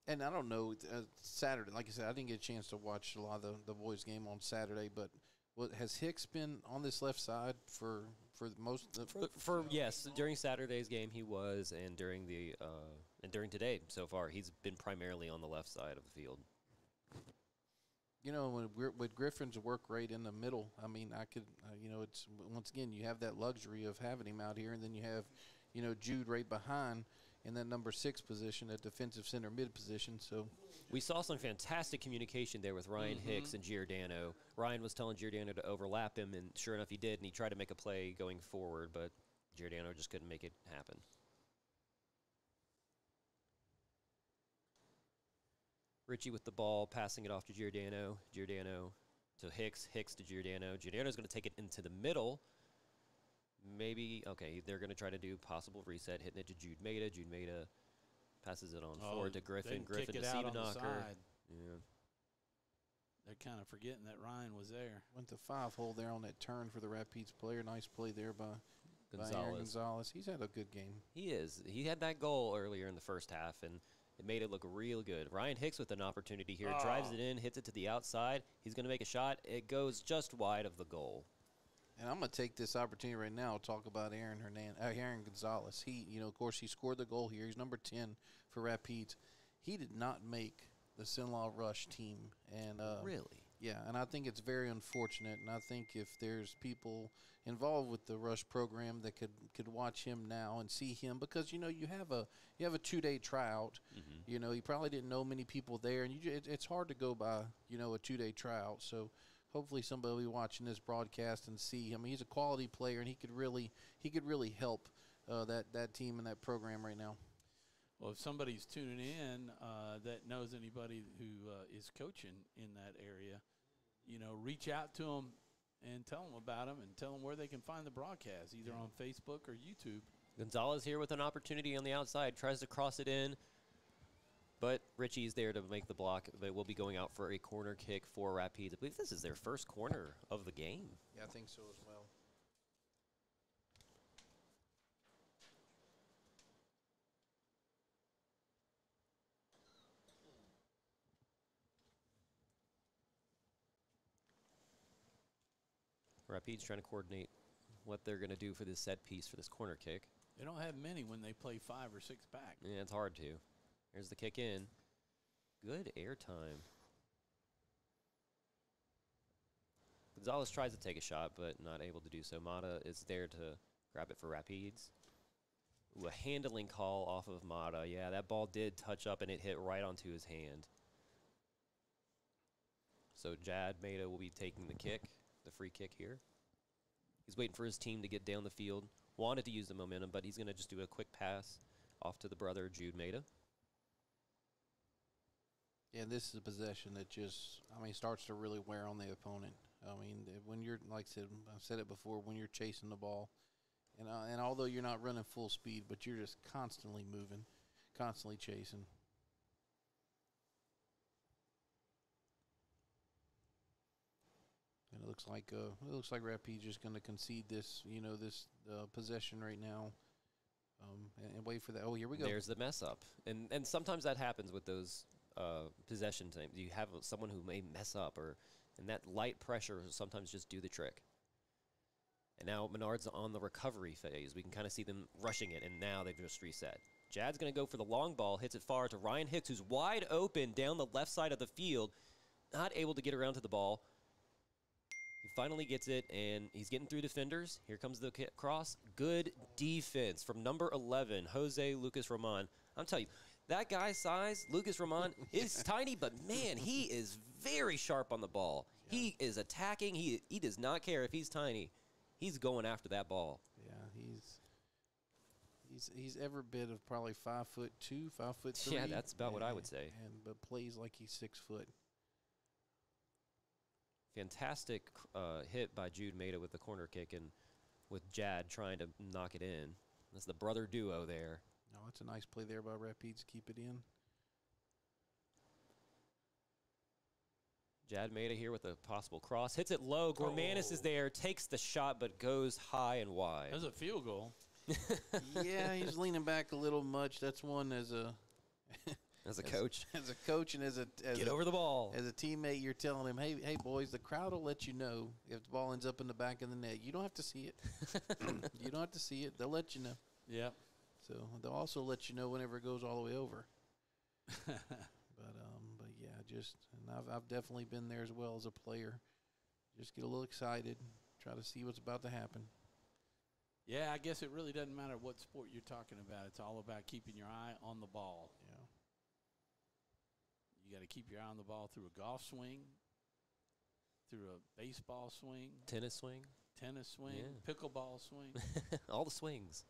and I don't know uh, Saturday. Like I said, I didn't get a chance to watch a lot of the, the boys' game on Saturday. But what has Hicks been on this left side for for most? The, For, for yes, during Saturday's game he was, and during the uh, and during today so far he's been primarily on the left side of the field. You know, when we're, with Griffin's work rate in the middle, I mean, I could, uh, you know, it's once again you have that luxury of having him out here, and then you have, you know, Jude right behind in that number six position, that defensive center mid position. So We saw some fantastic communication there with Ryan Hicks and Giordano. Ryan was telling Giordano to overlap him, and sure enough, he did, and he tried to make a play going forward, but Giordano just couldn't make it happen. Richie with the ball, passing it off to Giordano. Giordano to Hicks. Hicks to Giordano. Giordano's going to take it into the middle. Maybe, okay, they're going to try to do possible reset, hitting it to Jude Maida. Jude Maida passes it on Oh, forward to Griffin. Griffin to it the Siebenacher. Yeah. They're kind of forgetting that Ryan was there. went to five hole there on that turn for the Rapides player. Nice play there by by Aaron Gonzalez. Gonzalez. He's had a good game. He is. He had that goal earlier in the first half, and it made it look real good. Ryan Hicks with an opportunity here, drives Oh. it in, hits it to the outside. He's going to make a shot. It goes just wide of the goal. And I'm going to take this opportunity right now to talk about Aaron Hernan, uh, Aaron Gonzalez. He, you know, of course, he scored the goal here. He's number 10 for Rapides. He did not make the Cenla Rush team. And uh, Really? Yeah, and I think it's very unfortunate. And I think if there's people involved with the Rush program that could could watch him now and see him, because you know you have a you have a two day tryout. You know, he probably didn't know many people there, and you it, it's hard to go by you know a two day tryout. So hopefully somebody will be watching this broadcast and see him. He's a quality player, and he could really he could really help uh, that that team and that program right now. Well, if somebody's tuning in uh, that knows anybody who uh, is coaching in that area, you know, reach out to them and tell them about them and tell them where they can find the broadcast, either on Facebook or YouTube. Gonzalez here with an opportunity on the outside, tries to cross it in, but Richie's there to make the block. They will be going out for a corner kick for Rapides. I believe this is their first corner of the game. Yeah, I think so as well. Rapides trying to coordinate what they're going to do for this set piece for this corner kick. They don't have many when they play five or six back. Yeah, it's hard to. Here's the kick in. Good air time. Gonzalez tries to take a shot, but not able to do so. Mata is there to grab it for Rapides. Ooh, a handling call off of Mata. Yeah, that ball did touch up and it hit right onto his hand. So Jad Maida will be taking the kick, the free kick here. He's waiting for his team to get down the field. Wanted to use the momentum, but he's going to just do a quick pass off to the brother, Jude Maida. Yeah, this is a possession that just, I mean, starts to really wear on the opponent. I mean, when you're, like I said, I've said it before, when you're chasing the ball, and uh, and although you're not running full speed, but you're just constantly moving, constantly chasing. It looks like uh, it looks like Rapides just going to concede this, you know, this uh, possession right now, um, and, and wait for that. Oh, here we go. There's the mess up, and and sometimes that happens with those uh, possession teams. You have someone who may mess up, or and that light pressure will sometimes just do the trick. And now Menard's on the recovery phase. We can kind of see them rushing it, and now they've just reset. Jad's going to go for the long ball, hits it far to Ryan Hicks, who's wide open down the left side of the field, not able to get around to the ball. Finally gets it, and he's getting through defenders. Here comes the cross. Good defense from number 11, Jose Lucas Roman. I'm telling you, that guy's size, Lucas Roman, is tiny, but man, he is very sharp on the ball. He is attacking. He he does not care if he's tiny. He's going after that ball. Yeah, he's he's he's ever bit of probably five foot two, five foot three. Yeah, that's about what I would say. And but plays like he's six foot. Fantastic uh, hit by Jude Maida with the corner kick, and with Jad trying to knock it in. That's the brother duo there. No, it's a nice play there by Rapides. Keep it in. Jad Maida here with a possible cross. Hits it low. Gormanis is Oh. there, takes the shot, but goes high and wide. That was a field goal. yeah, he's leaning back a little much. That's one as a As a coach. as a coach, and as a as Get a, over the ball. As a teammate, you're telling him, "Hey, hey, boys, the crowd will let you know if the ball ends up in the back of the net. You don't have to see it. you don't have to see it. They'll let you know. Yeah. So they'll also let you know whenever it goes all the way over. but um, but yeah, just and I've I've definitely been there as well as a player. Just get a little excited, try to see what's about to happen. Yeah, I guess it really doesn't matter what sport you're talking about. It's all about keeping your eye on the ball. Got to keep your eye on the ball through a golf swing, through a baseball swing, Tennis swing. tennis swing, Yeah. pickleball swing. All the swings.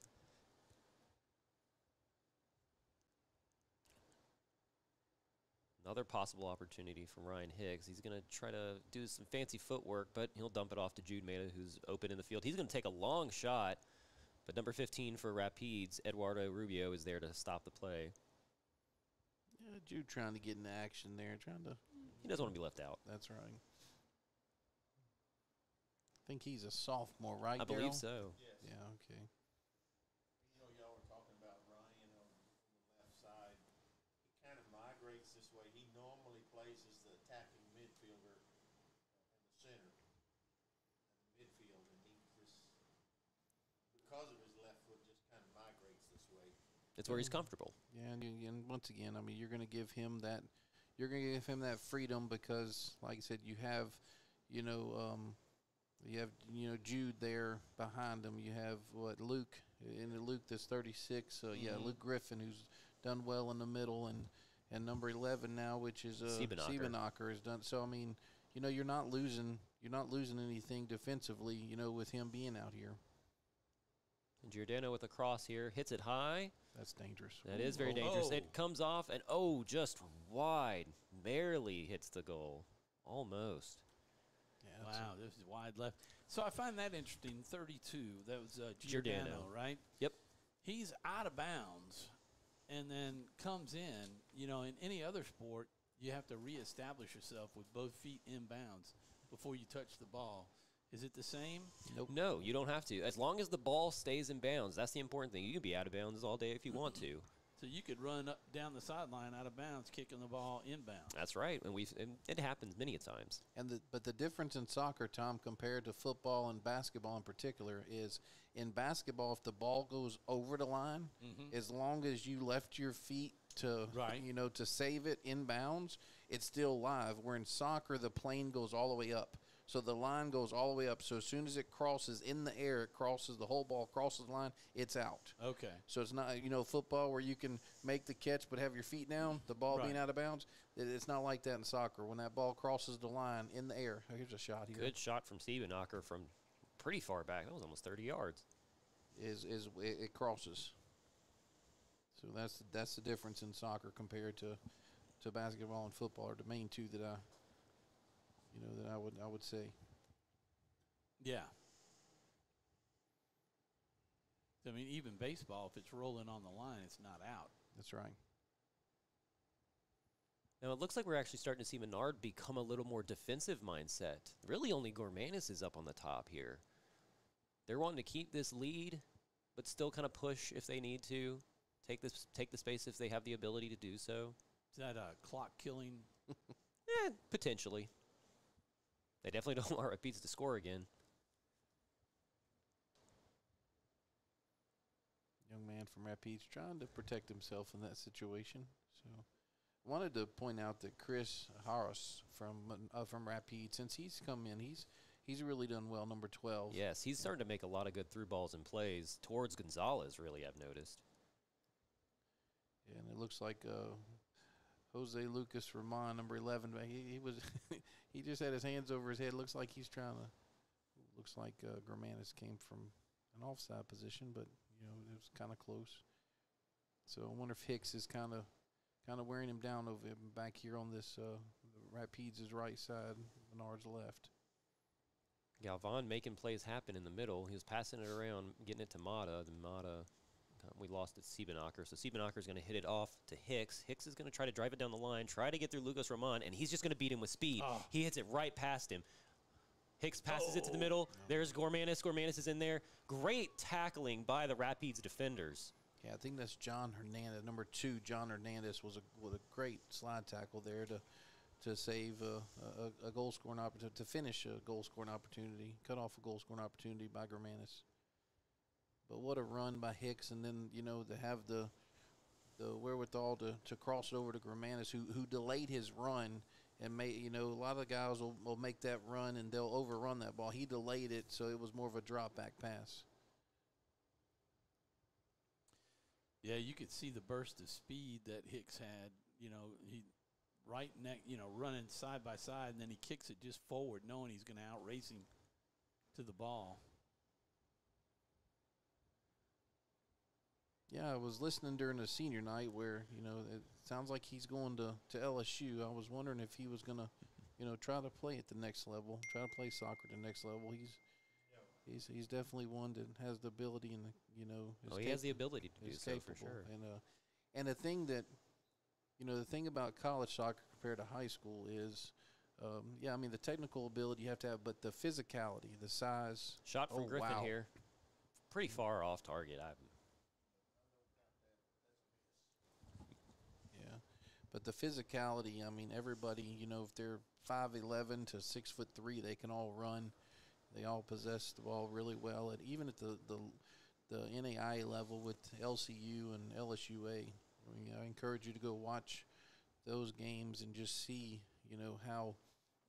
Another possible opportunity from Ryan Hicks. He's going to try to do some fancy footwork, but he'll dump it off to Jude Maida, who's open in the field. He's going to take a long shot, but number 15 for Rapides, Eduardo Rubio, is there to stop the play. Yeah, Jude trying to get into action there, trying to. He doesn't want to be left out. That's right. I think he's a sophomore, right? I believe Darryl? so. Yes. Yeah. Okay. You know, y'all were talking about Ryan on, on the left side. He kind of migrates this way. He normally plays as the attacking midfielder in the center, in the midfield, and he just, because of his left foot, just kind of migrates this way. It's where he's comfortable. Yeah, and, you, and once again, I mean, you're going to give him that, you're going to give him that freedom because, like I said, you have, you know, um, you have you know Jude there behind him. You have what Luke and Luke that's 36. Uh, Yeah, Mhm. Luke Griffin who's done well in the middle and and number 11 now, which is uh. Siebenacker has done. So I mean, you know, you're not losing you're not losing anything defensively. You know, with him being out here, And Giordano with a cross here hits it high. That's dangerous. That is very Oh. dangerous. It comes off and oh, just wide, barely hits the goal, almost. Yeah, that's a- Wow, this is wide left. So I find that interesting. 32. That was uh, Giordano, Giordano. right? Yep. He's out of bounds and then comes in. You know, in any other sport, you have to reestablish yourself with both feet in bounds before you touch the ball. Is it the same? Nope. No, you don't have to. As long as the ball stays in bounds, that's the important thing. You can be out of bounds all day if you want to. So you could run up down the sideline out of bounds, kicking the ball inbound. That's right, and we and it happens many a times. And the, but the difference in soccer, Tom, compared to football and basketball in particular, is in basketball, if the ball goes over the line, Mhm. as long as you left your feet to, Right. you know, to save it in bounds, it's still live. Where in soccer, the plane goes all the way up. So the line goes all the way up. So as soon as it crosses in the air, it crosses the whole ball, crosses the line, it's out. Okay. So it's not, you know, football where you can make the catch but have your feet down, the ball being out of bounds. It's not like that in soccer. When that ball crosses the line in the air, oh, here's a shot here. Good shot from Siebenacker from pretty far back. That was almost 30 yards. Is is it, it crosses. So that's that's the difference in soccer compared to to basketball and football are the main two that I, you know, that I would I would say. Yeah. I mean, even baseball, if it's rolling on the line, it's not out. That's right. Now it looks like we're actually starting to see Menard become a little more defensive mindset. Really, only Gormanis is up on the top here. They're wanting to keep this lead, but still kind of push if they need to. Take this, take the space if they have the ability to do so. Is that a clock killing? Eh, potentially. They definitely don't want Rapides to score again. Young man from Rapides trying to protect himself in that situation. So, I wanted to point out that Chris Harris from uh, from Rapides, since he's come in, he's he's really done well. Number twelve. Yes, he's starting to make a lot of good through balls and plays towards Gonzalez. Really, I've noticed. and it looks like uh, Jose Lucas Ramon, number eleven. But he, he was he just had his hands over his head. Looks like he's trying to. Looks like uh, Gormanis came from an offside position, but you know it was kind of close. So I wonder if Hicks is kind of kind of wearing him down over him back here on this uh, Rapides' right side, Menard's left. Galvan making plays happen in the middle. He was passing it around, getting it to Mata. Then Mata, uh, we lost it to Siebenacker. So Siebenacker is going to hit it off to Hicks. Hicks is going to try to drive it down the line, try to get through Lucas Ramon, and he's just going to beat him with speed. Oh. He hits it right past him. Hicks passes it to the middle. There's Gormanis. Gormanis is in there. Great tackling by the Rapides defenders. Yeah, I think that's John Hernandez. Number two, John Hernandez was a was a great slide tackle there to to save a, a, a goal scoring opportunity to finish a goal scoring opportunity, cut off a goal scoring opportunity by Gormanis. But what a run by Hicks, and then you know to have the the wherewithal to, to cross it over to Gormanis, who who delayed his run and made you know a lot of guys will, will make that run and they'll overrun that ball. He delayed it, so it was more of a drop back pass. Yeah, you could see the burst of speed that Hicks had. You know, he right neck, you know, running side by side, and then he kicks it just forward, knowing he's going to outrace him to the ball. Yeah, I was listening during the senior night where you know it sounds like he's going to to LSU. I was wondering if he was gonna, you know, try to play at the next level, try to play soccer at the next level. He's he's he's definitely one that has the ability and the, you know. Oh, he has the ability to do so for capable. sure. And uh, and the thing that, you know, the thing about college soccer compared to high school is. Um, yeah, I mean the technical ability you have to have, but the physicality, the size. Shot from oh, Griffin wow. here. Pretty far off target. I, Yeah, but the physicality. I mean, everybody. You know, if they're five eleven to six foot three, they can all run. They all possess the ball really well. And even at the the the NAIA level with LCU and LSUA, I, mean, I encourage you to go watch those games and just see, you know, how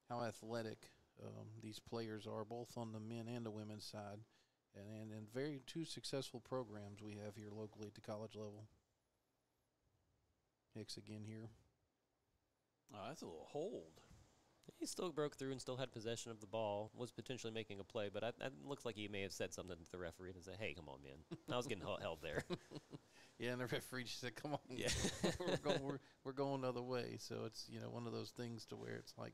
how athletic um, these players are, both on the men and the women's side, and, and and very two successful programs we have here locally at the college level. Hicks again here. Oh, that's a little hold. He still broke through and still had possession of the ball. Was potentially making a play, but I, it looks like he may have said something to the referee and said, "Hey, come on, man, I was getting held there." Yeah, and the referee just said, "Come on, Yeah. we're going, we're, we're going the other way." So it's you know one of those things to where it's like,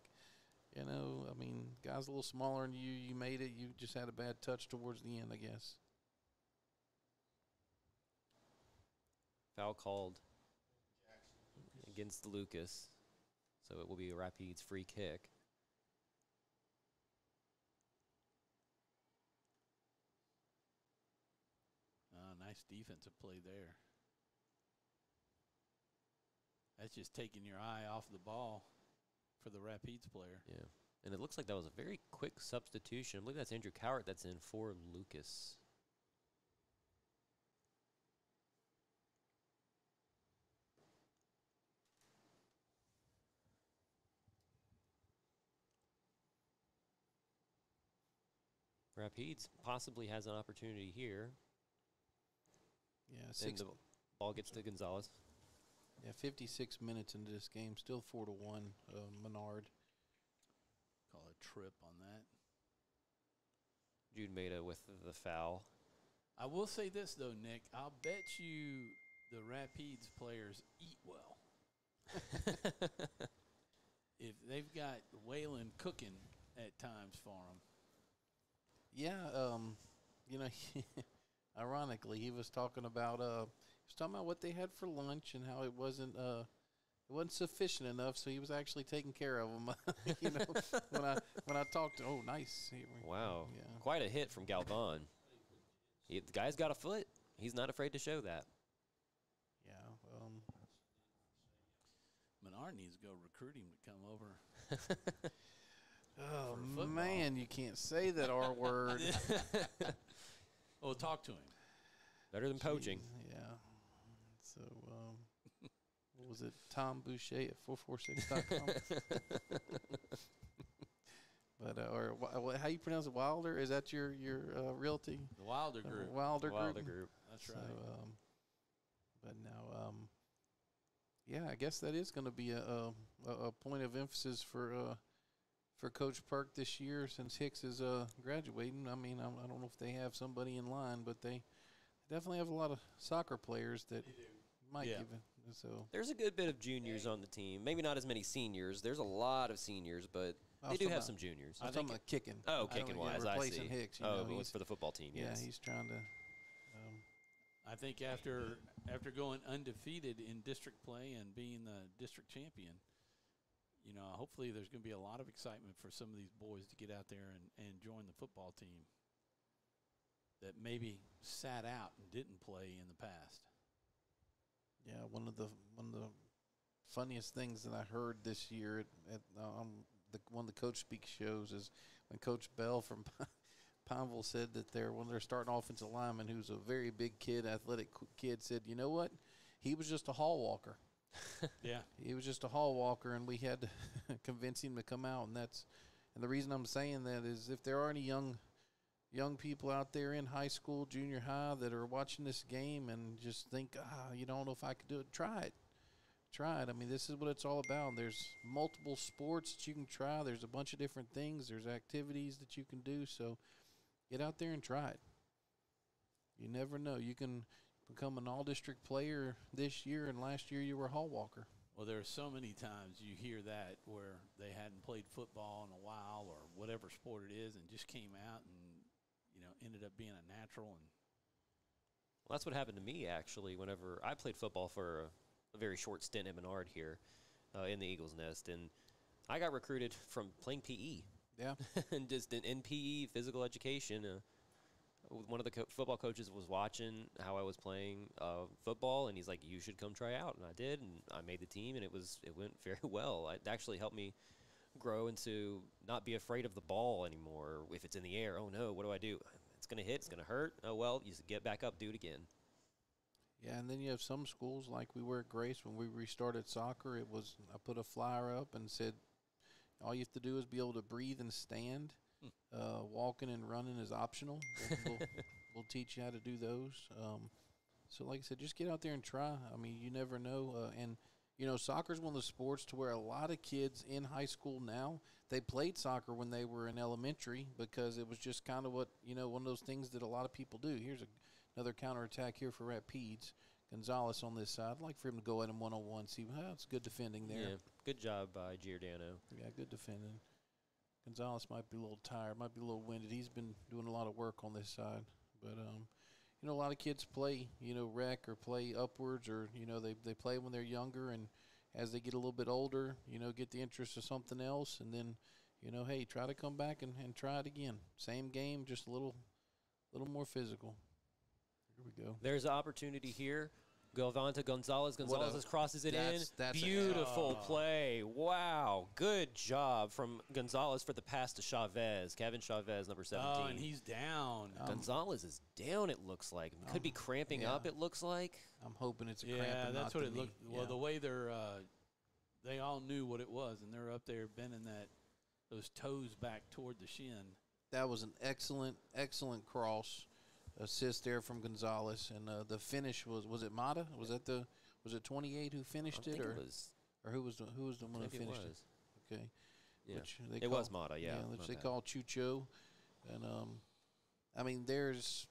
you know, I mean, guys a little smaller than you, you made it. You just had a bad touch towards the end, I guess. Foul called against Lucas, so it will be a Rapides free kick. Uh, nice defensive play there. That's just taking your eye off the ball for the Rapides player. Yeah, and it looks like that was a very quick substitution. I believe that's Andrew Cowart that's in for Lucas. Rapides possibly has an opportunity here. Yeah, And six. the ball gets to Gonzalez. Yeah, 56 minutes into this game, still four to one, uh, Menard. Call a trip on that. Jude Maida with the foul. I will say this though, Nick. I'll bet you the Rapides players eat well. if they've got Waylon cooking at times for them. Yeah, um, you know, ironically, he was talking about uh, he was talking about what they had for lunch and how it wasn't uh, it wasn't sufficient enough, so he was actually taking care of them. you know, when I when I talked to, oh, nice, Here we- Wow. yeah, Quite a hit from Galvan. He, the guy's got a foot. He's not afraid to show that. yeah. Um, Menard needs to go recruit him to come over. oh man, you can't say that R word. Oh, talk to him. Better than poaching. Yeah. So, um, what was it? Tom Boucher at 446.com. but, uh, or wha- wha- how you pronounce it? Wilder? Is that your, your uh, realty? The Wilder Uh, group. Wilder, Wilder Group. Group. That's So, right. um, but now, um, yeah, I guess that is going to be a, a, a- a point of emphasis for uh, for Coach Perk this year since Hicks is uh, graduating. I mean, I'm, I don't know if they have somebody in line, but they definitely have a lot of soccer players that might Yeah. give it. So There's a good bit of juniors on the team. Maybe not as many seniors. There's a lot of seniors, but they do have about- some juniors. I was talking about kicking. Oh, don't- kicking yeah, wise, I see. Hicks, you oh, know, he's- for the football team. Yeah, yes. he's trying to. Um, I think after after going undefeated in district play and being the district champion, you know, hopefully there's going to be a lot of excitement for some of these boys to get out there and, and join the football team that maybe sat out and didn't play in the past. Yeah, one of the one of the funniest things that I heard this year at, at um, the one of the coach speak shows is when Coach Bell from Pineville said that their one of their starting offensive lineman, who's a very big kid, athletic kid, said, "You know what? He was just a hall walker. Yeah. He was just a hall walker, and we had to convince him to come out. And that's and the reason I'm saying that is if there are any young young people out there in high school, junior high that are watching this game and just think, ah, you don't know if I could do it, try it. Try it. I mean, this is what it's all about. There's multiple sports that you can try. There's a bunch of different things. There's activities that you can do. So get out there and try it. You never know. You can become an all district player this year, and last year you were a hall walker. Well, there are so many times you hear that where they hadn't played football in a while or whatever sport it is and just came out and, you know, ended up being a natural and Well, that's what happened to me actually. Whenever I played football for a, a very short stint at Menard here uh, in the Eagles Nest, and I got recruited from playing PE. Yeah. and just in, in PE, physical education. Uh, one of the co- football coaches was watching how I was playing uh, football, and he's like, "You should come try out." And I did, and I made the team, and it was it went very well. It actually helped me grow into not be afraid of the ball anymore. If it's in the air, oh no, what do I do? It's gonna hit. It's gonna hurt. Oh well, you get back up, do it again. Yeah, and then you have some schools like we were at Grace when we restarted soccer. It was I put a flyer up and said, all you have to do is be able to breathe and stand. Uh, walking and running is optional. We'll, we'll, we'll teach you how to do those. Um, so, like I said, just get out there and try. I mean, you never know. Uh, and you know, soccer is one of the sports to where a lot of kids in high school now they played soccer when they were in elementary because it was just kind of what you know one of those things that a lot of people do. Here's a, another counterattack here for Rapides. Gonzalez on this side. I'd like for him to go at him one on one. See, well, it's good defending there. Yeah, good job by Giordano. Yeah, good defending. Gonzalez might be a little tired, might be a little winded. He's been doing a lot of work on this side, but um, you know, a lot of kids play, you know, rec or play upwards, or you know, they they play when they're younger, and as they get a little bit older, you know, get the interest of something else, and then, you know, hey, try to come back and, and try it again. Same game, just a little, little more physical. Here we go. There's an opportunity here. Galvanta Gonzalez. What Gonzalez a- crosses it in. that's- that's a- Beautiful Oh. play. Wow. Good job from Gonzalez for the pass to Chavez. Kevin Chavez, number 17. Oh, and he's down. Gonzalez is down, it looks like. Could be Um, cramping yeah. up, it looks like. I'm hoping it's a yeah, cramp. and that's what it looked. Well, Yeah. the way they're, uh, they all knew what it was, and they're up there bending that those toes back toward the shin. that was an excellent, excellent cross assist there from Gonzalez, and uh, the finish was was it Mata? Was that the was it 28 who finished it, or it was. or who was the, who was the one who it finished was. it? Okay, Yeah. which they It call, was Mata, yeah, which they bad. call Chucho, and um, I mean there's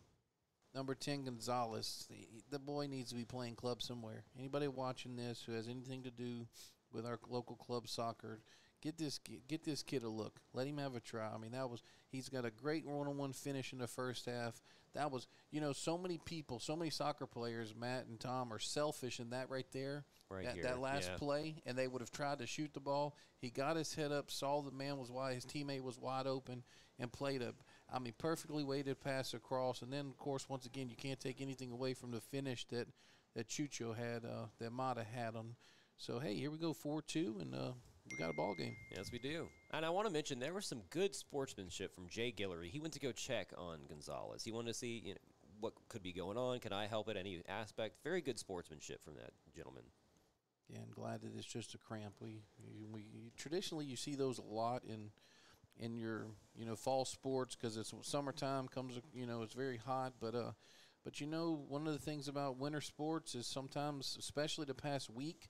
number 10 Gonzalez. The, the boy needs to be playing club somewhere. Anybody watching this who has anything to do with our local club soccer, get this get this kid a look. Let him have a try. I mean that was he's got a great one-on-one finish in the first half. That was you know so many people, so many soccer players, Matt and Tom are selfish in that right there. Right that, here, that last yeah. play, and they would have tried to shoot the ball. He got his head up, saw the man was wide, his teammate was wide open, and played a, I mean, perfectly weighted pass across. And then, of course, once again, you can't take anything away from the finish that that Chucho had, uh, that Mata had on. So hey, here we go, four two, and uh, we got a ball game. Yes, we do. And I want to mention there was some good sportsmanship from Jay Guillory. He went to go check on Gonzalez. He wanted to see you know, what could be going on. Can I help at any aspect? Very good sportsmanship from that gentleman. Yeah, and glad that it's just a cramp. We we, we traditionally you see those a lot in in your you know fall sports because it's summertime comes you know it's very hot, but uh, but you know one of the things about winter sports is sometimes, especially the past week,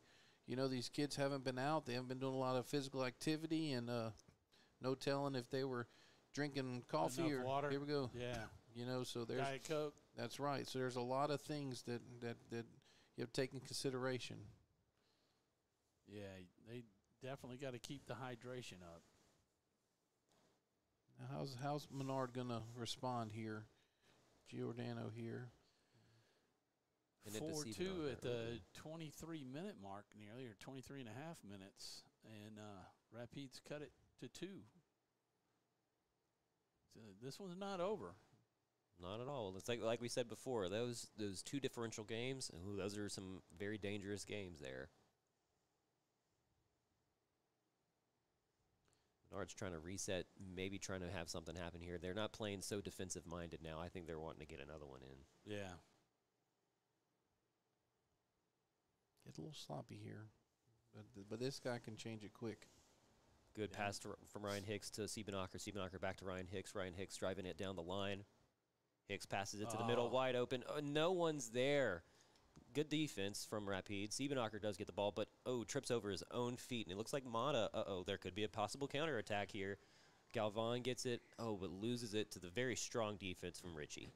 you know these kids haven't been out. They haven't been doing a lot of physical activity, and uh, no telling if they were drinking coffee Enough or water. here we go. Yeah. You know, so there's Diet Coke. that's right. So there's a lot of things that that that you have to take in consideration. Yeah, they definitely got to keep the hydration up. Now, how's how's Menard gonna respond here? Giordano here. And Four two at the twenty three minute mark, nearly or 23 and a half minutes, and uh, Rapides cut it to two. So this one's not over. Not at all. It's like like we said before. Those those two differential games. Ooh, those are some very dangerous games there. Menard's trying to reset, maybe trying to have something happen here. They're not playing so defensive minded now. I think they're wanting to get another one in. Yeah. Get a little sloppy here, but th- but this guy can change it quick. Good Yeah. pass to, from Ryan Hicks to Siebenacher. Siebenacher back to Ryan Hicks. Ryan Hicks driving it down the line. Hicks passes it to the middle, Oh. wide open. Oh, no one's there. Good defense from Rapide. Siebenacher does get the ball, but oh, trips over his own feet, and it looks like Mata. Uh oh, there could be a possible counterattack here. Galvan gets it. Oh, but loses it to the very strong defense from Richie.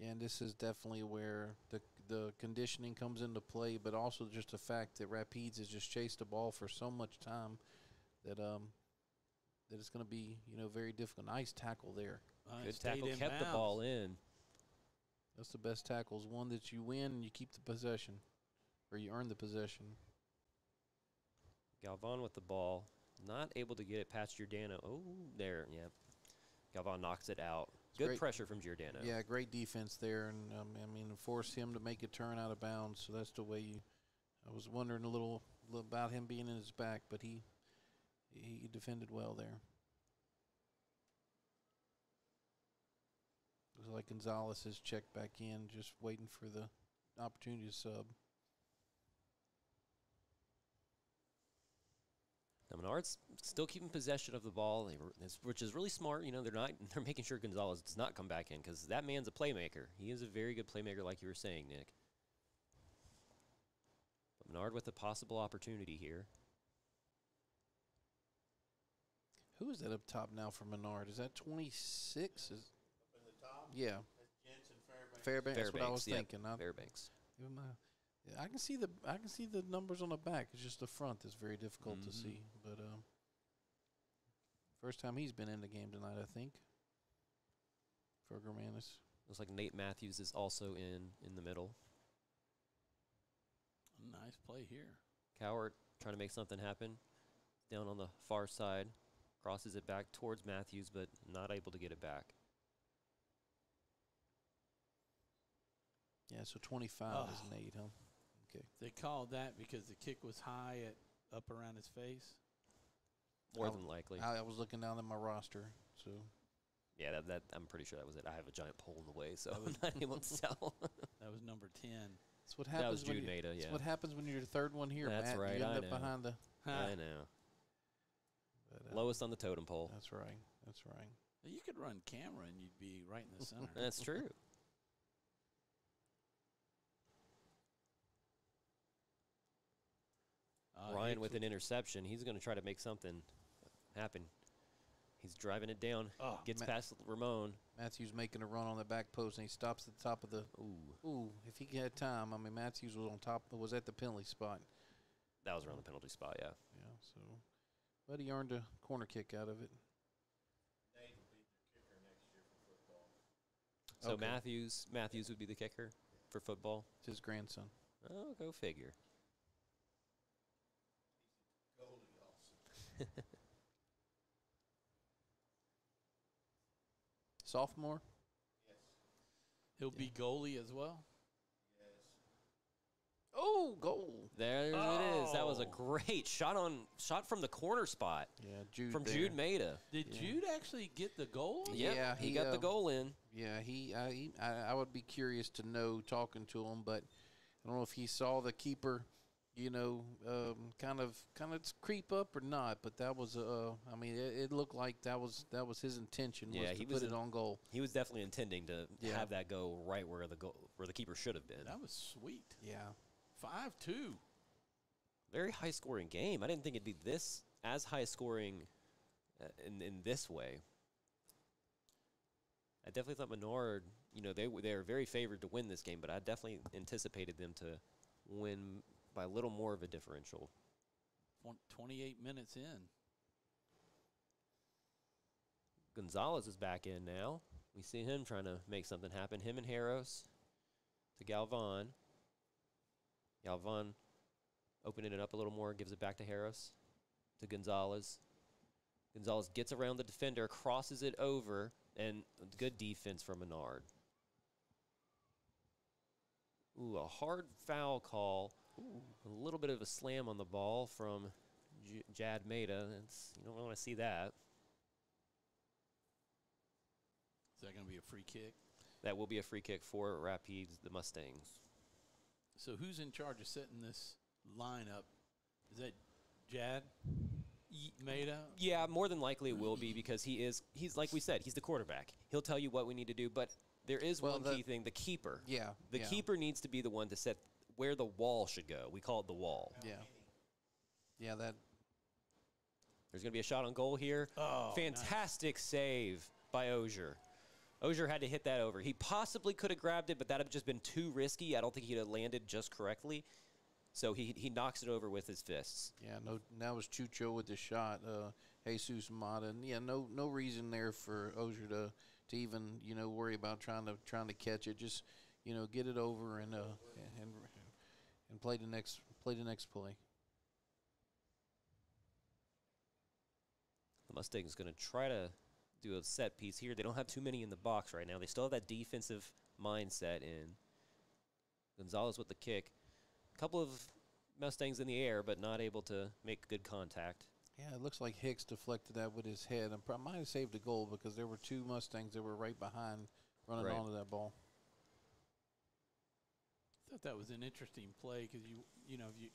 And this is definitely where the the conditioning comes into play, but also just the fact that Rapides has just chased the ball for so much time that um that it's going to be you know very difficult. Nice tackle there. It Good tackle, in kept the ball in. That's the best tackles. One that you win and you keep the possession, or you earn the possession. Galvan with the ball, not able to get it past Giordano. Oh, there, yeah. Galvan knocks it out. Good great. pressure from Giordano. Yeah, great defense there, and um, I mean, force him to make a turn out of bounds. So that's the way you. I was wondering a little, little about him being in his back, but he he defended well there. Looks like Gonzalez has checked back in, just waiting for the opportunity to sub. Now Menard's still keeping possession of the ball, were- which is really smart. You know, they're not they're making sure Gonzalez does not come back in because that man's a playmaker. He is a very good playmaker, like you were saying, Nick. But Menard with a possible opportunity here. Who is that up top now for Menard? Is that 26? Is In the top, yeah, that's Jensen Fairbanks. Fairbanks. That's what I was yep, thinking. I, Fairbanks. even my- yeah, I can see the I can see the numbers on the back. It's just the front that's very difficult to Mhm. see. But um, first time he's been in the game tonight, I think. For Gormanis. Looks like Nate Matthews is also in in the middle. Nice play here. Cowart trying to make something happen. Down on the far side. Crosses it back towards Matthews, but not able to get it back. Yeah, so 25 is Oh. Nate, huh? Okay. They called that because the kick was high at up around his face. More I than likely. I, I was looking down at my roster, so Yeah, that, that I'm pretty sure that was it. I have a giant pole in the way, so That I'm was- not able to tell. That was number ten. that's what That happens. was when Jude you, Maida, that's yeah. what happens when you're the third one here, That's Matt. right, You end I up know. behind the. I know. But, uh, Lowest on the totem pole. That's right. That's right. You could run camera and you'd be right in the center. That's true. Uh, Ryan with an interception. He's going to try to make something happen. He's driving it down. Oh, gets Ma- past Ramon. Matthews making a run on the back post, and he stops at the top of the. Ooh, Ooh, if he had time, I mean, Matthews was on top, was at the penalty spot. that was around the penalty spot. Yeah. Yeah, so, but he earned a corner kick out of it. Nate will be the kicker next year for football. So Okay. Matthews, Matthews would be the kicker for football. It's his grandson. Oh, go figure. Goalie also. Sophomore. Yes. He'll be goalie as well. Yes. Oh, goal! There it is. That was a Oh. great shot on shot from the corner spot Yeah, Jude. from there. Jude Maida. Did Yeah. Jude actually get the goal? Yep, Yeah, he, he, got the um, goal in. Yeah, he I, he I. I would be curious to know talking to him, but I don't know if he saw the keeper, you know, um, kind of kind of creep up or not. But that was uh, I mean, it, it looked like that was that was his intention was Yeah, to he put was it on goal. He was definitely intending to Yeah. have that go right where the goal where the keeper should have been. That was sweet. Yeah, Five two. Very high scoring game. I didn't think it'd be this as high scoring uh, in in this way. I definitely thought Menard, you know, they they were very favored to win this game, but I definitely anticipated them to win by a little more of a differential. Twenty-eight minutes in. Gonzalez is back in now. We see him trying to make something happen. Him and Harros to Galvan. Galvan opening it up a little more, gives it back to Harros to Gonzalez. Gonzalez gets around the defender, crosses it over, and good defense from Menard. Ooh, a hard foul call. A little bit of a slam on the ball from J- Jad Maida. It's, you don't really want to see that. Is that going to be a free kick? That will be a free kick for Rapides, the Mustangs. So who's in charge of setting this lineup? Is that Jad Maida? Yeah, more than likely it will be because he is he's like we said, he's the quarterback. He'll tell you what we need to do, but there is Well, one the- key thing, the keeper. yeah, The yeah. keeper needs to be the one to set where the wall should go. We call it the wall. yeah, yeah. That There's going to be a shot on goal here. Oh, Fantastic save by Ozier. Ozier had to hit that over. He possibly could have grabbed it, but that would have just been too risky. I don't think he'd have landed just correctly. So he he knocks it over with his fists. yeah. No, that was Chucho with the shot. Uh, Jesus Mata. And yeah, no no reason there for Ozier to to even you know worry about trying to trying to catch it. Just you know get it over and uh and and play the next play the next play. The Mustangs going to try to do a set piece here. They don't have too many in the box right now. They still have that defensive mindset in. Gonzalez with the kick. A couple of Mustangs in the air, but not able to make good contact. Yeah, it looks like Hicks deflected that with his head I might have saved a goal because there were two Mustangs that were right behind running Right. onto that ball. Thought that was an interesting play because you you know if you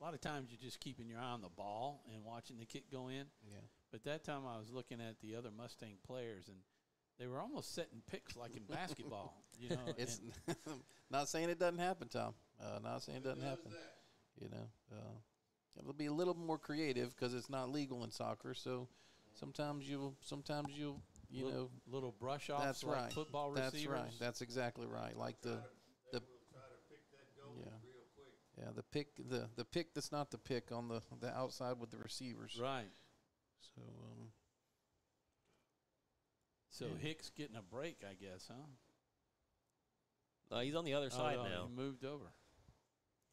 a lot of times you're just keeping your eye on the ball and watching the kick go in. Yeah. But that time I was looking at the other Mustang players and they were almost setting picks like in basketball. You know, it's and not saying it doesn't happen, Tom. Uh, not saying it doesn't happen. You know, uh, it'll be a little more creative because it's not legal in soccer. So sometimes you'll, sometimes you'll, you little, know, little brush offs that's like right. football receivers. That's right. That's exactly right. Like the, the, yeah, yeah, the pick, the the pick that's not the pick on the the outside with the receivers. Right. So um, So Yeah. Hicks getting a break, I guess, huh? Uh, he's on the other Oh, side no, now, He moved over.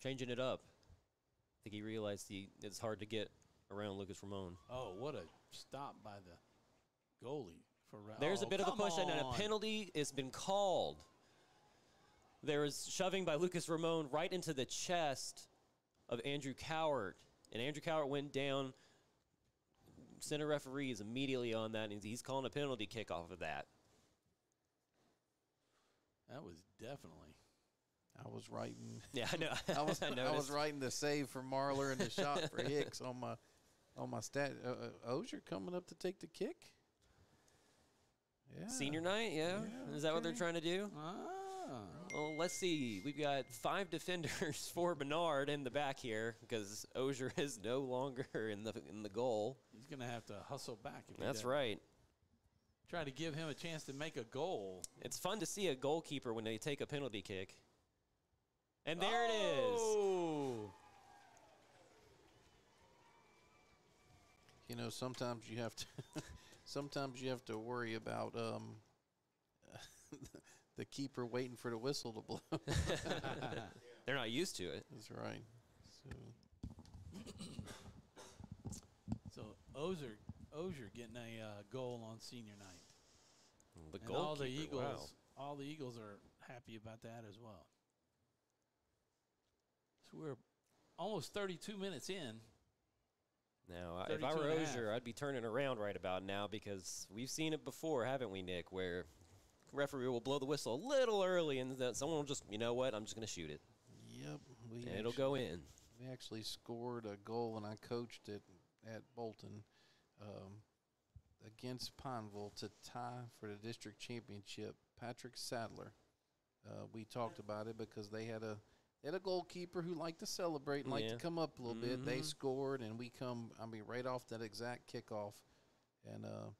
changing it up. I think he realized he it's hard to get around Lucas Ramon. Oh, what a stop by the goalie for Ra- There's a oh, bit of a push question, and a penalty has been called. There was shoving by Lucas Ramon right into the chest of Andrew Cowart, and Andrew Cowart went down. Center referee is immediately on that, and he's calling a penalty kick off of that. That was definitely. I was writing. Yeah, I know. I was I I, was writing the save for Marler and the shot for Hicks on my on my stat. Uh, uh, Ozier coming up to take the kick. Yeah. Senior night, yeah. Is that what they're trying to do? Ah. Well, let's see. We've got five defenders for Menard in the back here because Ozier is no longer in the in the goal. He's going to have to hustle back. If That's right. Try to give him a chance to make a goal. It's fun to see a goalkeeper when they take a penalty kick. And there it is. Oh. You know, sometimes you have to. sometimes you have to worry about um, the keeper waiting for the whistle to blow. They're not used to it. That's right. So So Ozier, Ozier getting a uh, goal on senior night. The and all the Eagles, wow. all the Eagles are happy about that as well. So we're almost 32 minutes in. Now, if I were and Ozier. I'd be turning around right about now because we've seen it before, haven't we, Nick? Where referee will blow the whistle a little early, and then someone will just, you know what? I'm just going to shoot it, yep, we and it'll go in. We actually scored a goal, and I coached it at Bolton um, against Pineville to tie for the district championship. Patrick Sadler. Uh, we talked about it because they had a they had a goalkeeper who liked to celebrate and liked Yeah. to come up a little bit. They Mhm. scored, and we come. I mean, right off that exact kickoff, and uh,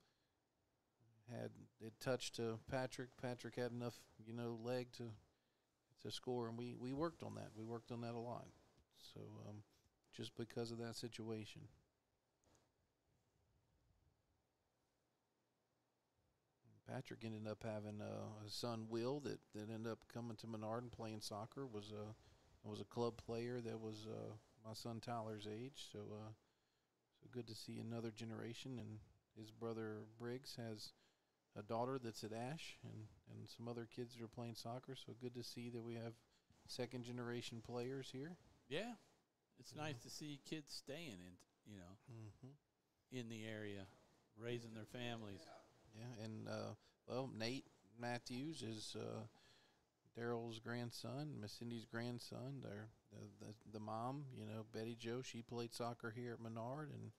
had it touched to Patrick. Patrick had enough, you know, leg to to score, and we we worked on that. We worked on that a lot. So um, just because of that situation. Patrick ended up having uh, a son, Will, that, that ended up coming to Menard and playing soccer. was a was a club player that was uh, my son Tyler's age. So uh, so good to see another generation. And his brother Briggs has a daughter that's at Ash, and and some other kids that are playing soccer. So good to see that we have second generation players here. Yeah, it's nice to see kids staying in, you know, Mm-hmm. in the area, raising their families. Yeah, and uh, well, Nate Matthews is uh, Daryl's grandson, Miss Cindy's grandson. They're the, the the mom, you know, Betty Joe. She played soccer here at Menard and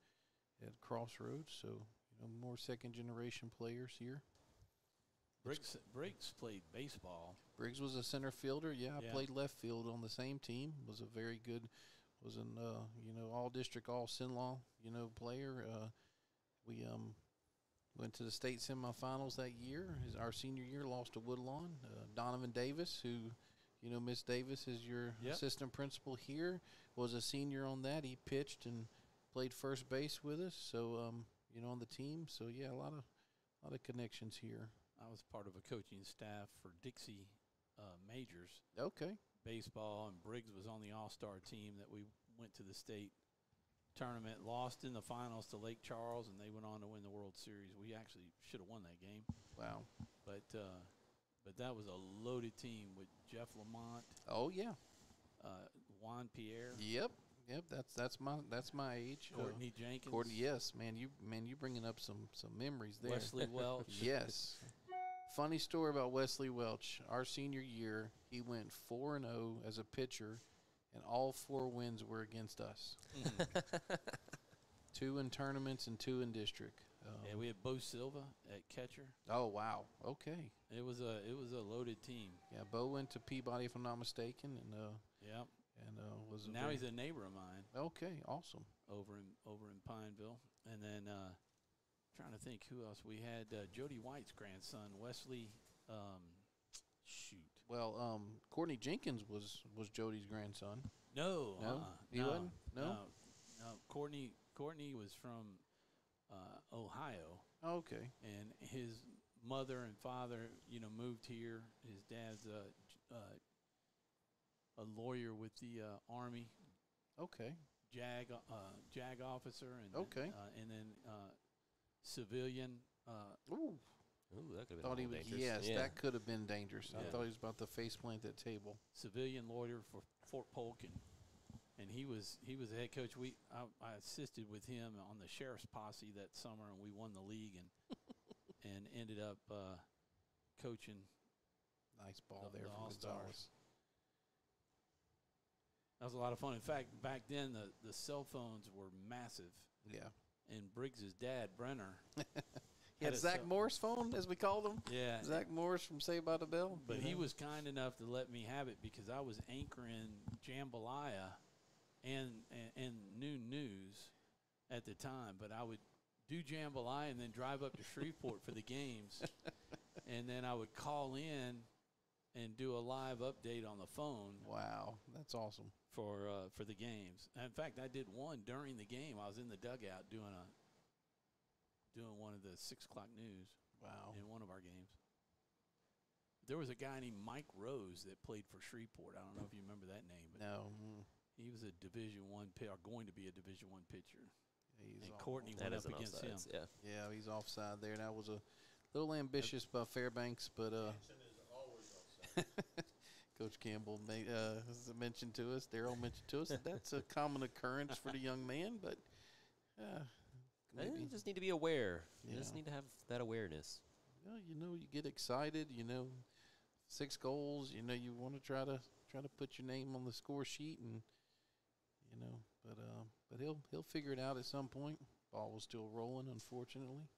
at Crossroads. So you know, more second generation players here. Briggs, Briggs played baseball. Briggs was a center fielder. Yeah, I Yeah. played left field on the same team. Was a very good, was an uh, you know all district, all Cenla you know player. Uh, we um went to the state semifinals that year. His, our senior year, lost to Woodlawn. Uh, Donovan Davis, who you know Miss Davis is your Yep. assistant principal here, was a senior on that. He pitched and played first base with us. So um you know on the team. So yeah, a lot of a lot of connections here. I was part of a coaching staff for Dixie uh, Majors Okay. baseball, and Briggs was on the All Star team that we went to the state tournament, lost in the finals to Lake Charles, and they went on to win the World Series. We actually should have won that game, Wow. but uh, but that was a loaded team with Jeff Lamont, Oh yeah. uh, Juan Pierre, Yep, yep. That's that's my that's my age. Uh, Courtney Jenkins, Courtney, yes, man. You man, you bringing up some some memories there. Wesley Welch. yes. Funny story about Wesley Welch. Our senior year, he went four and zero as a pitcher, and all four wins were against us. two in tournaments and two in district. Um, Yeah, we had Bo Silva at catcher. oh wow. Okay. It was a it was a loaded team. Yeah, Bo went to Peabody, if I'm not mistaken, and uh, Yep. and uh, was Now he's a neighbor of mine okay. Awesome. over in over in Pineville, and then uh, trying to think who else we had. Uh, Jody White's grandson, Wesley. Um, shoot. Well, um, Courtney Jenkins was was Jody's grandson. No, No? uh-uh, He no, wasn't? No? no, no. Courtney Courtney was from uh, Ohio, Okay. and his mother and father, you know, moved here. His dad's a uh, a lawyer with the uh, army, Okay. JAG uh, JAG officer, and Okay. uh, and then uh, civilian. Uh, Ooh. Ooh, that could have been Thought he was. dangerous. Yes, yeah. that could have been dangerous. I thought he was about to face plant that table. civilian lawyer for Fort Polk, and, and he was he was the head coach. We I, I assisted with him on the sheriff's posse that summer, and we won the league, and and ended up uh, coaching. Nice ball The- there the from All-Stars. Gonzalez. That was a lot of fun. In fact, back then the the cell phones were massive, Yeah. and Briggs's dad Brenner. He had a Zach Morris phone, as we called him. Yeah, Zach Morris from Saved by the Bell. But you he was kind enough to let me have it because I was anchoring Jambalaya and, and and Noon News at the time. But I would do Jambalaya and then drive up to Shreveport for the games, and then I would call in and do a live update on the phone Wow, that's awesome. For uh, for the games. In fact, I did one during the game. I was in the dugout doing a doing one of the six o'clock news Wow. in one of our games. There was a guy named Mike Rose that played for Shreveport. I don't know if you remember that name, but No, he was a Division One pi- or going to be a Division One pitcher. he's And Courtney That went is up an against him. Yeah. Yeah, he's offside there. That was a little ambitious by Fairbanks, but uh, Coach Campbell made, uh, mentioned to us, Daryl mentioned to us, that that's a common occurrence for the young man, but uh, maybe You just need to be aware. You just need to have that awareness. well, you know, you get excited. You know, six goals. You know, you want to try to try to put your name on the score sheet, and you know, but uh, but he'll he'll figure it out at some point. Ball was still rolling, unfortunately.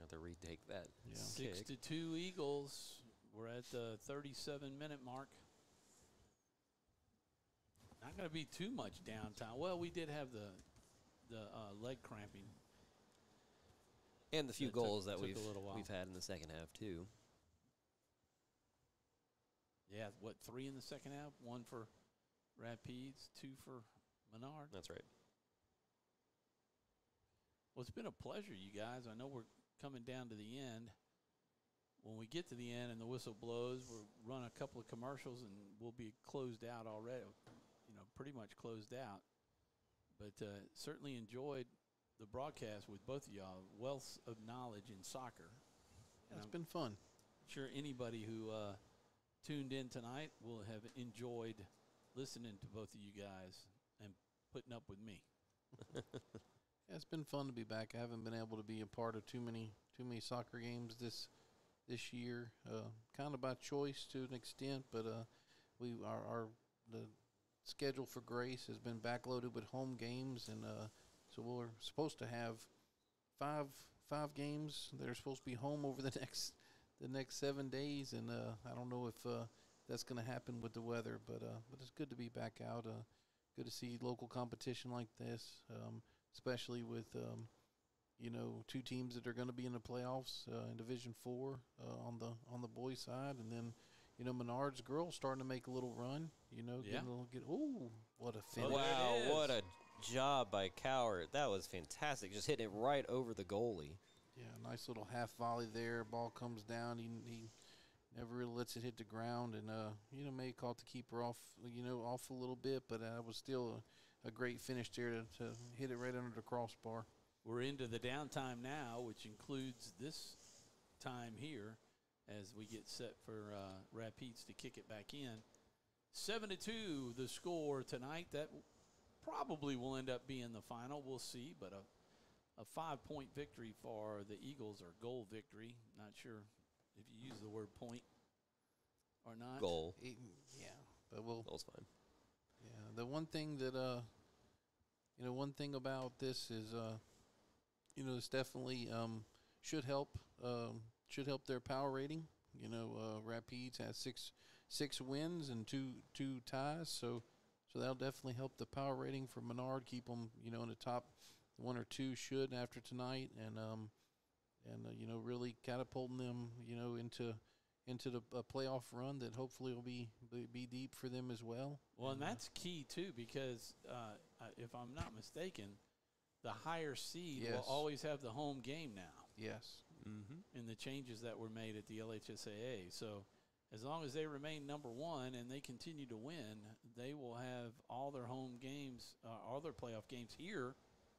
Have to retake that. Yeah. Six kick. to two Eagles. We're at the 37 minute mark. Not going to be too much downtime. Well, we did have the the uh, leg cramping. And the few That took- goals that took a we've we've had in the second half too. Yeah, what three in the second half? One for Rapides, two for Menard. That's right. Well, it's been a pleasure, you guys. I know we're coming down to the end. When we get to the end and the whistle blows, we'll run a couple of commercials and we'll be closed out already. Pretty much closed out. But uh, certainly enjoyed the broadcast with both of y'all. Wealth of knowledge in soccer. And It's I'm been fun. sure anybody who uh, tuned in tonight will have enjoyed listening to both of you guys and putting up with me. Yeah, it's been fun to be back. I haven't been able to be a part of too many too many soccer games this this year. Uh, kind of by choice to an extent, but uh, we our, our the schedule for Grace has been backloaded with home games, and uh, so we're supposed to have five five games that are supposed to be home over the next the next seven days, and uh, I don't know if uh, that's going to happen with the weather, but uh, but it's good to be back out. Uh, good to see local competition like this. Um, especially with um, you know two teams that are going to be in the playoffs uh, in Division Four on the on the boys side, and then you know Menard's girls starting to make a little run. You know, Yeah. getting a little get. Ooh, what a finish! wow, what a job by Cowart. That was fantastic. Just hitting it right over the goalie. Yeah, nice little half volley there. Ball comes down. He, he never really lets it hit the ground, and uh, you know may caught the keeper off. You know off a little bit, but uh, was still a, a great finish there to, to hit it right under the crossbar. We're into the downtime now, which includes this time here as we get set for uh, Rapides to kick it back in. Seven to two, the score tonight. That probably will end up being the final. We'll see, but a a five point victory for the Eagles or goal victory. Not sure if you use the word point or not. Goal. E- yeah, but we'll. Goal's fine. Yeah, the one thing that uh, you know, one thing about this is uh, you know, it's definitely um should help um should help their power rating. You know, uh, Rapides has six six wins and two two ties, so so that'll definitely help the power rating for Menard. Keep them you know in the top one or two should after tonight, and um and uh, you know really catapulting them you know into into the uh, playoff run that hopefully will be, be deep for them as well. Well, and uh, that's key too because uh, if I'm not mistaken, the higher seed will always have the home game now. Yes. Mm-hmm. In the changes that were made at the LHSAA, so as long as they remain number one and they continue to win, they will have all their home games, uh, all their playoff games here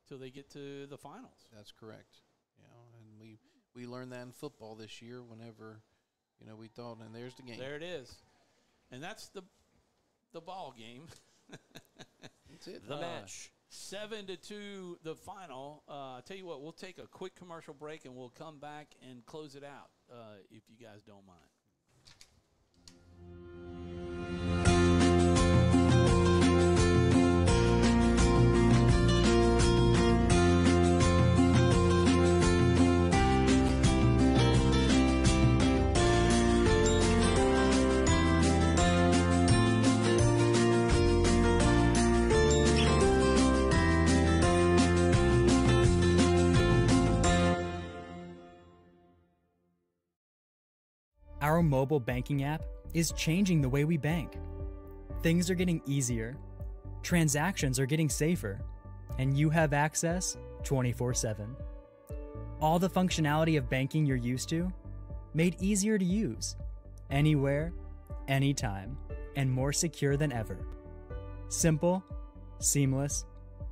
till they get to the finals. That's correct. You know, and we we learned that in football this year. Whenever you know we thought, and there's the game. There it is, and that's the the ball game. That's it. The Uh, match. Seven to two, the final. Uh, I tell you what, we'll take a quick commercial break and we'll come back and close it out uh, if you guys don't mind. Our mobile banking app is changing the way we bank. Things are getting easier, transactions are getting safer, and you have access 24 7. All the functionality of banking you're used to, made easier to use, anywhere, anytime, and more secure than ever. Simple, seamless,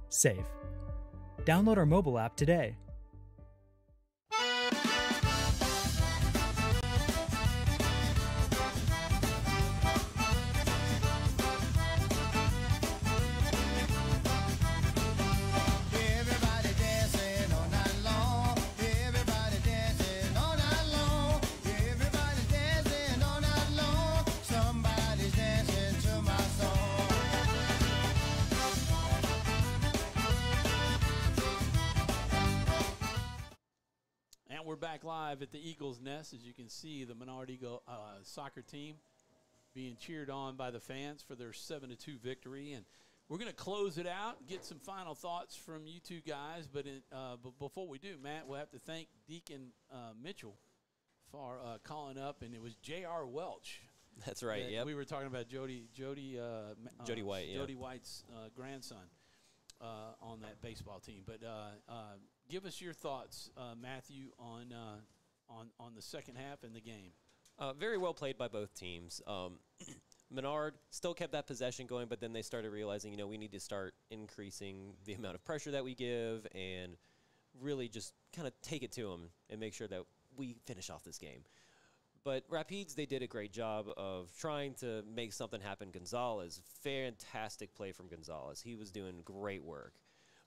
safe. Download our mobile app today. As you can see, the Menard Eagle uh, soccer team being cheered on by the fans for their 7 to 2 victory. And we're going to close it out, get some final thoughts from you two guys. But, in, uh, but before we do, Matt, we'll have to thank Deacon uh, Mitchell for uh, calling up. And it was J.R. Welch. That's right, yep. We were talking about Jody, Jody, uh, uh, Jody White, yeah. Jody White's uh, grandson uh, on that baseball team. But uh, uh, give us your thoughts, uh, Matthew, on uh, on on the second half in the game. Uh, very well played by both teams. Um, Menard still kept that possession going, but then they started realizing, you know, we need to start increasing the amount of pressure that we give and really just kind of take it to them and make sure that we finish off this game. But Rapides, they did a great job of trying to make something happen. Gonzalez, fantastic play from Gonzalez. He was doing great work,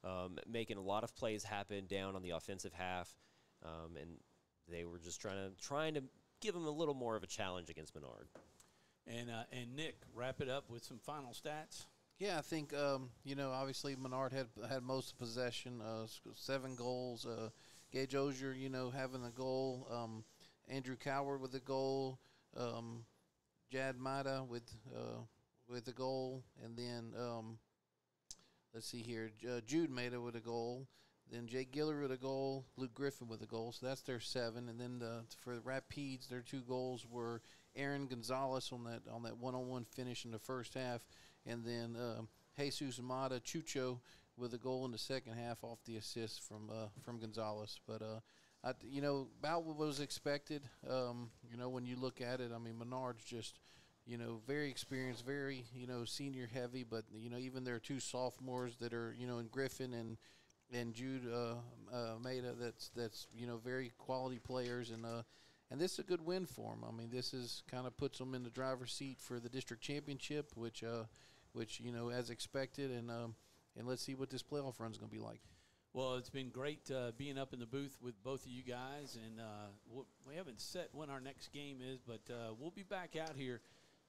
um, making a lot of plays happen down on the offensive half, um, and they were just trying to trying to give him a little more of a challenge against Menard. And uh, and Nick, wrap it up with some final stats. Yeah, I think um, you know obviously Menard had had most of possession, uh, seven goals. Uh, Gage Ozier, you know, having a goal. Um, Andrew Cowart with a goal. Um, Jad Maida with uh, with a goal, and then um, let's see here, uh, Jude Maida with a goal. Then Jake Giller with a goal, Luke Griffin with a goal. So that's their seven. And then the, for the Rapides, their two goals were Aaron Gonzalez on that on that one-on-one finish in the first half, and then um Jesus Mata Chucho with a goal in the second half off the assist from uh, from Gonzalez. But uh, I, you know, about what was expected. Um, you know, when you look at it, I mean, Menard's just you know, very experienced, very, you know, senior heavy, but, you know, even their two sophomores that are, you know, in Griffin and, and Jude uh, uh, Maida, that's, that's, you know, very quality players. And, uh, and this is a good win for them. I mean, this is kind of puts them in the driver's seat for the district championship, which, uh, which, you know, as expected. And, um, and let's see what this playoff run is going to be like. Well, it's been great uh, being up in the booth with both of you guys, and uh, we haven't set when our next game is, but uh, we'll be back out here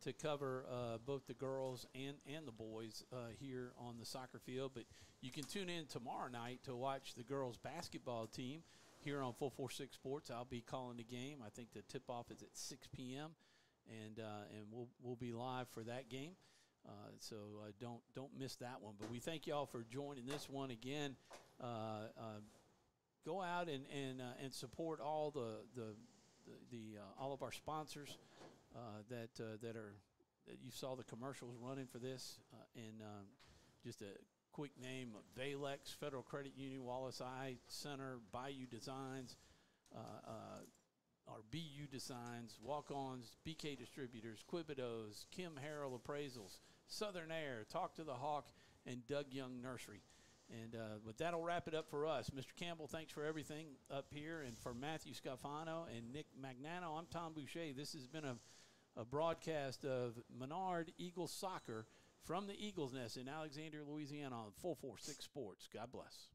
to cover uh, both the girls and, and the boys uh, here on the soccer field. But you can tune in tomorrow night to watch the girls basketball team here on 446 Sports. I'll be calling the game. I think the tip off is at 6 p.m. and uh, and we'll we'll be live for that game. Uh, so uh, don't don't miss that one. But we thank y'all for joining this one again. Uh, go out and and and support all the the the, the all of our sponsors that uh, that are that you saw the commercials running for this, uh, and um, just a quick name: Valex, Federal Credit Union, Wallace Eye Center, Bayou Designs. Uh, uh, our BU Designs, Walk Ons, BK Distributors, Quibidos, Kim Harrell Appraisals, Southern Air, Talk to the Hawk, and Doug Young Nursery. And uh, but that'll wrap it up for us. Mr. Campbell, thanks for everything up here. And for Matthew Scafano and Nick Magnano, I'm Tom Boucher. This has been a, a broadcast of Menard Eagles Soccer from the Eagles Nest in Alexandria, Louisiana on 446 Sports. God bless.